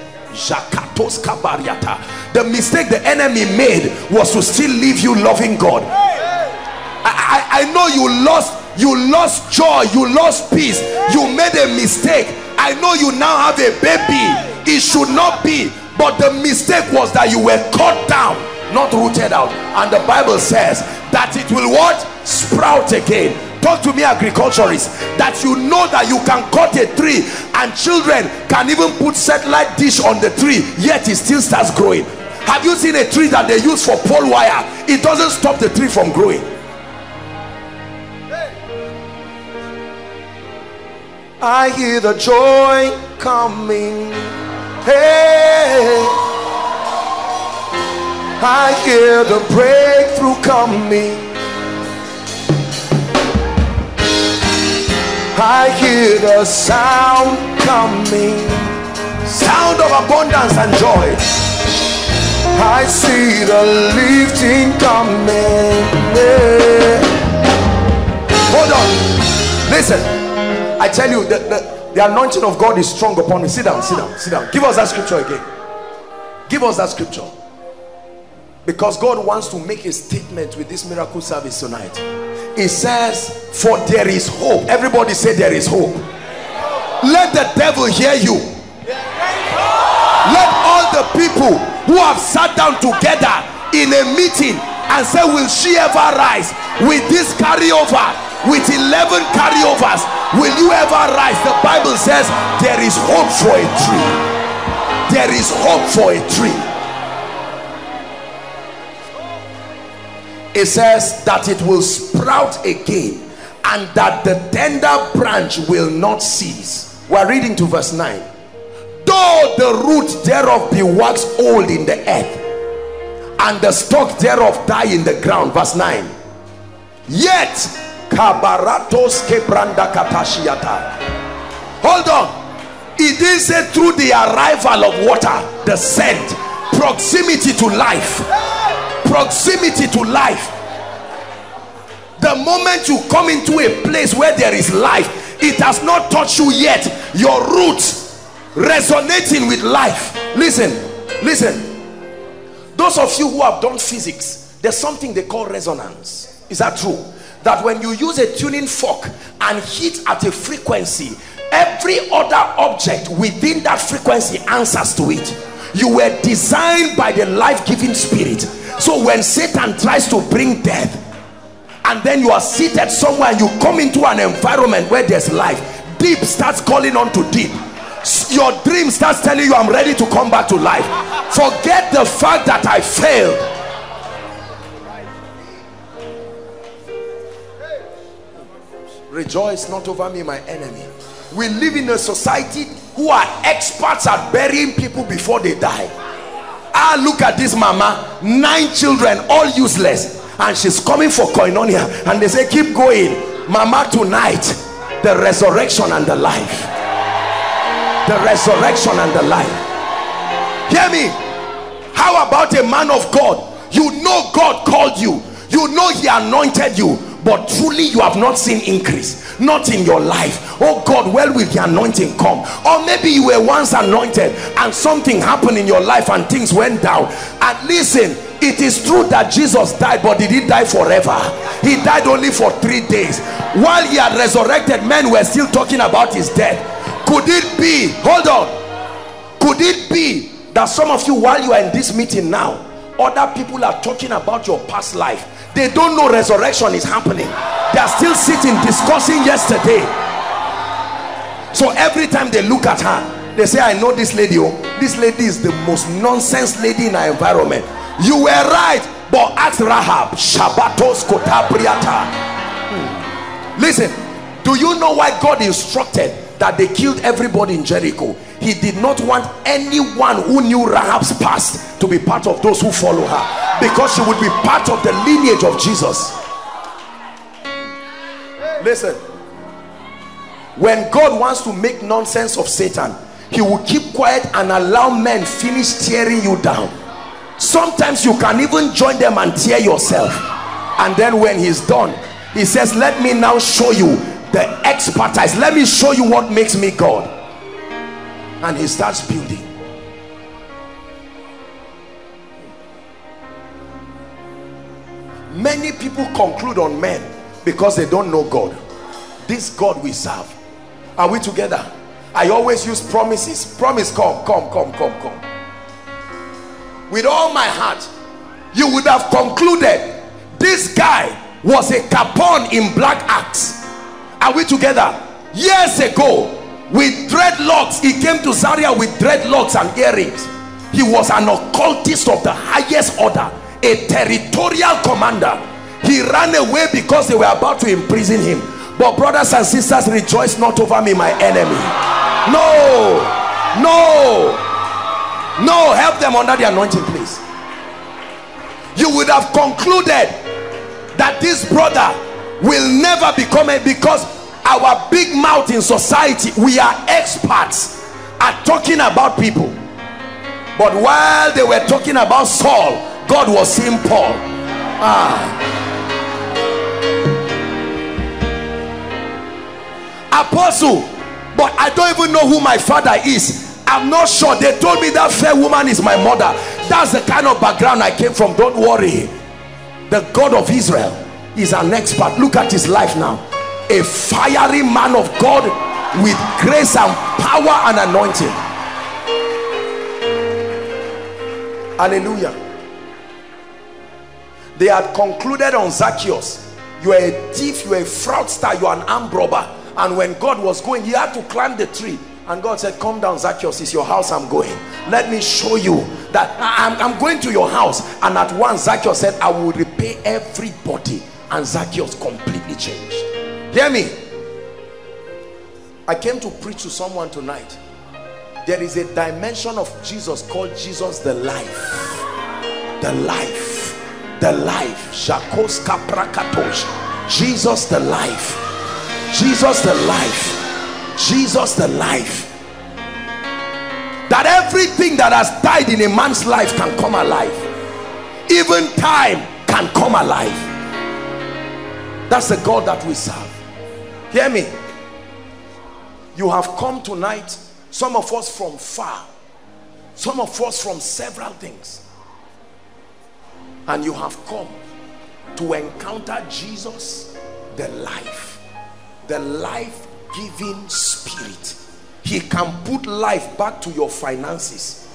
The mistake the enemy made was to still leave you loving God. I, I, I know you lost you lost joy you lost peace you made a mistake. I know you now have a baby. It should not be but the mistake was that you were cut down not rooted out. And the bible says that it will what? Sprout again. Talk to me agriculturists that you know that you can cut a tree and children can even put satellite dish on the tree yet it still starts growing. Have you seen a tree that they use for pole wire? It doesn't stop the tree from growing I hear the joy coming. Hey. I hear the breakthrough coming. I hear the sound coming. Sound of abundance and joy. I see the lifting coming. Hold on. Listen I tell you that the, the anointing of God is strong upon me. Sit down sit down sit down. Give us that scripture again. Give us that scripture. Because God wants to make a statement with this miracle service tonight. It says for there is hope. Everybody say there is hope. Let the devil hear you. Let all the people who have sat down together in a meeting and say will she ever rise with this carryover with 11 carryovers? Will you ever rise? The bible says there is hope for a tree. There is hope for a tree. It says that it will sprout again and that the tender branch will not cease. We're reading to verse 9 though the root thereof be waxed old in the earth and the stock thereof die in the ground. Verse 9 yet kabaratos kebranda katashiata. Hold on. It say through the arrival of water the scent proximity to life. Proximity to life. The moment you come into a place where there is life it has not touched you yet. Your roots resonating with life. Listen listen those of you who have done physics there's something they call resonance. Is that true? That when you use a tuning fork and hit at a frequency every other object within that frequency answers to it. You were designed by the life-giving spirit. So when satan tries to bring death and then you are seated somewhere and you come into an environment where there's life deep starts calling on to deep your dream starts telling you i'm ready to come back to life. Forget the fact that i failed. Rejoice not over me my enemy. We live in a society who are experts at burying people before they die. Ah look at this mama nine children all useless. And she's coming for koinonia. And they say keep going mama tonight the resurrection and the life the resurrection and the life. Hear me. How about a man of god? You know god called you. You know he anointed you but truly you have not seen increase. Not in your life. Oh god well will the anointing come? Or maybe you were once anointed and something happened in your life and things went down. And listen it is true that jesus died but did he die forever? He died only for three days. While he had resurrected men were still talking about his death could it be hold on. Could it be that some of you while you are in this meeting now other people are talking about your past life? They don't know resurrection is happening. They are still sitting discussing yesterday. So every time they look at her they say i know this lady oh. This lady is the most nonsense lady in our environment. You were right but ask rahab shabatos kotabriata. Hmm. listen do you know why god instructed that they killed everybody in jericho. He did not want anyone who knew rahab's past to be part of those who follow her because she would be part of the lineage of jesus. Listen. When god wants to make nonsense of satan he will keep quiet and allow men finish tearing you down. Sometimes you can even join them and tear yourself. And then when he's done he says let me now show you the expertise. Let me show you what makes me god. And he starts building. Many people conclude on men because they don't know god. This god we serve. Are we together? I always use promises. Promise come come come come come. With all my heart you would have concluded this guy was a Capone in Black Axe are we together? Years ago with dreadlocks he came to zaria with dreadlocks and earrings. He was an occultist of the highest order a territorial commander. He ran away because they were about to imprison him. But brothers and sisters rejoice not over me my enemy. No no no help them under the anointing please. You would have concluded that this brother will never become a because our big mouth in society we are experts at talking about people. But while they were talking about Saul God was seeing Paul. Ah. Apostle but I don't even know who my father is. I'm not sure. They told me that fair woman is my mother. That's the kind of background I came from. Don't worry. The God of Israel is an expert. Look at his life now. A fiery man of God with grace and power and anointing. Hallelujah. They had concluded on Zacchaeus. You are a thief you are a fraudster you are an armed robber. And when God was going he had to climb the tree. And God said come down Zacchaeus it's your house I'm going. Let me show you that I'm, I'm going to your house. And at once Zacchaeus said I will repay everybody and Zacchaeus completely changed. Hear me. I came to preach to someone tonight. There is a dimension of Jesus called Jesus the life. The life. The life. Shakos Kaprakatosh Jesus the life. Jesus the life. Jesus the life. That everything that has died in a man's life can come alive. Even time can come alive that's the God that we serve. Hear me. You have come tonight some of us from far some of us from several things. And you have come to encounter Jesus the life the life-giving spirit. He can put life back to your finances.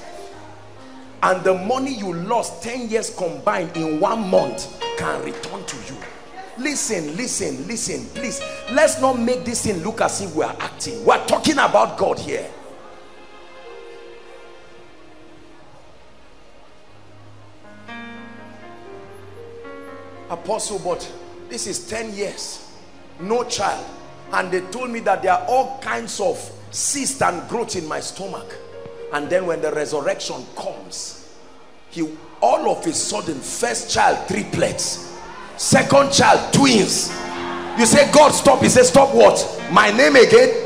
And the money you lost 10 years combined in one month can return to you listen listen listen please. Let's not make this thing look as if we are acting. We're talking about God here. Apostle but this is 10 years. No child. And they told me that there are all kinds of cysts and growth in my stomach. And then when the resurrection comes he all of a sudden first child triplets second child twins. You say god stop. He says stop what? My name again.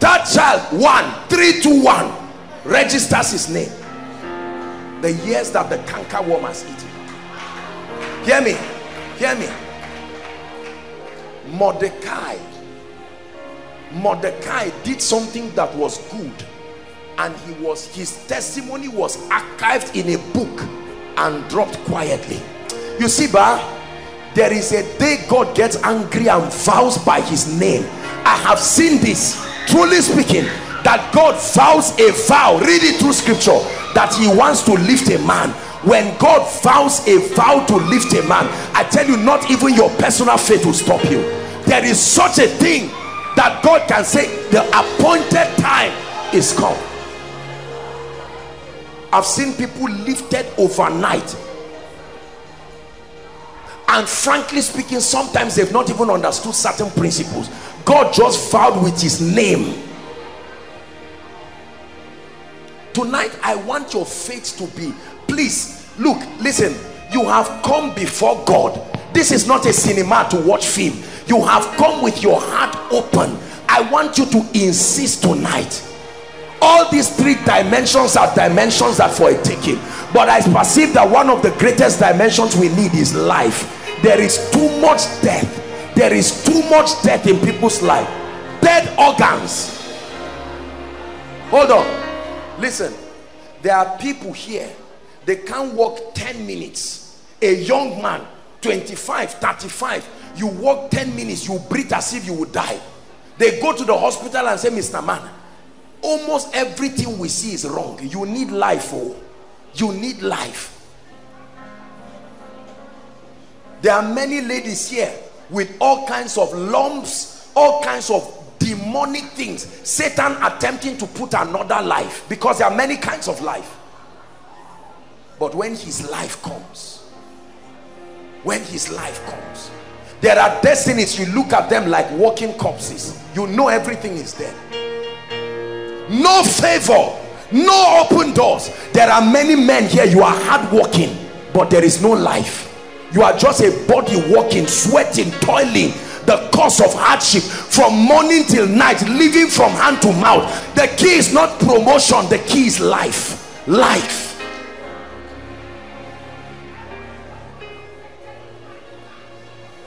That child one. Three two one. Registers his name. The years that the canker worm has eaten. Hear me. Hear me. Mordecai. Mordecai did something that was good. And he was his testimony was archived in a book and dropped quietly. You see bar there is a day god gets angry and vows by his name. I have seen this truly speaking that god vows a vow. Read it through scripture that he wants to lift a man. When god vows a vow to lift a man i tell you not even your personal faith will stop you. There is such a thing that god can say the appointed time is come. I've seen people lifted overnight and frankly speaking sometimes they've not even understood certain principles. God just vowed with his name. Tonight i want your faith to be please look listen. You have come before god. This is not a cinema to watch film. You have come with your heart open. I want you to insist tonight. All these three dimensions are dimensions that for a taking. But i perceive that one of the greatest dimensions we need is life there is too much death. There is too much death in people's life. Dead organs. Hold on. Listen. There are people here. They can't walk 10 minutes. A young man 25 35 you walk 10 minutes you breathe as if you would die. They go to the hospital and say mr man almost everything we see is wrong. You need life oh. You need life there are many ladies here with all kinds of lumps all kinds of demonic things satan attempting to put another life because there are many kinds of life. But when his life comes when his life comes there are destinies. You look at them like walking corpses. You know everything is there. No favor no open doors. There are many men here. You are hardworking but there is no life you are just a body walking sweating toiling. The cause of hardship from morning till night living from hand to mouth. The key is not promotion the key is life. Life.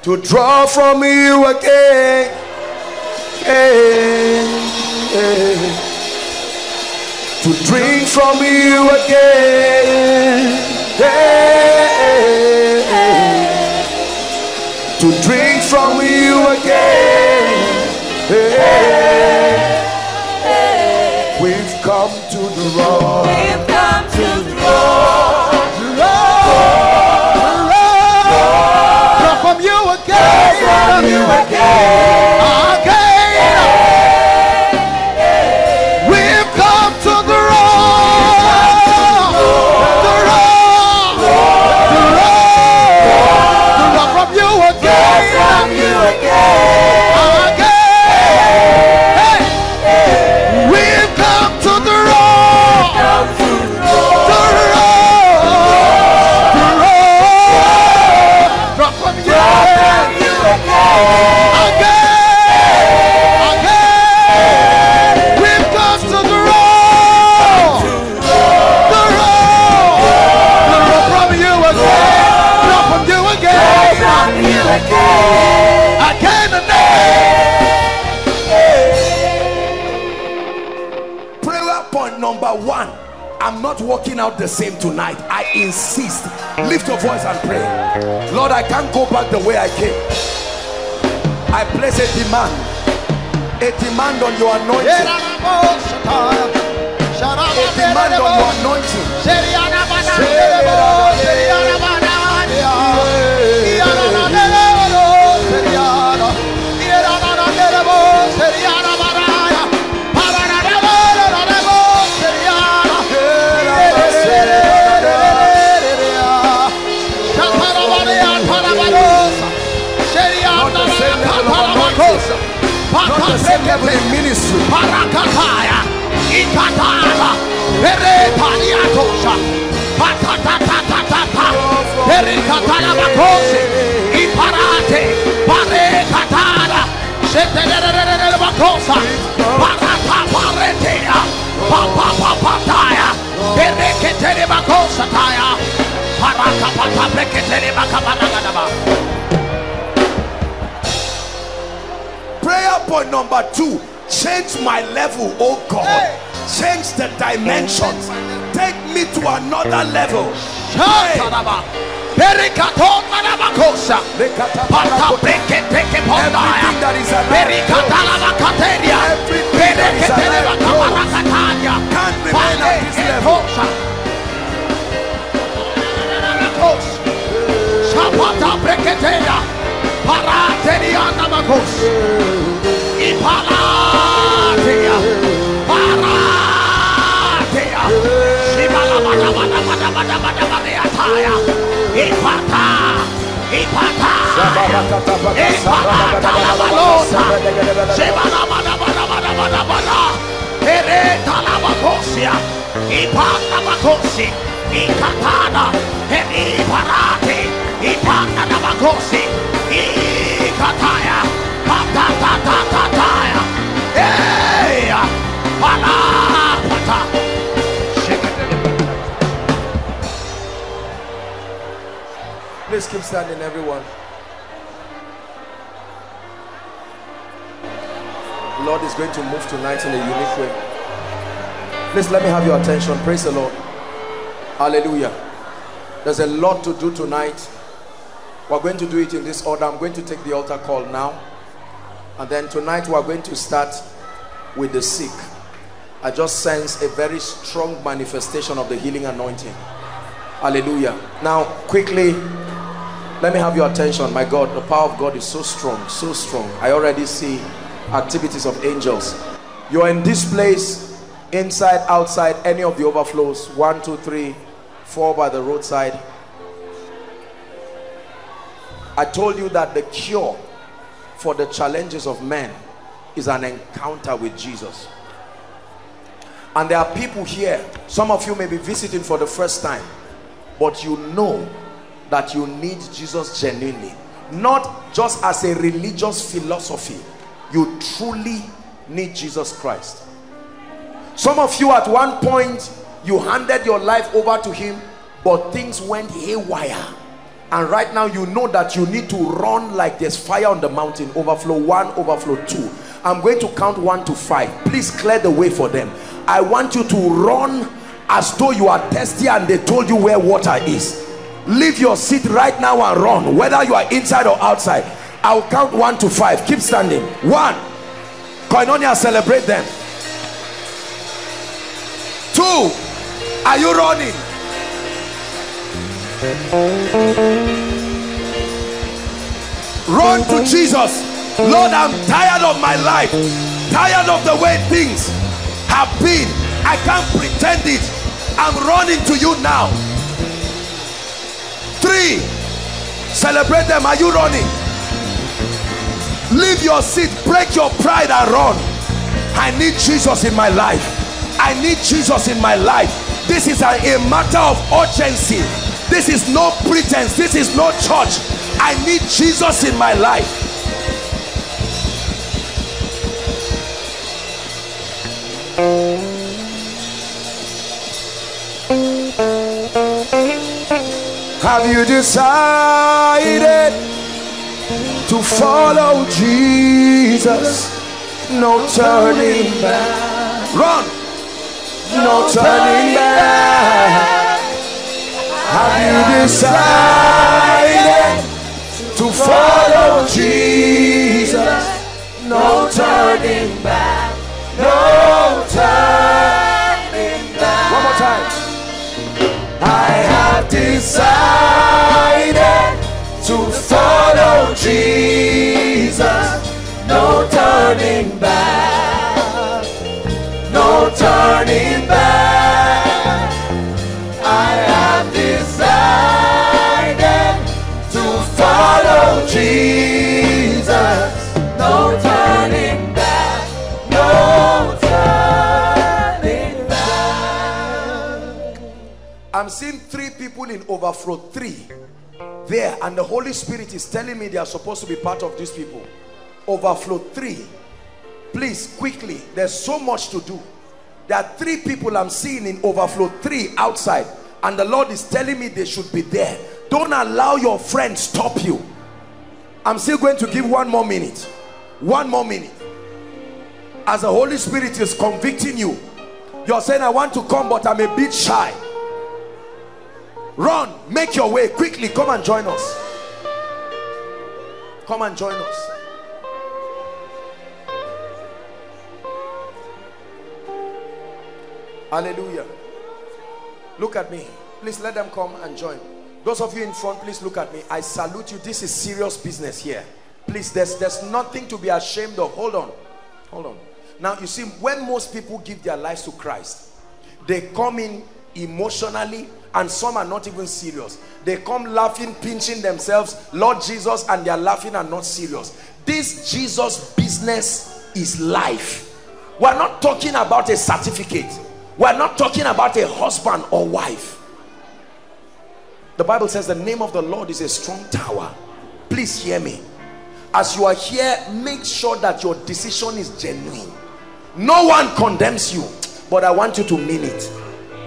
To draw from you again, to drink from you again. To drink from you again. We've come to the rock. We've come to the rock. Draw from you again. From you. Again. Not walking out the same tonight. I insist. Lift your voice and pray. Lord i can't go back the way i came. I place a demand. A demand on your anointing. A demand on your anointing in ministry. Parakataya, Iparate, Bakosa. Point number two change my level oh god. Change the dimensions take me to another level. Hey! Perikatona Pata breke teke pondaya. Everything that is alive, Everything that is alive, can't remain at this level. Shapata breketeya. Parateriana makos. Ipalateya. Parateya. Shibala bada bada bada bada bada bada yataya. Ipata. Ipata. Ipata la balosa. Shibala bada bada bada bada bada. Ereta la bakosia. Ipata bakosi. Ikatada. Eri parate. Ipata bakosi. Ikataya. Please keep standing everyone. The lord is going to move tonight in a unique way. Please let me have your attention. Praise the lord. Hallelujah. There's a lot to do tonight. We're going to do it in this order. I'm going to take the altar call now and then tonight we're going to start with the sick. I just sense a very strong manifestation of the healing anointing. Hallelujah. Now quickly let me have your attention. My god the power of god is so strong so strong. I already see activities of angels. You're in this place inside outside any of the overflows. One two three four by the roadside. I told you that the cure for the challenges of men is an encounter with jesus. And there are people here some of you may be visiting for the first time but you know that you need Jesus genuinely. Not just as a religious philosophy you truly need Jesus Christ. Some of you at one point you handed your life over to him but things went haywire and right now you know that you need to run like there's fire on the mountain overflow one overflow two. I'm going to count one to five. Please clear the way for them. I want you to run as though you are thirsty and they told you where water is. Leave your seat right now and run whether you are inside or outside. I'll count one to five. Keep standing. One. Koinonia celebrate them. Two. Are you running run to jesus. Lord i'm tired of my life. Tired of the way things have been. I can't pretend it. I'm running to you now. Three celebrate them. Are you running? Leave your seat. Break your pride and run. I need jesus in my life. I need jesus in my life. This is a, a matter of urgency this is no pretense. This is no church. I need jesus in my life. Have you decided to follow jesus? No turning back. Run. No turning back. Have you decided to follow Jesus? No turning back. No turning back. One more time. I have decided to follow Jesus. No turning back. No turning back. I'm seeing three people in overflow. Three there, and the Holy Spirit is telling me they are supposed to be part of these people. Overflow three. Please, quickly, there's so much to do. There are three people I'm seeing in overflow three outside, and the Lord is telling me they should be there. Don't allow your friends stop you. I'm still going to give one more minute. One more minute. As the Holy Spirit is convicting you, you're saying, I want to come, but I'm a bit shy. Run, make your way quickly. Come and join us. Come and join us. Hallelujah. Look at me. Please let them come and join. Those of you in front, please look at me. I salute you. This is serious business here. Please, there's, there's nothing to be ashamed of. Hold on. Hold on. Now, you see, when most people give their lives to Christ, they come in emotionally and some are not even serious. They come laughing, pinching themselves, Lord Jesus, and they're laughing and not serious. This Jesus business is life. We're not talking about a certificate. We're not talking about a husband or wife. The Bible says the name of the Lord is a strong tower. Please hear me. As you are here, make sure that your decision is genuine. No one condemns you, but I want you to mean it.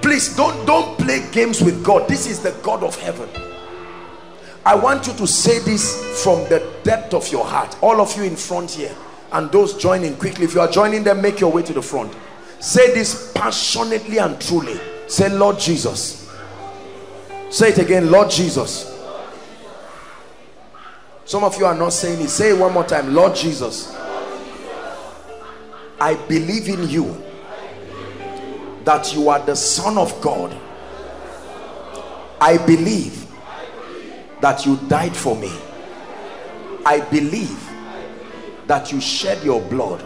Please don't, don't play games with God. This is the God of heaven. I want you to say this from the depth of your heart. All of you in front here and those joining quickly. If you are joining them, make your way to the front. Say this passionately and truly. Say, Lord Jesus. Say it again, Lord Jesus. Some of you are not saying it. Say it one more time, Lord Jesus. I believe in you that you are the Son of God. I believe that you died for me. I believe that you shed your blood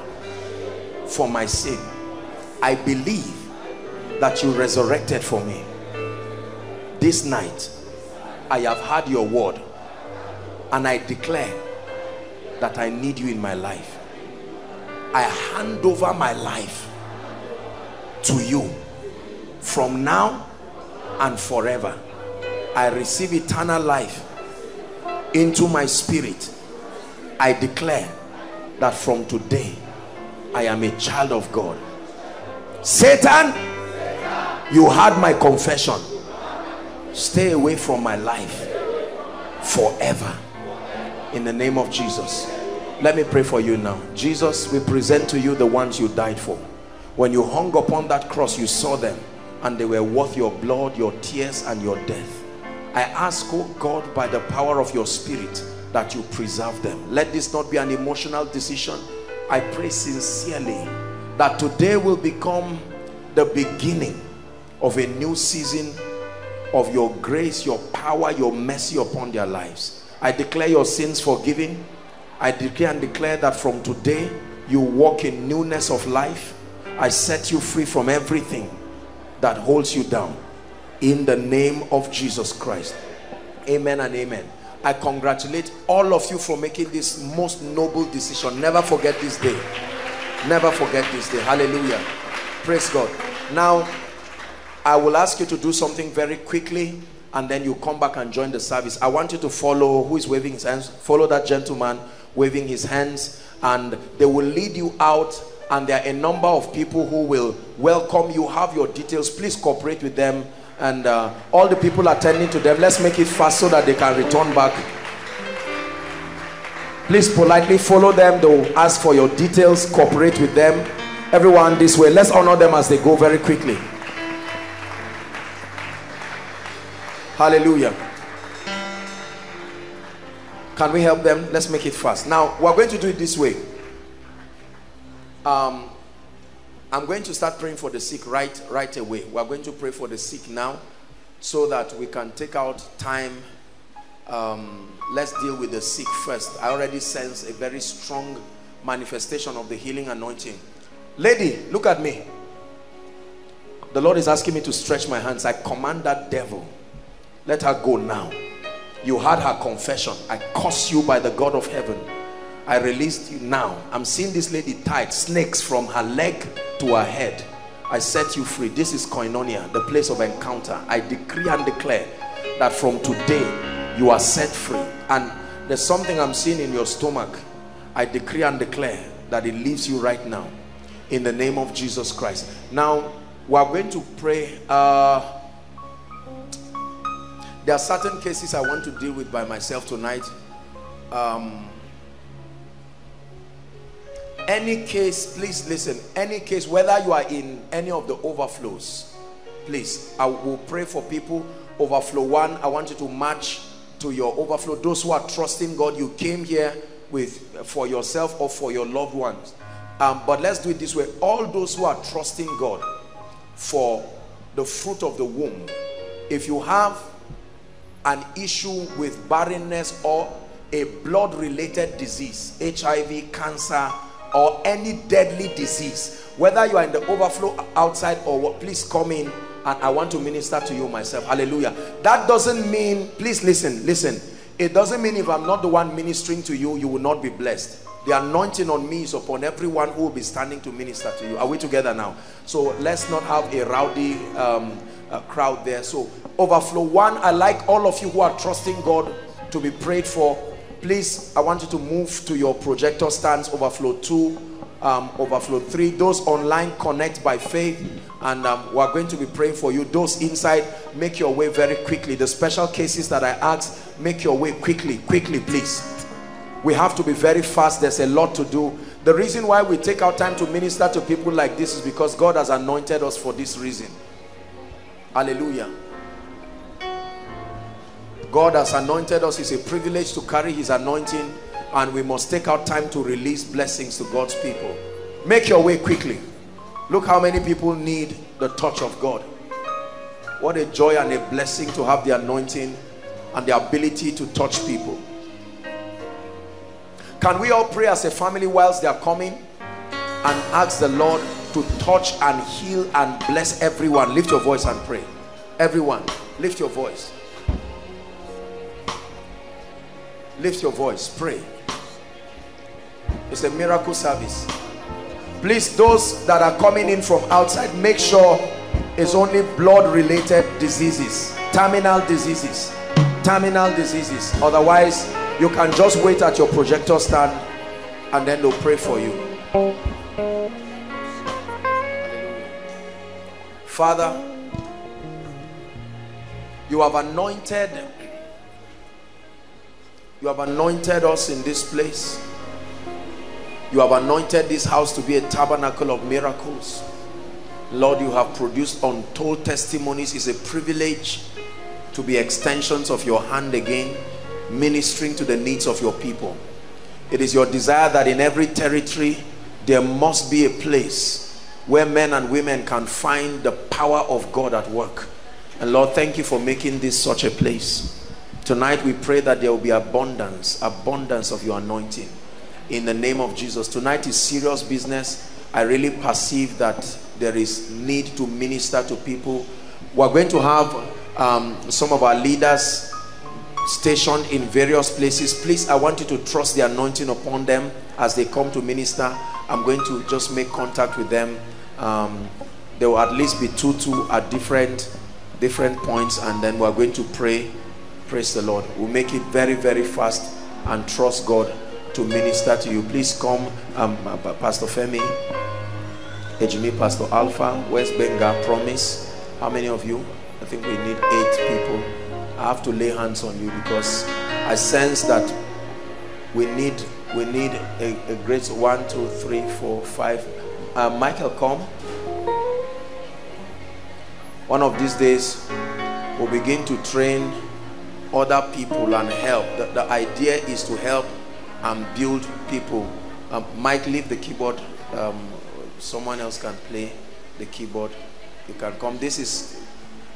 for my sin. I believe that you resurrected for me. This night, I have heard your word and I declare that I need you in my life. I hand over my life to you from now and forever. I receive eternal life into my spirit. I declare that from today I am a child of God. Satan, you had my confession. Stay away from my life forever. In the name of Jesus. Let me pray for you now. Jesus, we present to you the ones you died for. When you hung upon that cross, you saw them and they were worth your blood, your tears, and your death. I ask, oh God, by the power of your spirit, that you preserve them. Let this not be an emotional decision. I pray sincerely that today will become the beginning of a new season of your grace, your power, your mercy upon their lives. I declare your sins forgiven. I declare and declare that from today you walk in newness of life. I set you free from everything that holds you down in the name of Jesus Christ. Amen and amen. I congratulate all of you for making this most noble decision. Never forget this day. Never forget this day. Hallelujah. Praise God. Now, I will ask you to do something very quickly and then you come back and join the service. I want you to follow who is waving his hands. Follow that gentleman waving his hands and they will lead you out and there are a number of people who will welcome you. Have your details. Please cooperate with them. And uh, all the people attending to them let's make it fast so that they can return back. Please politely follow them. They'll ask for your details. Cooperate with them. Everyone this way. Let's honor them as they go very quickly. Hallelujah. Can we help them? Let's make it fast. Now we're going to do it this way um i'm going to start praying for the sick right right away. We're going to pray for the sick now so that we can take out time. Um let's deal with the sick first. I already sense a very strong manifestation of the healing anointing. Lady look at me. The lord is asking me to stretch my hands. I command that devil let her go now. You had her confession. I curse you by the god of heaven i released you now. I'm seeing this lady tied snakes from her leg to her head. I set you free. This is koinonia the place of encounter. I decree and declare that from today you are set free. And there's something i'm seeing in your stomach. I decree and declare that it leaves you right now. In the name of jesus christ. Now we are going to pray uh there are certain cases I want to deal with by myself tonight. Um, any case, please listen. Any case, whether you are in any of the overflows, please, I will pray for people. Overflow one, I want you to match to your overflow. Those who are trusting God, you came here with for yourself or for your loved ones. Um, but let's do it this way. All those who are trusting God for the fruit of the womb, if you have an issue with barrenness or a blood related disease hiv cancer or any deadly disease whether you are in the overflow outside or what please come in and i want to minister to you myself. Hallelujah. That doesn't mean please listen listen. It doesn't mean if i'm not the one ministering to you you will not be blessed. The anointing on me is upon everyone who will be standing to minister to you. Are we together now? So let's not have a rowdy um, uh, crowd there. So overflow. One i like all of you who are trusting god to be prayed for please i want you to move to your projector stands overflow two um, overflow three. Those online connect by faith and um, we're going to be praying for you. Those inside make your way very quickly. The special cases that i asked make your way quickly quickly please. We have to be very fast. There's a lot to do. The reason why we take our time to minister to people like this is because god has anointed us for this reason. Hallelujah God has anointed us. It's a privilege to carry his anointing and we must take our time to release blessings to God's people. Make your way quickly. Look how many people need the touch of God. What a joy and a blessing to have the anointing and the ability to touch people. Can we all pray as a family whilst they are coming and ask the Lord to touch and heal and bless everyone? Lift your voice and pray. Everyone lift your voice lift your voice pray. It's a miracle service. Please those that are coming in from outside make sure it's only blood related diseases terminal diseases terminal diseases. Otherwise you can just wait at your projector stand and then they'll pray for you. Father you have anointed you have anointed us in this place. You have anointed this house to be a tabernacle of miracles. Lord you have produced untold testimonies. It's a privilege to be extensions of your hand again ministering to the needs of your people. It is your desire that in every territory there must be a place where men and women can find the power of God at work. And Lord thank you for making this such a place tonight we pray that there will be abundance abundance of your anointing. In the name of Jesus. Tonight is serious business. I really perceive that there is need to minister to people. We're going to have um, some of our leaders stationed in various places. Please I want you to trust the anointing upon them as they come to minister. I'm going to just make contact with them. Um, there will at least be two two at different different points and then we're going to pray praise the Lord. We'll make it very very fast and trust God to minister to you. Please come um, Pastor Femi Ejimi Pastor Alpha West Benga Promise. How many of you? I think we need eight people. I have to lay hands on you because I sense that we need we need a, a great one two three four five. Uh, Michael, come. One of these days, we'll begin to train other people and help. The, the idea is to help and build people. Um, Mike, leave the keyboard. Um, someone else can play the keyboard. You can come. This is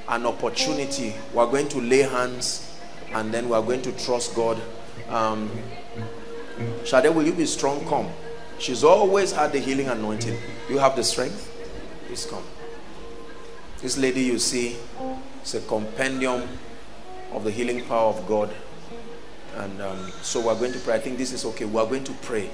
an opportunity. We're going to lay hands and then we're going to trust God. Um, Shade, will you be strong? Come. She's always had the healing anointing. You have the strength? Please come. This lady you see is a compendium of the healing power of God. And um, so we're going to pray. I think this is okay. We're going to pray.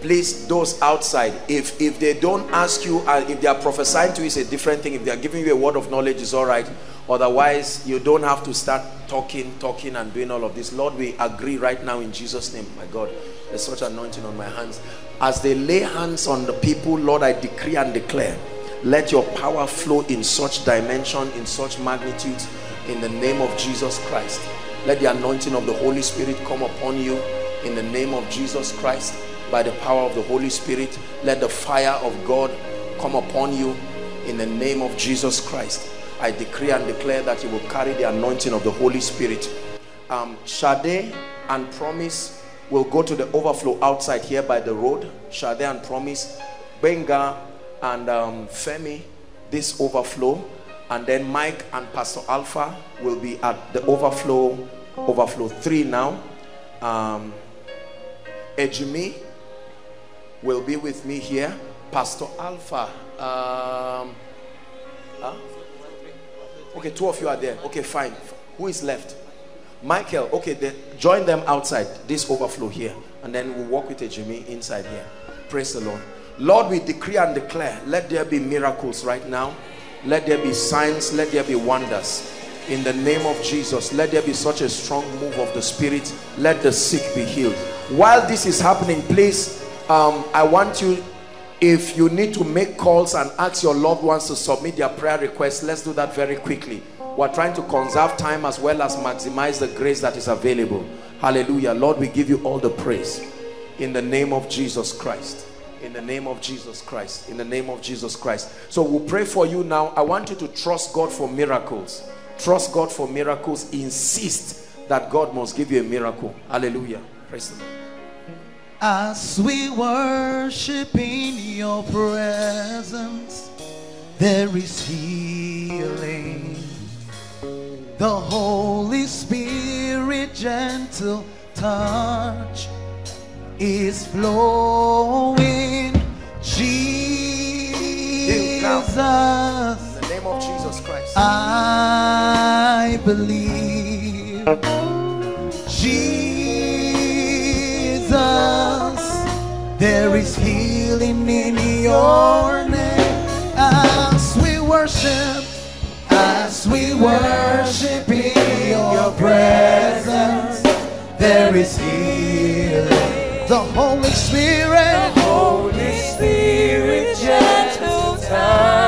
Please, those outside, if if they don't ask you, uh, if they are prophesying to you, it's a different thing. If they are giving you a word of knowledge, it's all right. Otherwise, you don't have to start talking, talking, and doing all of this. Lord, we agree right now in Jesus' name. My God, there's such anointing on my hands. As they lay hands on the people, Lord, I decree and declare, let your power flow in such dimension, in such magnitude, in the name of Jesus Christ. Let the anointing of the Holy Spirit come upon you in the name of Jesus Christ. By the power of the Holy Spirit, let the fire of God come upon you in the name of Jesus Christ. I decree and declare that you will carry the anointing of the Holy Spirit. Um, Shade and Promise will go to the overflow outside here by the road. Shade and Promise, Benga and um, Femi, this overflow. And then Mike and Pastor Alpha will be at the overflow, overflow three now. Um, Ejimi will be with me here. Pastor Alpha. Um, huh? Okay, two of you are there. Okay, fine. Who is left? Michael. Okay, then join them outside this overflow here. And then we'll walk with Ejimi inside here. Praise the Lord. Lord, we decree and declare, let there be miracles right now. Let there be signs. Let there be wonders. In the name of Jesus, let there be such a strong move of the Spirit. Let the sick be healed. While this is happening, please, um, I want you, if you need to make calls and ask your loved ones to submit their prayer requests, let's do that very quickly. We're trying to conserve time as well as maximize the grace that is available. Hallelujah. Lord, we give you all the praise. In the name of Jesus Christ in the name of Jesus Christ in the name of Jesus Christ. So we'll pray for you now. I want you to trust God for miracles. Trust God for miracles. Insist that God must give you a miracle. Hallelujah. Praise the Lord. As we worship in your presence there is healing. The Holy Spirit gentle touch is flowing. Jesus, in the name of Jesus Christ. I believe. Jesus, there is healing in your name. As we worship, as we worship in your presence, there is healing the Holy Spirit, the Holy Spirit, gentle time,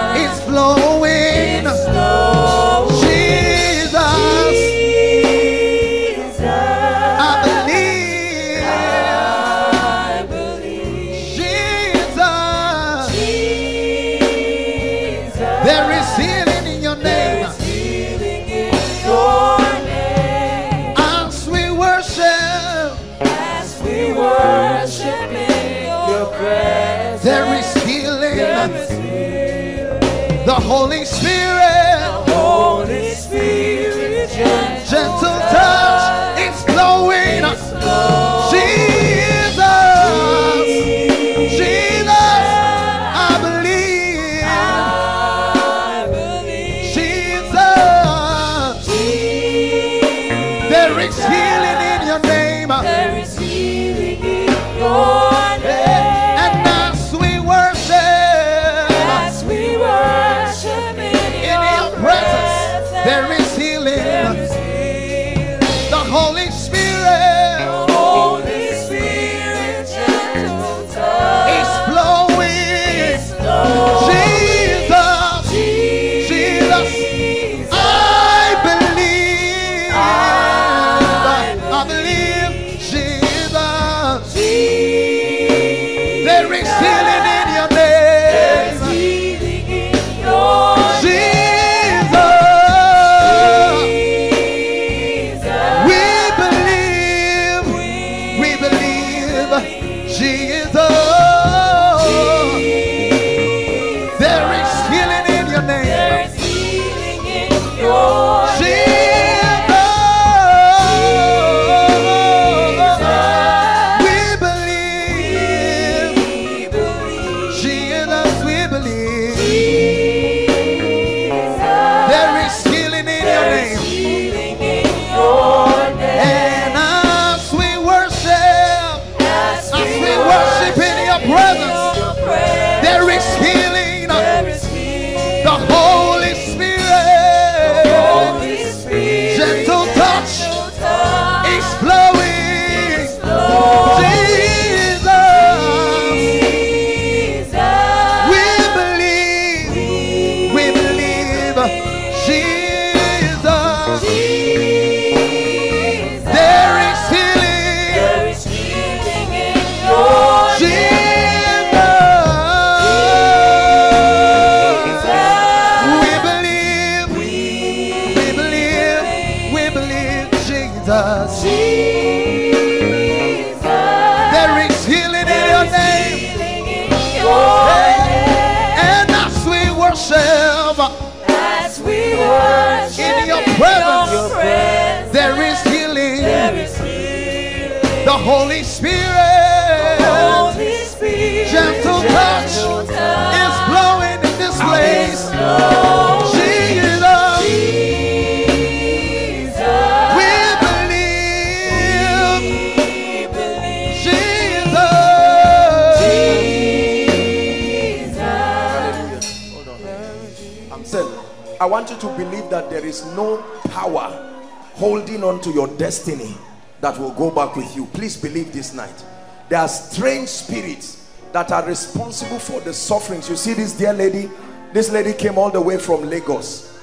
The Holy Spirit Holy Spirit, Gentle touch gentle is blowing in this place. Jesus, Jesus, we believe. we believe. Jesus. Jesus. Hold on. I'm saying, I want you to believe that there is no power holding on to your destiny that will go back with you. Please believe this night. There are strange spirits that are responsible for the sufferings. You see this dear lady? This lady came all the way from Lagos.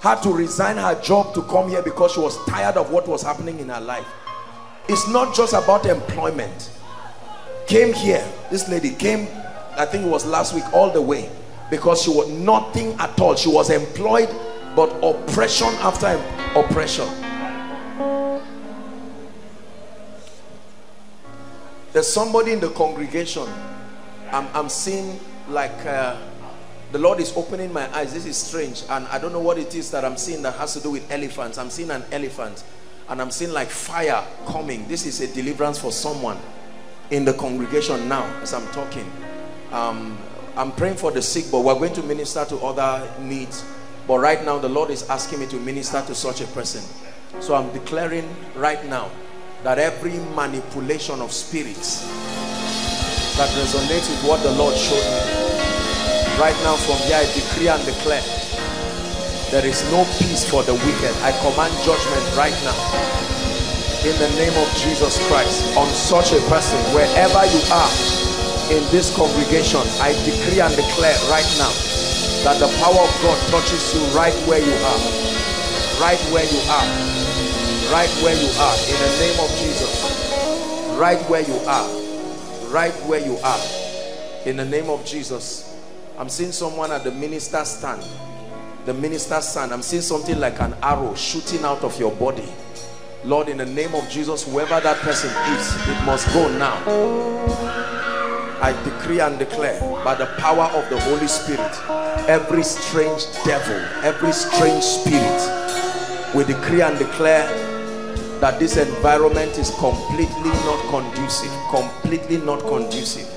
Had to resign her job to come here because she was tired of what was happening in her life. It's not just about employment came here this lady came i think it was last week all the way because she was nothing at all she was employed but oppression after oppression there's somebody in the congregation i'm, I'm seeing like uh, the lord is opening my eyes this is strange and i don't know what it is that i'm seeing that has to do with elephants i'm seeing an elephant and i'm seeing like fire coming this is a deliverance for someone in the congregation now as I'm talking. Um, I'm praying for the sick, but we're going to minister to other needs. But right now, the Lord is asking me to minister to such a person. So I'm declaring right now that every manipulation of spirits that resonates with what the Lord showed me, right now from here I decree and declare there is no peace for the wicked. I command judgment right now in the name of Jesus Christ on such a person wherever you are in this congregation I decree and declare right now that the power of God touches you right where you are right where you are right where you are in the name of Jesus. Right where you are. Right where you are. In the name of Jesus. I'm seeing someone at the minister stand. The minister stand. I'm seeing something like an arrow shooting out of your body. Lord, in the name of Jesus, whoever that person is, it must go now. I decree and declare by the power of the Holy Spirit, every strange devil, every strange spirit, we decree and declare that this environment is completely not conducive, completely not conducive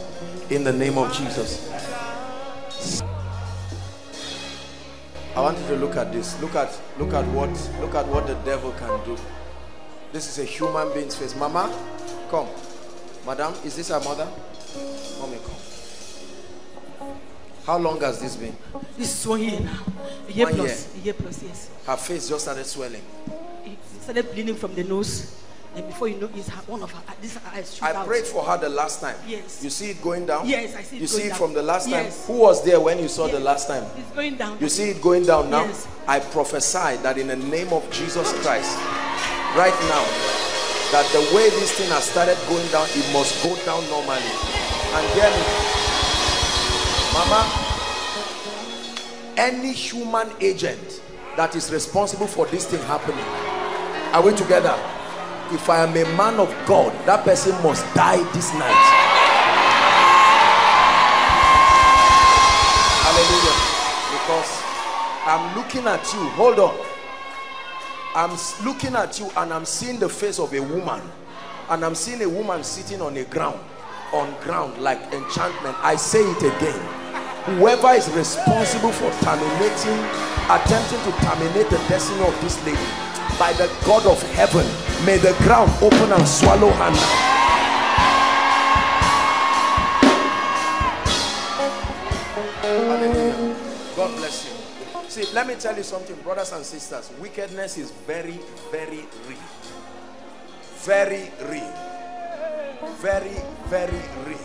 in the name of Jesus. I want you to look at this. Look at look at what look at what the devil can do. This is a human being's face. Mama, come. Madam, is this our mother? Mommy, come. How long has this been? This is one year now. A year One plus. A year plus, yes. Her face just started swelling. Started bleeding from the nose. And before you know, it's her, one of her this eyes I out. prayed for her the last time. Yes. You see it going down? Yes, I see it You see it down. from the last time? Yes. Who was there when you saw the last time? It's going down. You see it going down now? Yes. I prophesy that in the name of Jesus Christ, right now, that the way this thing has started going down, it must go down normally. And hear me. Mama, any human agent that is responsible for this thing happening, are we together? If I am a man of God, that person must die this night. Hallelujah. Because I'm looking at you. Hold on. I'm looking at you and I'm seeing the face of a woman. And I'm seeing a woman sitting on the ground. On ground like enchantment. I say it again. Whoever is responsible for terminating, attempting to terminate the destiny of this lady, by the God of heaven, may the ground open and swallow her now. God bless you. See, let me tell you something, brothers and sisters. Wickedness is very, very real. Very real. Very, very real.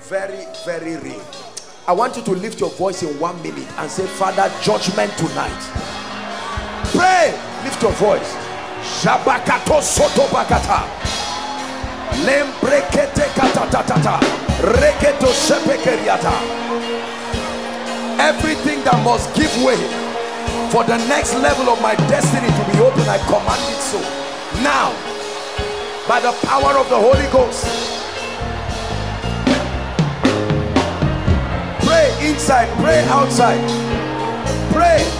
Very, very real. I want you to lift your voice in one minute and say, Father, judgment tonight. Pray. Lift your voice. Shabakato soto bakata. Lembrekete katatatata. Reketo sepekeriata. Everything that must give way for the next level of my destiny to be open, I command it so. Now, by the power of the Holy Ghost. Pray inside, pray outside. Pray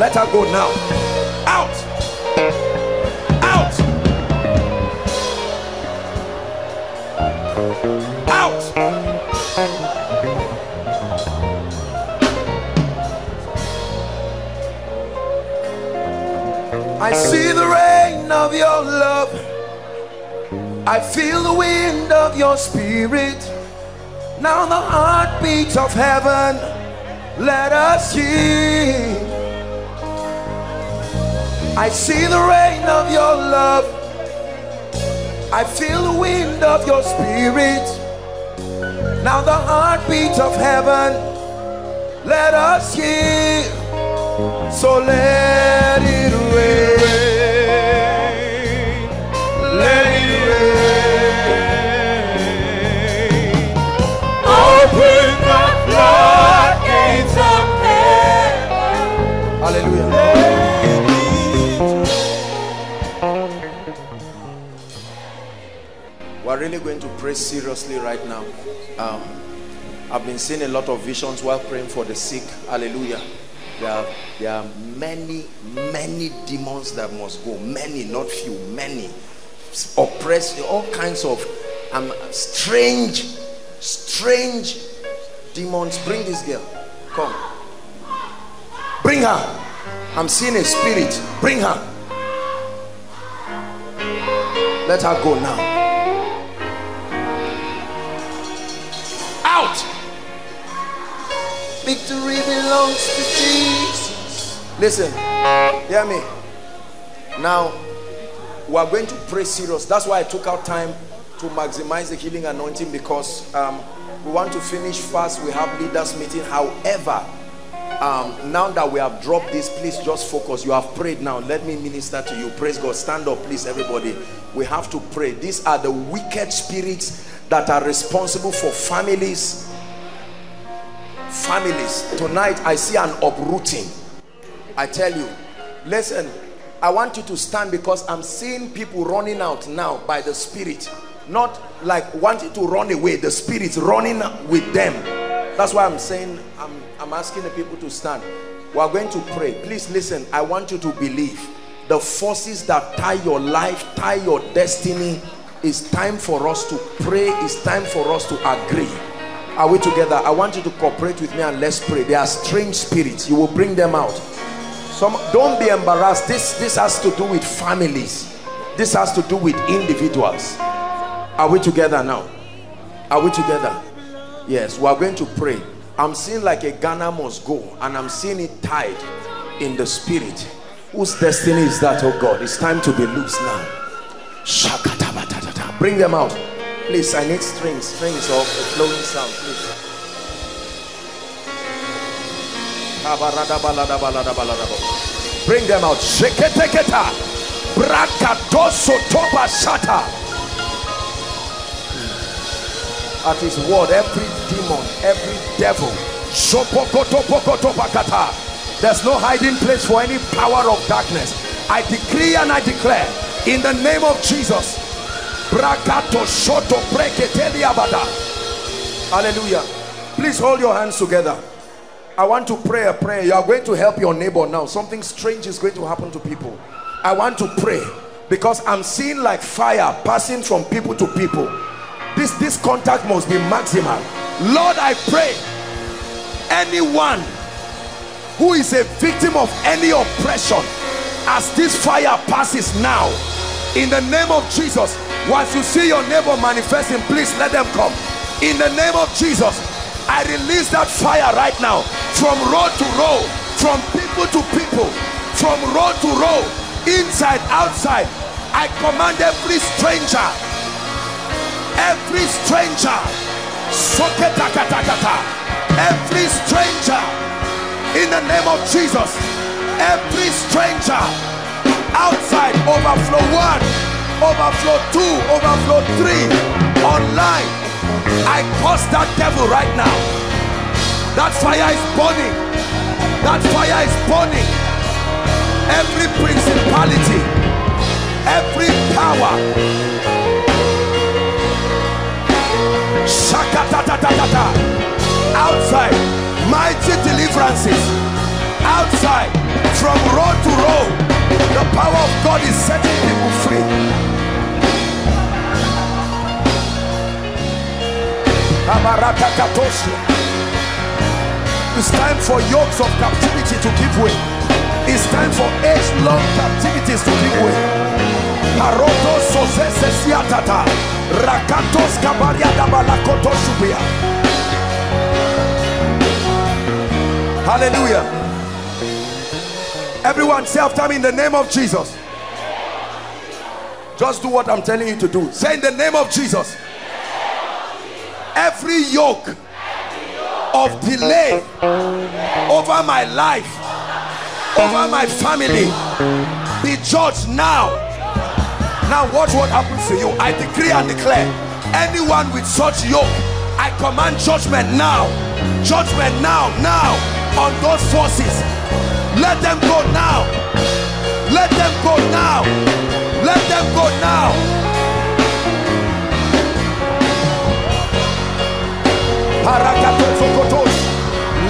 Let her go now. Out. Out. Out. I see the rain of your love. I feel the wind of your spirit. Now the heartbeat of heaven. Let us hear. I see the rain of your love. I feel the wind of your spirit. Now the heartbeat of heaven. Let us hear. So let it rain. Let it really going to pray seriously right now. Um, I've been seeing a lot of visions while praying for the sick. Hallelujah. There are, there are many, many demons that must go. Many, not few, many. Oppressed, all kinds of um, strange, strange demons. Bring this girl. Come. Bring her. I'm seeing a spirit. Bring her. Let her go now. Victory belongs to Jesus. Listen, hear me. Now, we are going to pray serious. That's why I took out time to maximize the healing anointing because um, we want to finish fast. We have leaders meeting. However, um, now that we have dropped this, please just focus. You have prayed now. Let me minister to you. Praise God. Stand up, please, everybody. We have to pray. These are the wicked spirits that are responsible for families. Families. Tonight, I see an uprooting. I tell you, listen, I want you to stand because I'm seeing people running out now by the spirit. Not like wanting to run away, the spirit running with them. That's why I'm saying, I'm, I'm asking the people to stand. We are going to pray. Please listen, I want you to believe the forces that tie your life, tie your destiny. It's time for us to pray. It's time for us to agree. Are we together? I want you to cooperate with me and let's pray. They are strange spirits. You will bring them out. Some don't be embarrassed. This this has to do with families. This has to do with individuals. Are we together now? Are we together? Yes, we are going to pray. I'm seeing like a Ghana must go, and I'm seeing it tied in the spirit. Whose destiny is that, oh God? It's time to be loose now. Bring them out. Please, I need strings, strings of a flowing sound, please. Bring them out. Sheketeketa. Brakadoso toba shata. At his word, every demon, every devil. There's no hiding place for any power of darkness. I decree and I declare in the name of Jesus. Brakato shoto breketeliabada. Hallelujah. Please hold your hands together. I want to pray a prayer. You are going to help your neighbor now. Something strange is going to happen to people. I want to pray because I'm seeing like fire passing from people to people. This, this contact must be maximal. Lord, I pray anyone who is a victim of any oppression as this fire passes now in the name of Jesus once you see your neighbor manifesting please let them come. In the name of Jesus I release that fire right now. From road to road from people to people from road to road inside outside I command every stranger every stranger every stranger in the name of Jesus every stranger outside overflow one overflow two overflow three. Online I curse that devil right now. That fire is burning. That fire is burning. Every principality every power. Shakatatatata outside mighty deliverances. Outside from road to road the power of God is setting people free it's time for yokes of captivity to give way. It's time for age-long captivities to give way. Rakatos shubia. Hallelujah. Everyone say after me in the name of Jesus. Just do what I'm telling you to do. Say in the name of Jesus every yoke of delay over my life over my family be judged now. Now watch what happens to you. I decree and declare anyone with such yoke I command judgment now. Judgment now now on those forces. Let them go now. Let them go now. Let them go now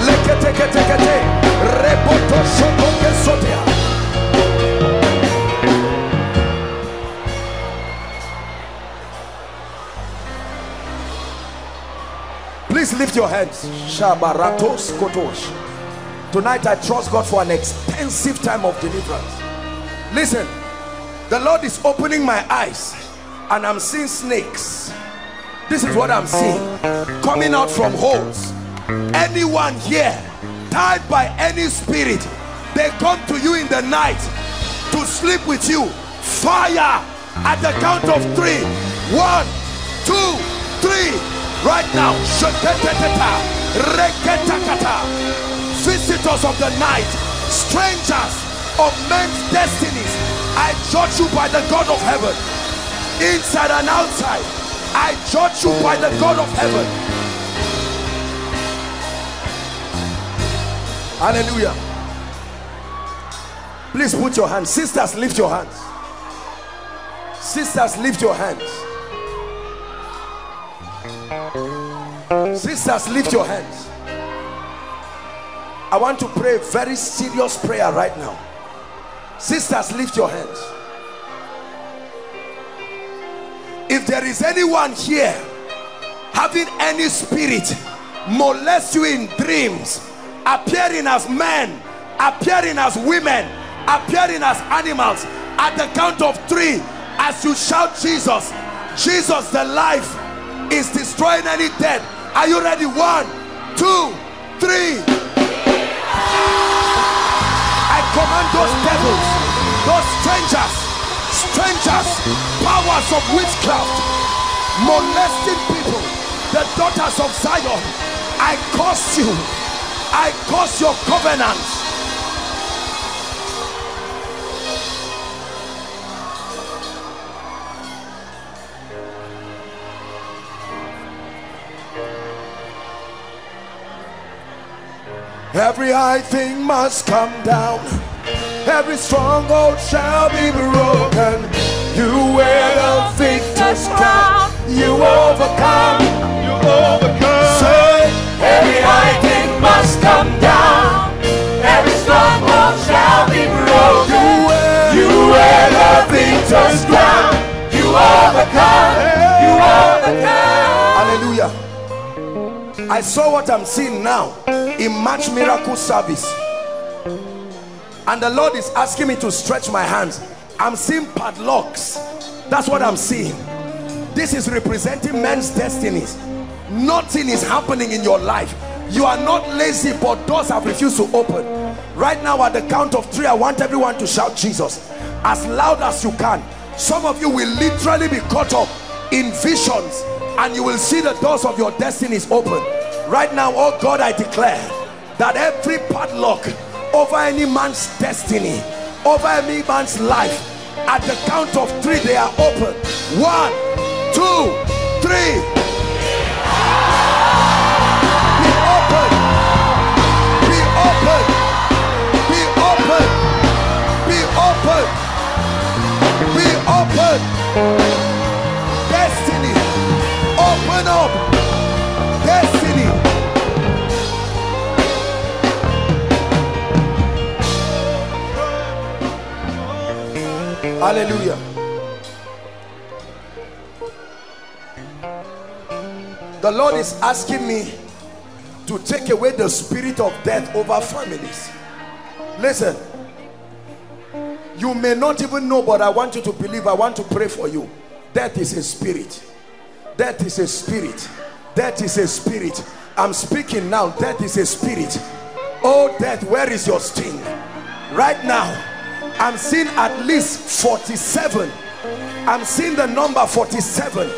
Leketeketekete rebotosokokesotea Please lift your hands. Shabaratos kotosh. Tonight I trust God for an extensive time of deliverance. Listen, the Lord is opening my eyes and I'm seeing snakes. This is what I'm seeing coming out from holes. Anyone here tied by any spirit, they come to you in the night to sleep with you. Fire at the count of three. One, two, three. Right now, visitors of the night, strangers of men's destinies, I judge you by the God of heaven, inside and outside. I judge you by the God of heaven. Hallelujah. Please put your hands. Sisters, lift your hands. Sisters, lift your hands. Sisters, lift your hands. I want to pray a very serious prayer right now. Sisters, lift your hands. If there is anyone here having any spirit molest you in dreams, appearing as men, appearing as women, appearing as animals, at the count of three, as you shout Jesus, Jesus the life is destroying any death. Are you ready? One, two, three. I command those devils, those strangers, strangers, powers of witchcraft, molesting people, the daughters of Zion. I curse you. I curse your covenants. Every high thing must come down. Every stronghold shall be broken. You wear the victor's crown. You overcome. You overcome. Every high thing must come down. Every stronghold shall be broken. You wear, the victor's crown. You overcome. You overcome. Hallelujah. I saw what I'm seeing now in March Miracle Service. And the Lord is asking me to stretch my hands. I'm seeing padlocks. That's what I'm seeing. This is representing men's destinies. Nothing is happening in your life. You are not lazy, but doors have refused to open. Right now, at the count of three, I want everyone to shout Jesus as loud as you can. Some of you will literally be caught up in visions and you will see the doors of your destinies open. Right now, oh God, I declare that every padlock over any man's destiny, over any man's life, at the count of three, they are open. One, two, three. Be open. Be open. Be open. Be open. Be open. Destiny. Open up. Hallelujah. The Lord is asking me to take away the spirit of death over families. Listen, you may not even know, but I want you to believe. I want to pray for you. Death is a spirit. Death is a spirit. Death is a spirit. I'm speaking now. Death is a spirit. Oh, death, where is your sting? Right now, I'm seeing at least 47. I'm seeing the number 47.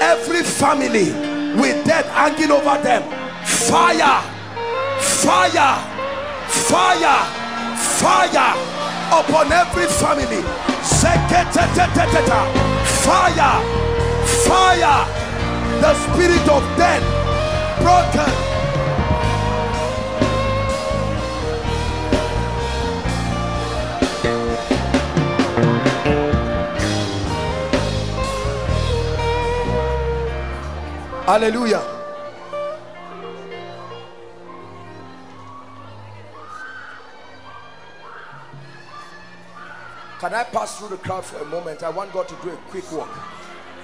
Every family with death hanging over them. Fire, fire, fire, fire upon every family. Fire, fire. The spirit of death broken. Hallelujah. Can I pass through the crowd for a moment? I want God to do a quick walk.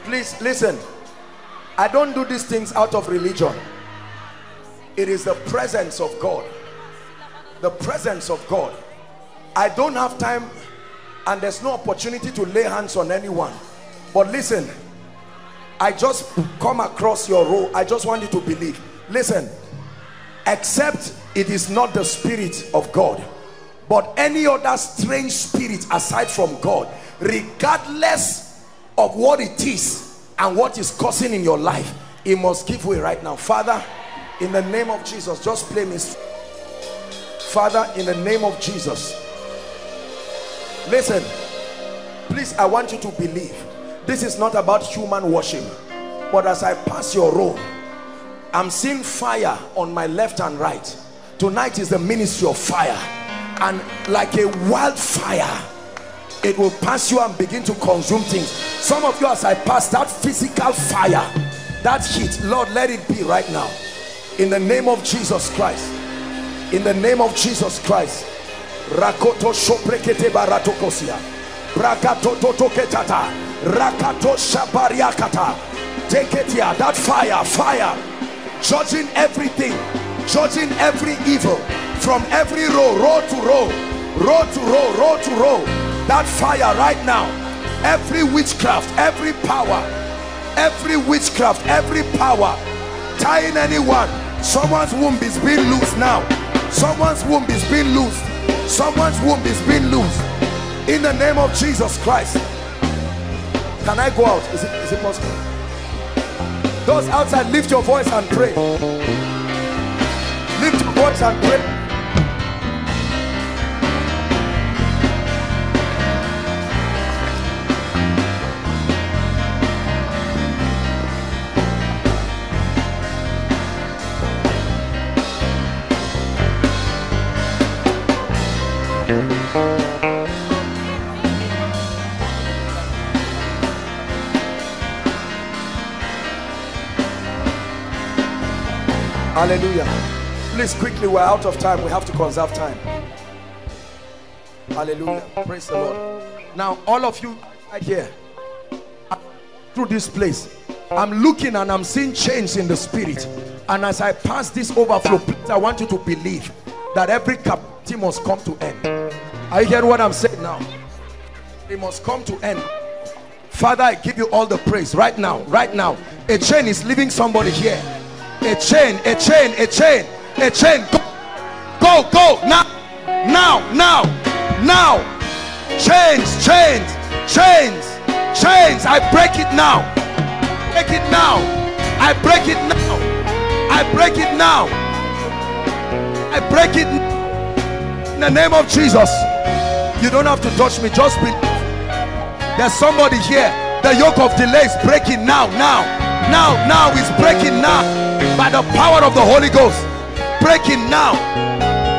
Please listen. I don't do these things out of religion. It is the presence of God. The presence of God. I don't have time and there's no opportunity to lay hands on anyone. But listen, I just come across your role. I just want you to believe. Listen, except it is not the spirit of God, but any other strange spirit aside from God, regardless of what it is and what is causing in your life, it must give way right now. Father, in the name of Jesus, just play me. Father, in the name of Jesus, listen, please, I want you to believe this is not about human worship but as I pass your row I'm seeing fire on my left and right. Tonight is the ministry of fire and like a wildfire it will pass you and begin to consume things. Some of you as I pass that physical fire that heat Lord let it be right now. In the name of Jesus Christ. In the name of Jesus Christ. Rakoto shoprekete baratokosia. Brakato totoketata Rakato Shabariakata. Take it here. That fire, fire. Judging everything, judging every evil from every row, row to row, row to row, row to row. That fire right now. Every witchcraft, every power, every witchcraft, every power tying anyone. Someone's womb is being loose now. Someone's womb is being loose. Someone's womb is being loose. In the name of Jesus Christ. Can I go out? Is it, is it possible? Those outside, lift your voice and pray. Lift your voice and pray. Hallelujah. Please quickly, we're out of time. We have to conserve time. Hallelujah. Praise the Lord. Now, all of you right here, through this place, I'm looking and I'm seeing change in the spirit. And as I pass this overflow, please, I want you to believe that every captivity must come to end. Are you hearing what I'm saying now? It must come to end. Father, I give you all the praise right now, right now. A chain is leaving somebody here. A chain, a chain, a chain, a chain. Go, go, go now, now, now, now. Chains, chains, chains, chains. I break it now. Break it now. I break it now. I break it now. I break it in the name of Jesus. You don't have to touch me, just believe. There's somebody here. The yoke of delay is breaking now, now, now, now is breaking now by the power of the Holy Ghost. Breaking now,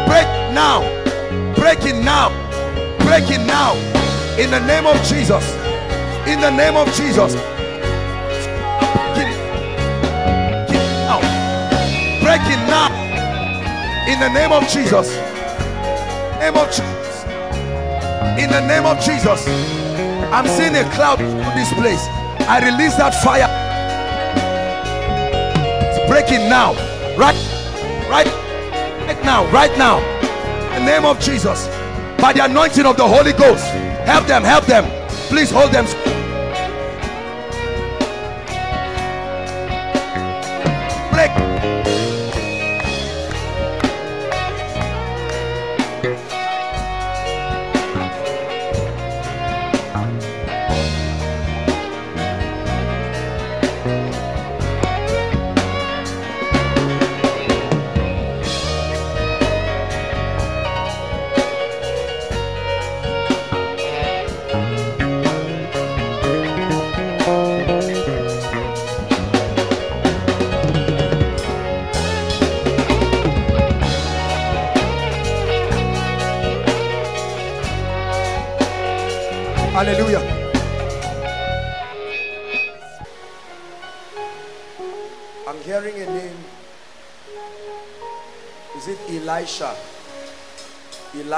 break now, breaking now, breaking now. In the name of Jesus. In the name of Jesus. Get it. Get it now. Breaking now. In the name of Jesus. Name of Jesus. In the name of Jesus. I'm seeing a cloud in this place. I release that fire. Breaking now. Right, right, right now, right now. In the name of Jesus. By the anointing of the Holy Ghost. Help them, help them. Please hold them.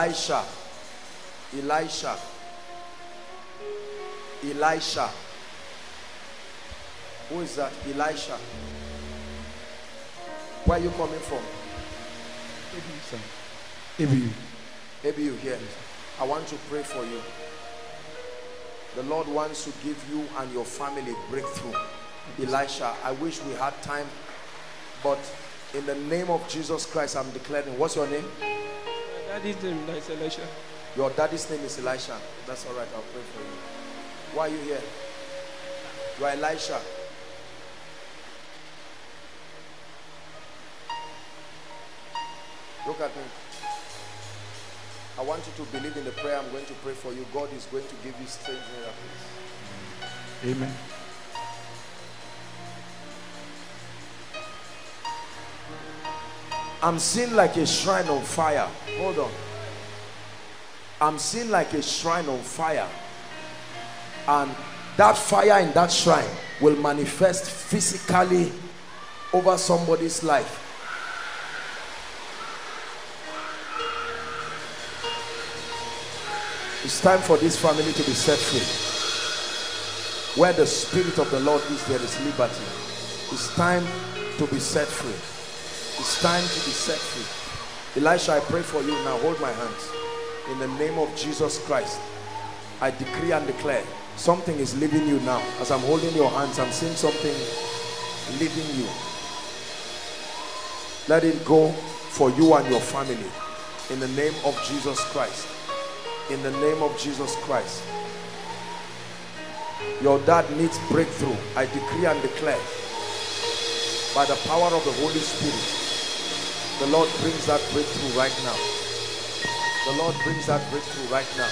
Elisha. Elisha. Elisha. Who is that? Elisha. Where are you coming from? If Maybe you here. I want to pray for you. The Lord wants to give you and your family breakthrough. Elisha, I wish we had time, but in the name of Jesus Christ, I'm declaring. What's your name? Daddy's name is Elisha. Your daddy's name is Elisha. That's all right. I'll pray for you. Why are you here? You are Elisha. Look at me. I want you to believe in the prayer I'm going to pray for you. God is going to give you strange miracles. Amen. I'm seeing like a shrine on fire. Hold on. I'm seeing like a shrine on fire. And that fire in that shrine will manifest physically over somebody's life. It's time for this family to be set free. Where the Spirit of the Lord is, there is liberty. It's time to be set free. It's time to be set free. Elisha, I pray for you now. Hold my hands. In the name of Jesus Christ, I decree and declare something is leaving you now. As I'm holding your hands, I'm seeing something leaving you. Let it go for you and your family. In the name of Jesus Christ. In the name of Jesus Christ. Your dad needs breakthrough. I decree and declare by the power of the Holy Spirit the Lord brings that breakthrough right now. The Lord brings that breakthrough right now.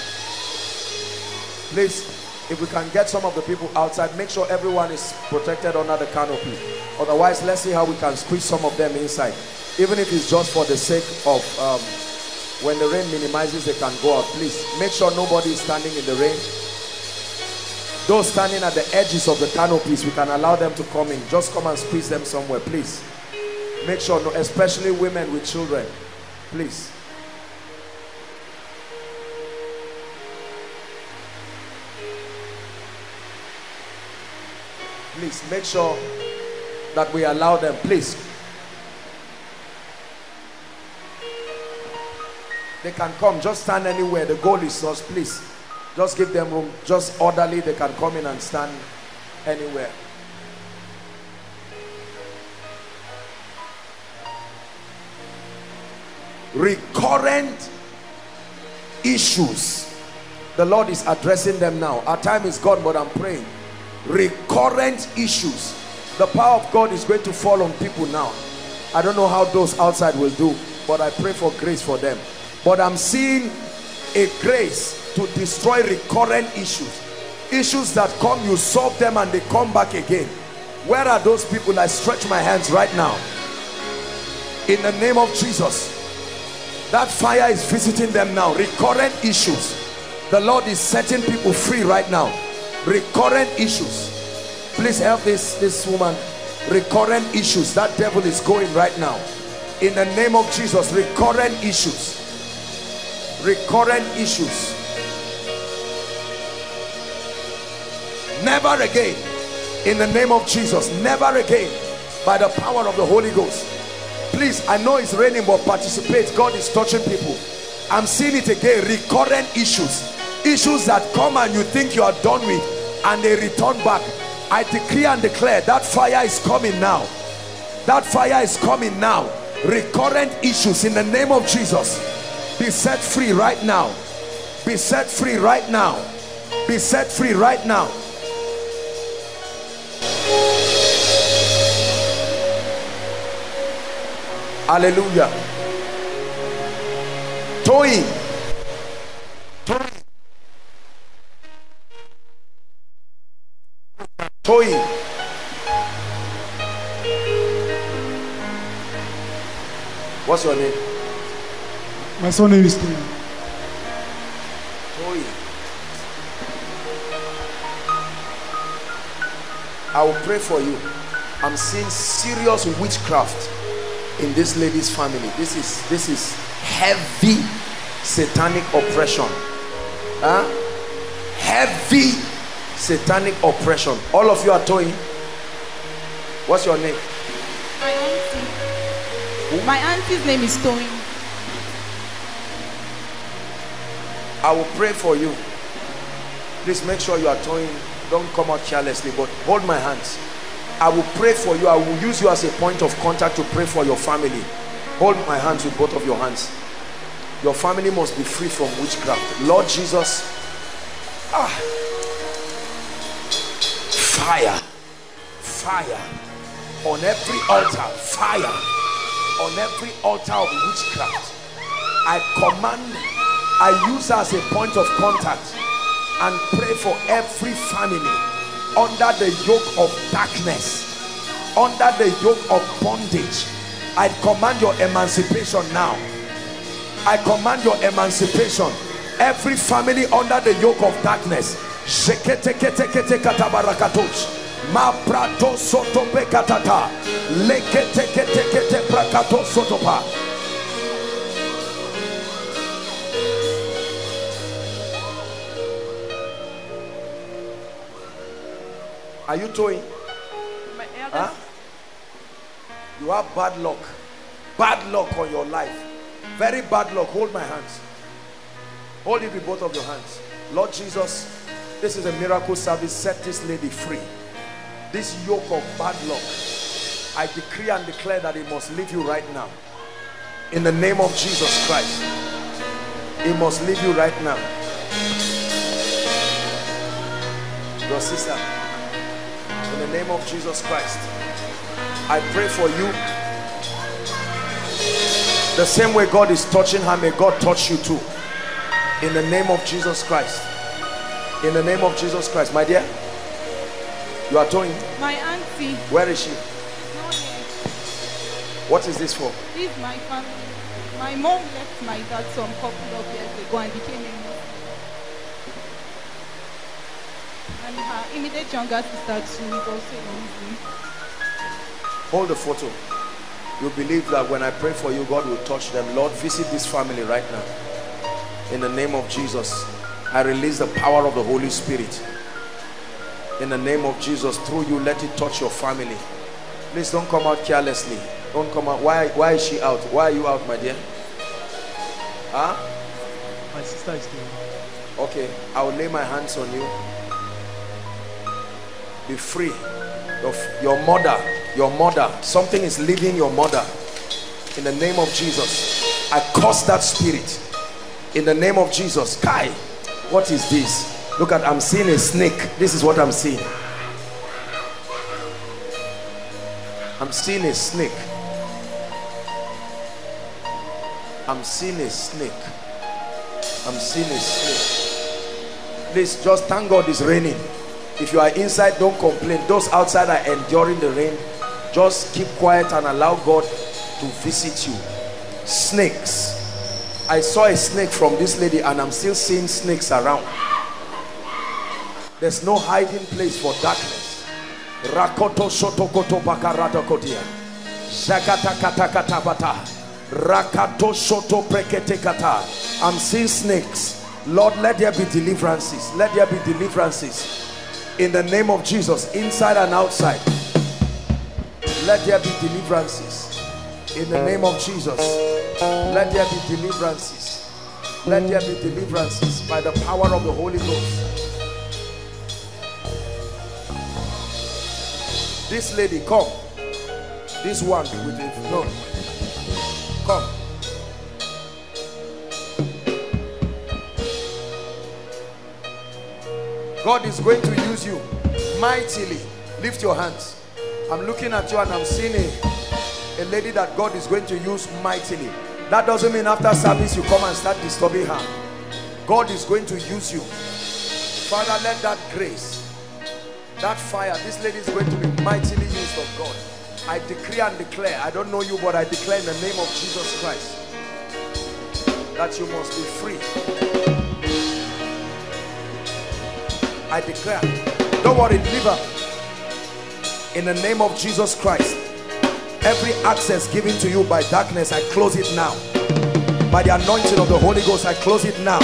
Please, if we can get some of the people outside, make sure everyone is protected under the canopy. Otherwise, let's see how we can squeeze some of them inside. Even if it's just for the sake of um, when the rain minimizes, they can go out. Please, make sure nobody is standing in the rain. Those standing at the edges of the canopies, we can allow them to come in. Just come and squeeze them somewhere, please. Make sure, no, especially women with children. Please. Please make sure that we allow them. Please. They can come. Just stand anywhere. The goal is us. Please. Just give them room. Just orderly. They can come in and stand anywhere. Recurrent issues. The Lord is addressing them now. Our time is gone, but I'm praying. Recurrent issues. The power of God is going to fall on people now. I don't know how those outside will do, but I pray for grace for them. But I'm seeing a grace to destroy recurrent issues. Issues that come, you solve them and they come back again. Where are those people? I stretch my hands right now. In the name of Jesus. That fire is visiting them now. Recurrent issues. The Lord is setting people free right now. Recurrent issues. Please help this, this woman. Recurrent issues. That devil is going right now. In the name of Jesus. Recurrent issues. Recurrent issues. Never again. In the name of Jesus. Never again. By the power of the Holy Ghost please i know it's raining but participate. God is touching people. I'm seeing it again. Recurrent issues. Issues that come and you think you are done with and they return back. I decree and declare that fire is coming now. That fire is coming now. Recurrent issues in the name of jesus. Be set free right now. Be set free right now. Be set free right now Hallelujah. Toy. Toy. What's your name? My son name is Tony. Toy. I will pray for you. I'm seeing serious witchcraft in this lady's family. This is this is heavy satanic oppression. Huh? heavy satanic oppression. All of you are towing. What's your name? My auntie. My auntie's name is Toyin. I will pray for you. Please make sure you are towing. Don't come out carelessly but hold my hands I will pray for you. I will use you as a point of contact to pray for your family. Hold my hands with both of your hands. Your family must be free from witchcraft. Lord Jesus, ah, fire, fire on every altar, fire on every altar of witchcraft. I command, I use as a point of contact and pray for every family under the yoke of darkness under the yoke of bondage i command your emancipation now. I command your emancipation. Every family under the yoke of darkness ma prato soto bekatata lekete kete kete prakato sotopa Are you towing? My eldest. Huh? You have bad luck. Bad luck on your life. Very bad luck. Hold my hands. Hold it with both of your hands. Lord Jesus, this is a miracle service. Set this lady free. This yoke of bad luck. I decree and declare that it must leave you right now. In the name of Jesus Christ. It must leave you right now. Your sister in the name of Jesus Christ I pray for you. The same way God is touching her may God touch you too. In the name of Jesus Christ. In the name of Jesus Christ. My dear you are towing. My auntie. where is she? What is this for? This is my family. My mom left my dad some couple of years ago and became a her immediate younger sister too is also a Muslim. hold the photo. You believe that when I pray for you God will touch them. Lord visit this family right now. In the name of Jesus I release the power of the Holy Spirit. In the name of Jesus through you let it touch your family. Please don't come out carelessly. Don't come out. Why why is she out? Why are you out my dear? Huh? My sister is there. Okay, I will lay my hands on you. Be free. Your, your mother, your mother, something is leaving your mother. In the name of Jesus, I curse that spirit. In the name of Jesus, Kai, what is this? Look at, I'm seeing a snake. This is what I'm seeing. I'm seeing a snake. I'm seeing a snake. I'm seeing a snake. Please just thank God it's raining. If you are inside, don't complain. Those outside are enduring the rain. Just keep quiet and allow God to visit you. Snakes. I saw a snake from this lady and I'm still seeing snakes around. There's no hiding place for darkness. Rakoto shotokoto bakarata kotia. Zakata kata kata bata. Rakato shoto prekete kata. I'm seeing snakes. Lord, let there be deliverances. Let there be deliverances. In the name of Jesus, inside and outside. Let there be deliverances. In the name of Jesus. Let there be deliverances. Let there be deliverances by the power of the Holy Ghost. This lady, come. This one with it. No. Come. God is going to use you mightily. Lift your hands. I'm looking at you and I'm seeing a, a lady that God is going to use mightily. That doesn't mean after service you come and start disturbing her. God is going to use you. Father, let that grace, that fire, this lady is going to be mightily used of God. I decree and declare, I don't know you, but I declare in the name of Jesus Christ that you must be free. I declare, don't worry, deliver. In the name of Jesus Christ, every access given to you by darkness, I close it now. By the anointing of the Holy Ghost, I close it now.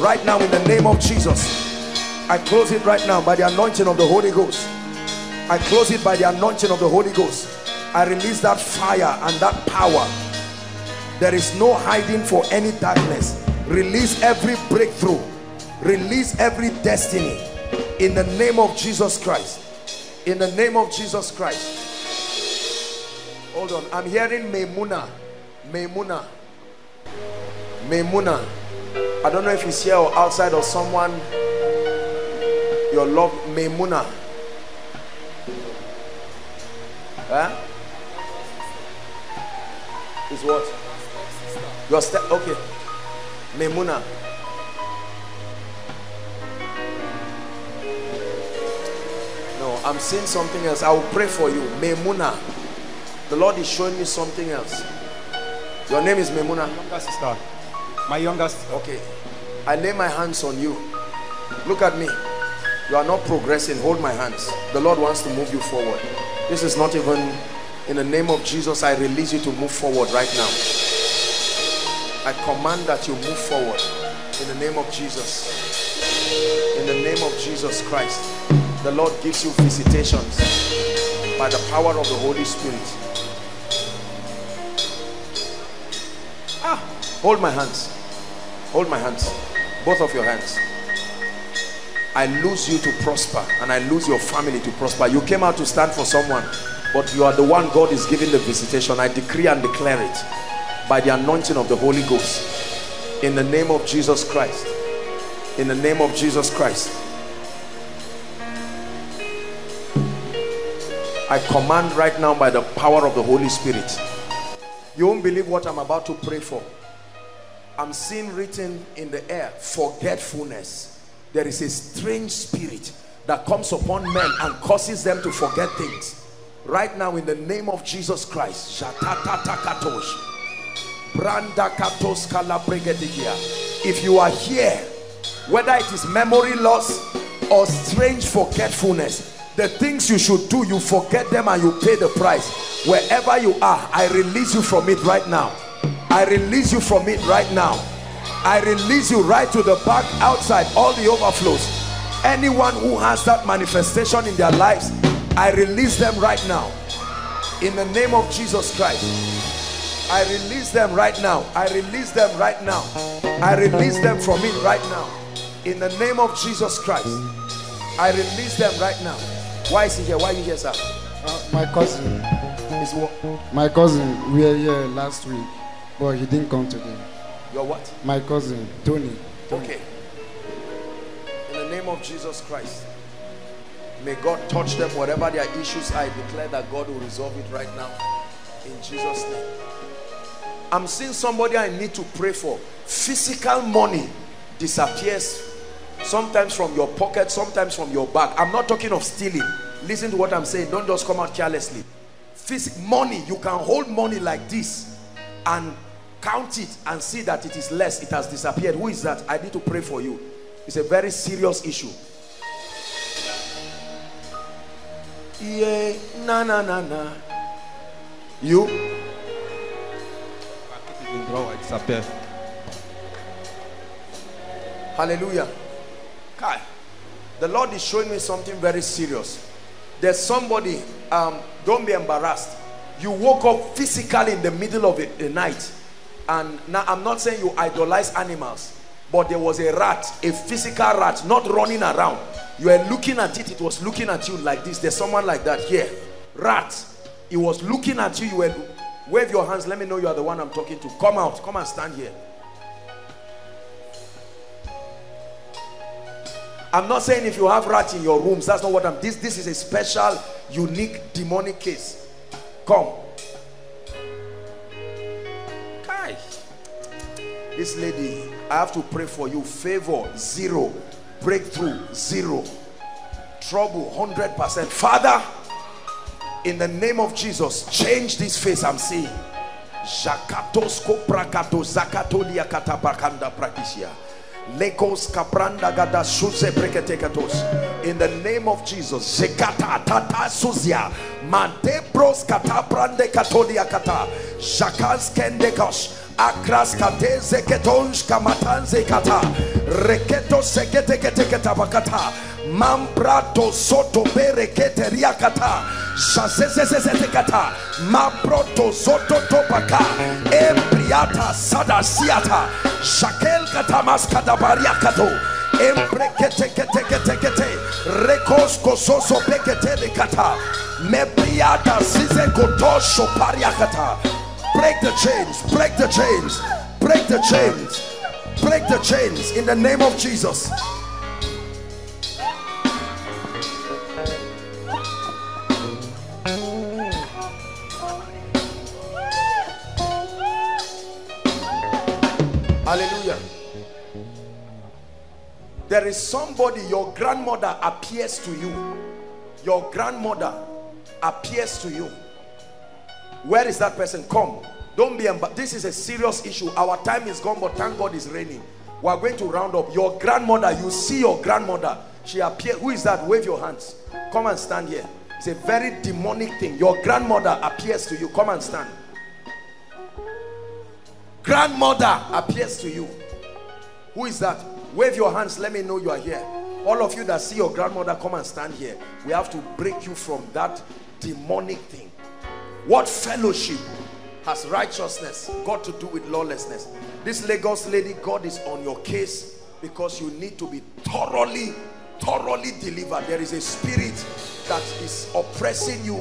Right now, in the name of Jesus, I close it right now by the anointing of the Holy Ghost. I close it by the anointing of the Holy Ghost. I release that fire and that power. There is no hiding for any darkness. Release every breakthrough. Release every destiny. In the name of Jesus Christ. In the name of Jesus Christ. Hold on. I'm hearing Memuna. Memuna. Memuna. I don't know if it's here or outside or someone. Your love, Memuna. Huh? Is what? Your step. Okay. Memuna. No, I'm seeing something else. I will pray for you. Memuna. The Lord is showing me something else. Your name is Memuna. Younger sister. My younger sister. Okay. I lay my hands on you. Look at me. You are not progressing. Hold my hands. The Lord wants to move you forward. This is not even in the name of Jesus. I release you to move forward right now. I command that you move forward in the name of Jesus. In the name of Jesus Christ. The Lord gives you visitations by the power of the Holy Spirit. Ah, hold my hands. Hold my hands. Both of your hands. I lose you to prosper and I lose your family to prosper. You came out to stand for someone, but you are the one God is giving the visitation. I decree and declare it by the anointing of the Holy Ghost. In the name of Jesus Christ. In the name of Jesus Christ. I command right now by the power of the Holy Spirit. You won't believe what I'm about to pray for. I'm seeing written in the air, forgetfulness there is a strange spirit that comes upon men and causes them to forget things right now in the name of Jesus Christ if you are here whether it is memory loss or strange forgetfulness the things you should do you forget them and you pay the price wherever you are I release you from it right now I release you from it right now I release you right to the back outside all the overflows anyone who has that manifestation in their lives I release them right now in the name of Jesus Christ I release them right now. I release them right now. I release them from it right now. In the name of Jesus Christ. I release them right now. Why is he here? Why are you here, sir? Uh, my cousin. Is what? My cousin. We were here last week, but he didn't come today. Your what? My cousin, Tony. Tony. Okay. In the name of Jesus Christ. May God touch them whatever their issues are. I declare that God will resolve it right now. In Jesus' name. I'm seeing somebody I need to pray for. Physical money disappears sometimes from your pocket, sometimes from your bag. I'm not talking of stealing. Listen to what I'm saying. Don't just come out carelessly. Physical money, you can hold money like this and count it and see that it is less. It has disappeared. Who is that? I need to pray for you. It's a very serious issue. Yeah, na na na na. You? in drawer, it disappeared. Hallelujah. Kai, the Lord is showing me something very serious. There's somebody, um, don't be embarrassed. You woke up physically in the middle of the night. And now I'm not saying you idolize animals, but there was a rat, a physical rat, not running around. You were looking at it, it was looking at you like this. There's someone like that here. Rat. It was looking at you, you were wave your hands, let me know you are the one I'm talking to. Come out, come and stand here. I'm not saying if you have rats in your rooms, that's not what I'm. This this is a special, unique, demonic case. Come. Kai. This lady, I have to pray for you. Favor zero, breakthrough zero, trouble hundred percent. Father, in the name of Jesus, change this face I'm seeing. Jakatosko prakato zakatolia katapakanda prakisia. Lekos kapranda gada suze preketekatos. In the name of Jesus, Zekata tata suzia. Mante pros kata prande katolia kata. Jakans kendekos. Akras kate zeketons kamatanze kata. Reketo sekete kete kete bakata. Mambrato soto berekete riakata. Shazezezezetekata. Mabroto soto topaka. Embriata sadasiata. Shakel katamas kadabariakato. Embrekete kete kete kete. Rekos kososo bekete lekata. Mebriata size kotosho pariakata. Break the chains, break the chains, break the chains, break the chains in the name of Jesus. Hallelujah. There is somebody, your grandmother appears to you. Your grandmother appears to you. Where is that person? Come. Don't be embarrassed. This is a serious issue. Our time is gone, but thank God it's raining. We are going to round up. Your grandmother, you see your grandmother. She appears. Who is that? Wave your hands. Come and stand here. It's a very demonic thing. Your grandmother appears to you. Come and stand. Grandmother appears to you. Who is that? Wave your hands. Let me know you are here. All of you that see your grandmother, come and stand here. We have to break you from that demonic thing. What fellowship has righteousness got to do with lawlessness? This Lagos lady, God is on your case because you need to be thoroughly, thoroughly delivered. There is a spirit that is oppressing you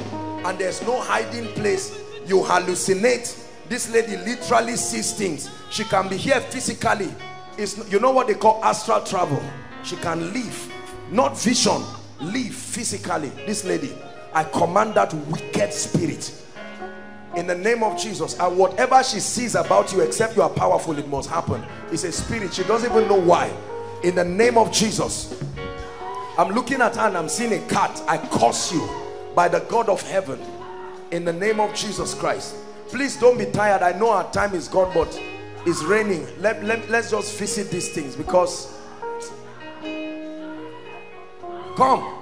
and there's no hiding place. You hallucinate. This lady literally sees things. She can be here physically. It's, you know what they call astral travel. She can leave, not vision, leave physically. This lady, I command that wicked spirit in the name of Jesus and whatever she sees about you except you are powerful it must happen it's a spirit she doesn't even know why in the name of Jesus I'm looking at her and I'm seeing a cat I curse you by the God of heaven in the name of Jesus Christ please don't be tired. I know our time is gone but it's raining. Let, let, let's just visit these things because come.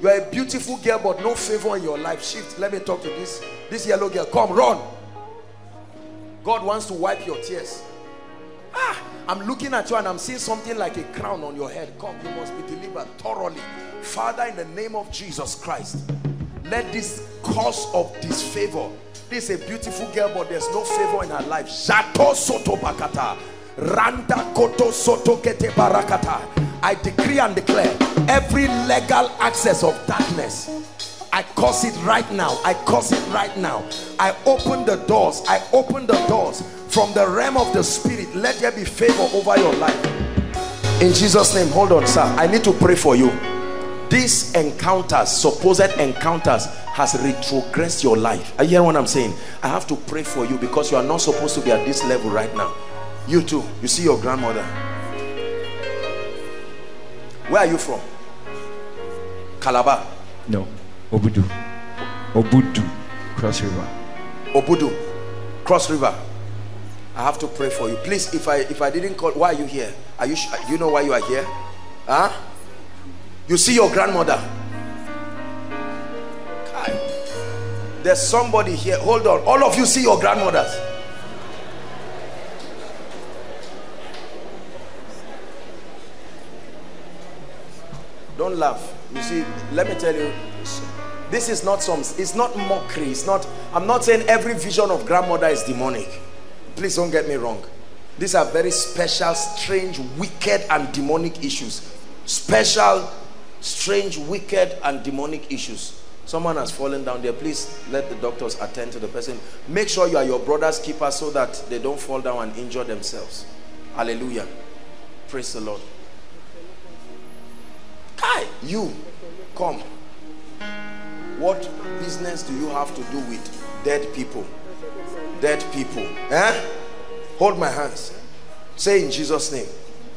You are a beautiful girl but no favor in your life. Shift. Let me talk to this this yellow girl. Come run. God wants to wipe your tears. Ah I'm looking at you and I'm seeing something like a crown on your head. Come you must be delivered thoroughly. Father in the name of Jesus Christ let this cause of disfavor this is a beautiful girl but there's no favor in her life Jato soto bakata randa koto soto kete barakata i decree and declare every legal access of darkness I curse it right now. I curse it right now. I open the doors. I open the doors from the realm of the spirit. Let there be favor over your life. In Jesus' name, hold on, sir. I need to pray for you. These encounters, supposed encounters, has retrogressed your life. I hear what I'm saying? I have to pray for you because you are not supposed to be at this level right now. You too. You see your grandmother. Where are you from? Calabar? No. Obudu. Obudu. Cross River. Obudu. Cross River. I have to pray for you. Please, if I if I didn't call, why are you here? Are you you know why you are here? Huh? You see your grandmother. There's somebody here. Hold on. All of you see your grandmothers. Don't laugh. You see, let me tell you, this is not some it's not mockery it's not i'm not saying every vision of grandmother is demonic please don't get me wrong these are very special strange wicked and demonic issues special strange wicked and demonic issues. Someone has fallen down there. Please let the doctors attend to the person. Make sure you are your brother's keeper so that they don't fall down and injure themselves. Hallelujah. Praise the lord. Kai, you come. What business do you have to do with dead people? Dead people eh? Hold my hands. Say in jesus name.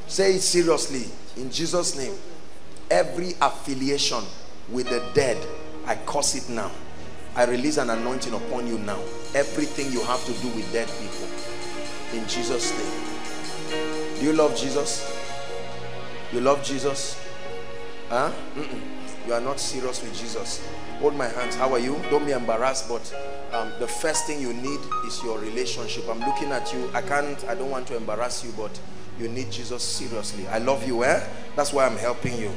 Say it seriously. In jesus name every affiliation with the dead i curse it now. I release an anointing upon you now. Everything you have to do with dead people. In jesus name. Do you love jesus? You love jesus? Huh? Mm -mm. you are not serious with jesus. Hold my hands. How are you? Don't be embarrassed but um, the first thing you need is your relationship. I'm looking at you. I can't i don't want to embarrass you but you need jesus seriously. I love you eh? That's why i'm helping you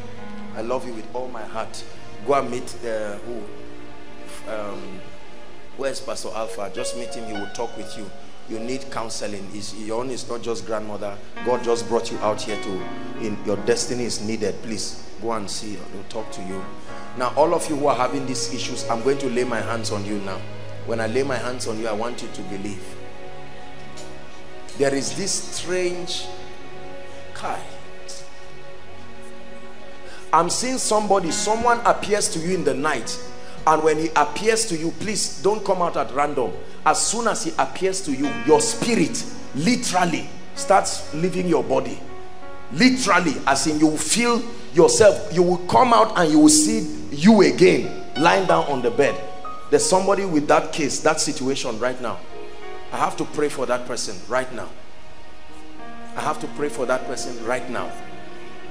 i love you with all my heart. Go and meet the who? Um where's pastor alpha? Just meet him he will talk with you. You need counseling. Is your own is not just grandmother. God just brought you out here to in your destiny is needed. Please go and see. He'll talk to you. Now, all of you who are having these issues, I'm going to lay my hands on you now. When I lay my hands on you, I want you to believe. There is this strange Kai. I'm seeing somebody, someone appears to you in the night. And when he appears to you, please don't come out at random. As soon as he appears to you, your spirit literally starts leaving your body. Literally, as in you feel yourself, you will come out and you will see you again lying down on the bed there's somebody with that case that situation right now i have to pray for that person right now i have to pray for that person right now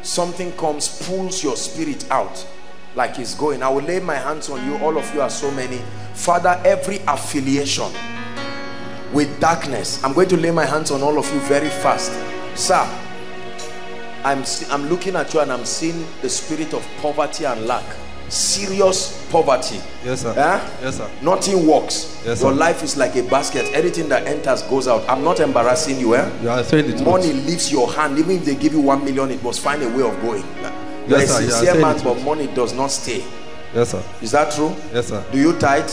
something comes pulls your spirit out like it's going. I will lay my hands on you. All of you are so many. Father every affiliation with darkness i'm going to lay my hands on all of you very fast. Sir i'm i'm looking at you and i'm seeing the spirit of poverty and lack serious poverty. Yes, sir. Eh? Yes, sir. Nothing works. Yes, sir. Your life is like a basket. Anything that enters goes out. I'm not embarrassing you. Eh? You are saying the truth. Money leaves your hand. Even if they give you one million, it must find a way of going. You're Yes, a sir. You are sincere saying man, but money does not stay. Yes, sir. Is that true? Yes, sir. Do you tithe?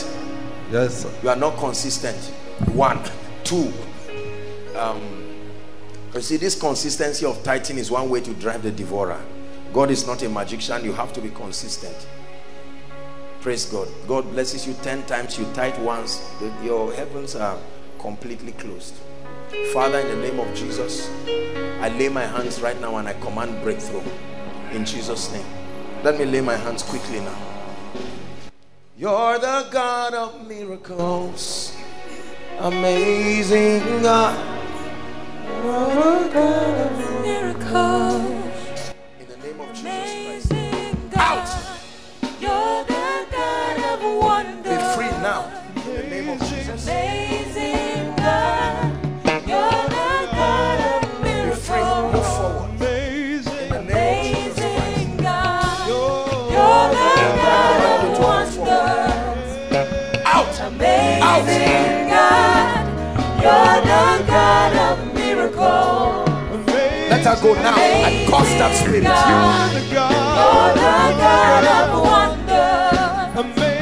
Yes, sir. You are not consistent. One. Two. Um, you see, this consistency of tithing is one way to drive the devourer. God is not a magician. You have to be consistent. Praise God. God blesses you 10 times. You tithe once. Your heavens are completely closed. Father, in the name of Jesus, I lay my hands right now and I command breakthrough. In Jesus' name. Let me lay my hands quickly now. You're the God of miracles. Amazing God. You're the God of miracles. now. Amazing God, you're the God of miracles. Amazing, God, you're the God of wonders. Out. Let her go now and cast that spirit. You're the God, you're the God of wonders.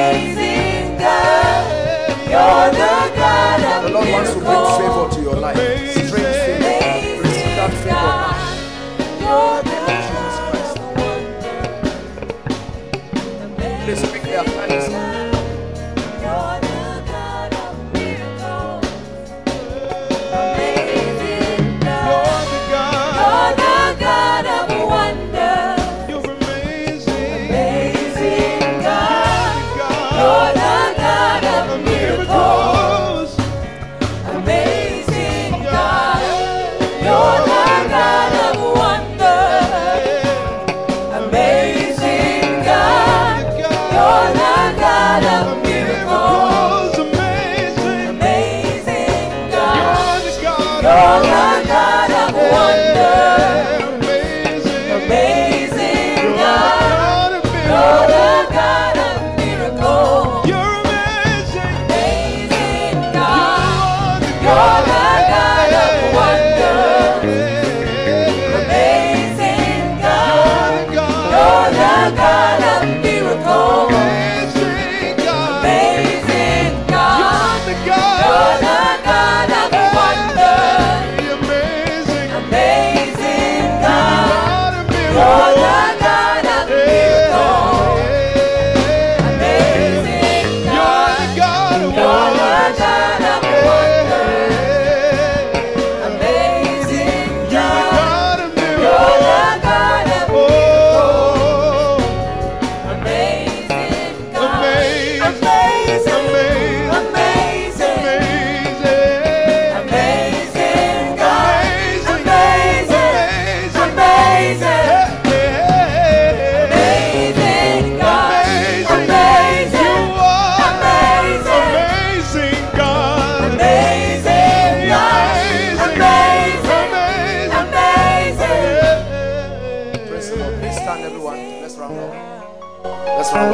Amazing God. You're the God of The Lord wants to bring favor to your life. Strange favor. Receive that favor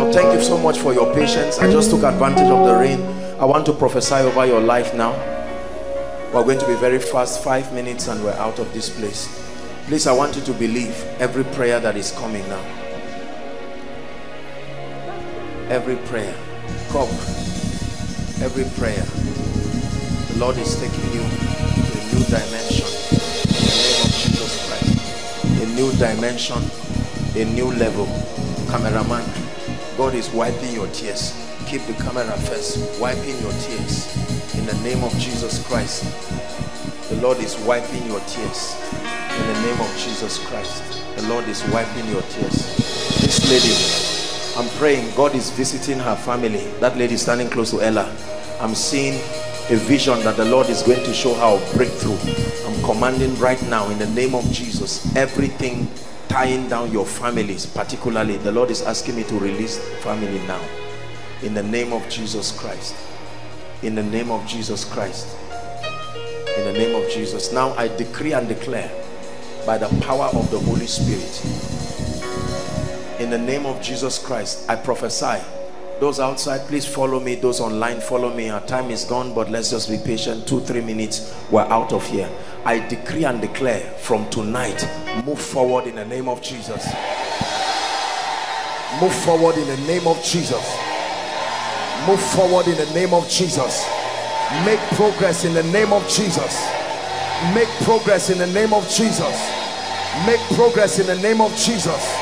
Up. Thank you so much for your patience. I just took advantage of the rain. I want to prophesy over your life now. We're going to be very fast, five minutes, and we're out of this place. Please, I want you to believe every prayer that is coming now. Every prayer. Come. Every prayer. The Lord is taking you to a new dimension. In the name of Jesus Christ. A new dimension. A new level. Cameraman. God is wiping your tears. Keep the camera first. Wiping your tears. In the name of Jesus Christ. The Lord is wiping your tears. In the name of Jesus Christ. The Lord is wiping your tears. This lady, I'm praying God is visiting her family. That lady standing close to Ella. I'm seeing a vision that the Lord is going to show her a breakthrough. I'm commanding right now in the name of Jesus everything tying down your families, particularly the Lord is asking me to release family now. In the name of Jesus Christ. In the name of Jesus Christ. In the name of Jesus. Now I decree and declare by the power of the Holy Spirit. In the name of Jesus Christ, I prophesy. Those outside, please follow me. Those online, follow me. Our time is gone, but let's just be patient. Two, three minutes, we're out of here. I decree and declare from tonight, move forward in the name of Jesus. Move forward in the name of Jesus. Move forward in the name of Jesus. Make progress in the name of Jesus. Make progress in the name of Jesus. Make progress in the name of Jesus.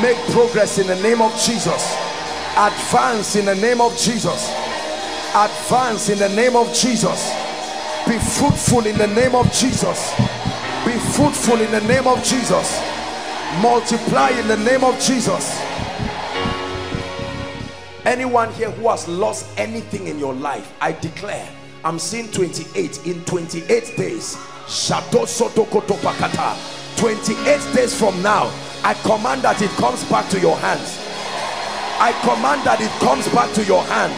Make progress in the name of Jesus. Advance in the name of Jesus. Advance in the name of Jesus. Be fruitful in the name of Jesus. Be fruitful in the name of Jesus. Multiply in the name of Jesus. Anyone here who has lost anything in your life, I declare, I'm seeing 28 in 28 days. Shadow Sotokoto 28 days from now, I command that it comes back to your hands. I command that it comes back to your hand.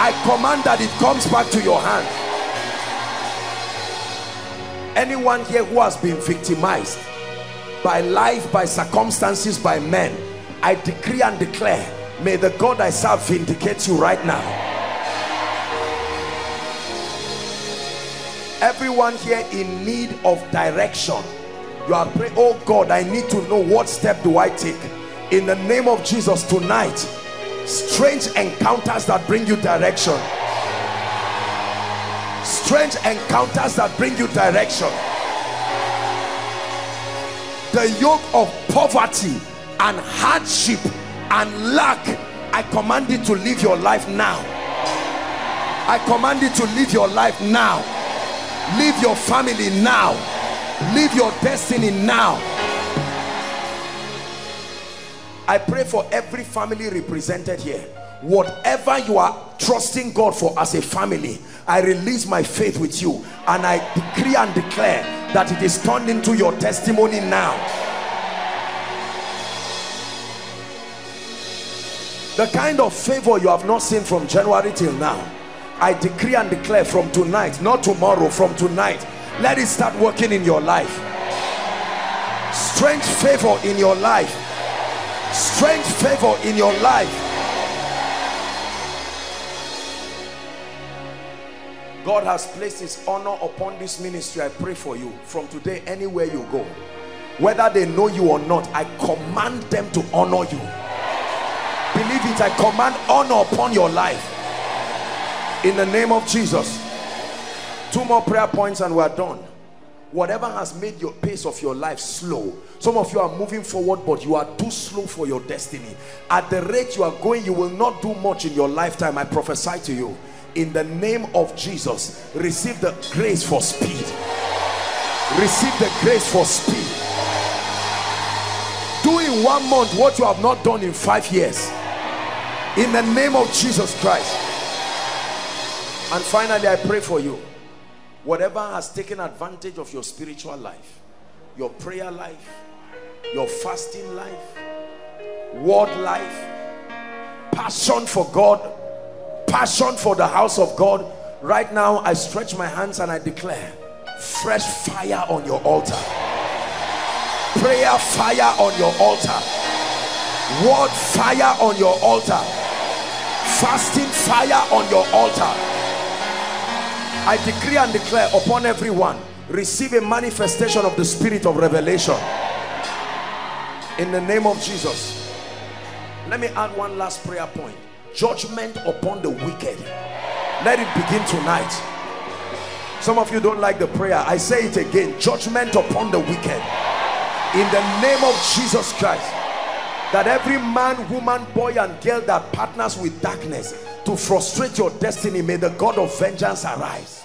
I command that it comes back to your hand. Anyone here who has been victimized by life, by circumstances, by men, I decree and declare, may the God I serve vindicate you right now. everyone here in need of direction you are praying oh god i need to know what step do i take in the name of jesus tonight strange encounters that bring you direction. Strange encounters that bring you direction. The yoke of poverty and hardship and lack i command it to live your life now. I command it to live your life now. Live your family now. Live your destiny now i pray for every family represented here. Whatever you are trusting god for as a family i release my faith with you and i decree and declare that it is turned into your testimony now. The kind of favor you have not seen from january till now i decree and declare from tonight not tomorrow from tonight let it start working in your life. Strange favor in your life strange favor in your life. God has placed his honor upon this ministry. I pray for you. From today anywhere you go whether they know you or not I command them to honor you. Believe it I command honor upon your life. In the name of Jesus. Two more prayer points and we're done whatever has made your pace of your life slow some of you are moving forward but you are too slow for your destiny. At the rate you are going you will not do much in your lifetime I prophesy to you. In the name of Jesus receive the grace for speed. Receive the grace for speed. Do in one month what you have not done in five years. In the name of Jesus Christ. And finally I pray for you whatever has taken advantage of your spiritual life your prayer life your fasting life word life passion for God passion for the house of God right now I stretch my hands and I declare fresh fire on your altar. Prayer fire on your altar. Word fire on your altar. Fasting fire on your altar I decree and declare upon everyone receive a manifestation of the spirit of revelation. In the name of Jesus. Let me add one last prayer point. Judgment upon the wicked. Let it begin tonight. Some of you don't like the prayer. I say it again. Judgment upon the wicked. In the name of jesus christ. That every man woman boy and girl that partners with darkness to frustrate your destiny may the god of vengeance arise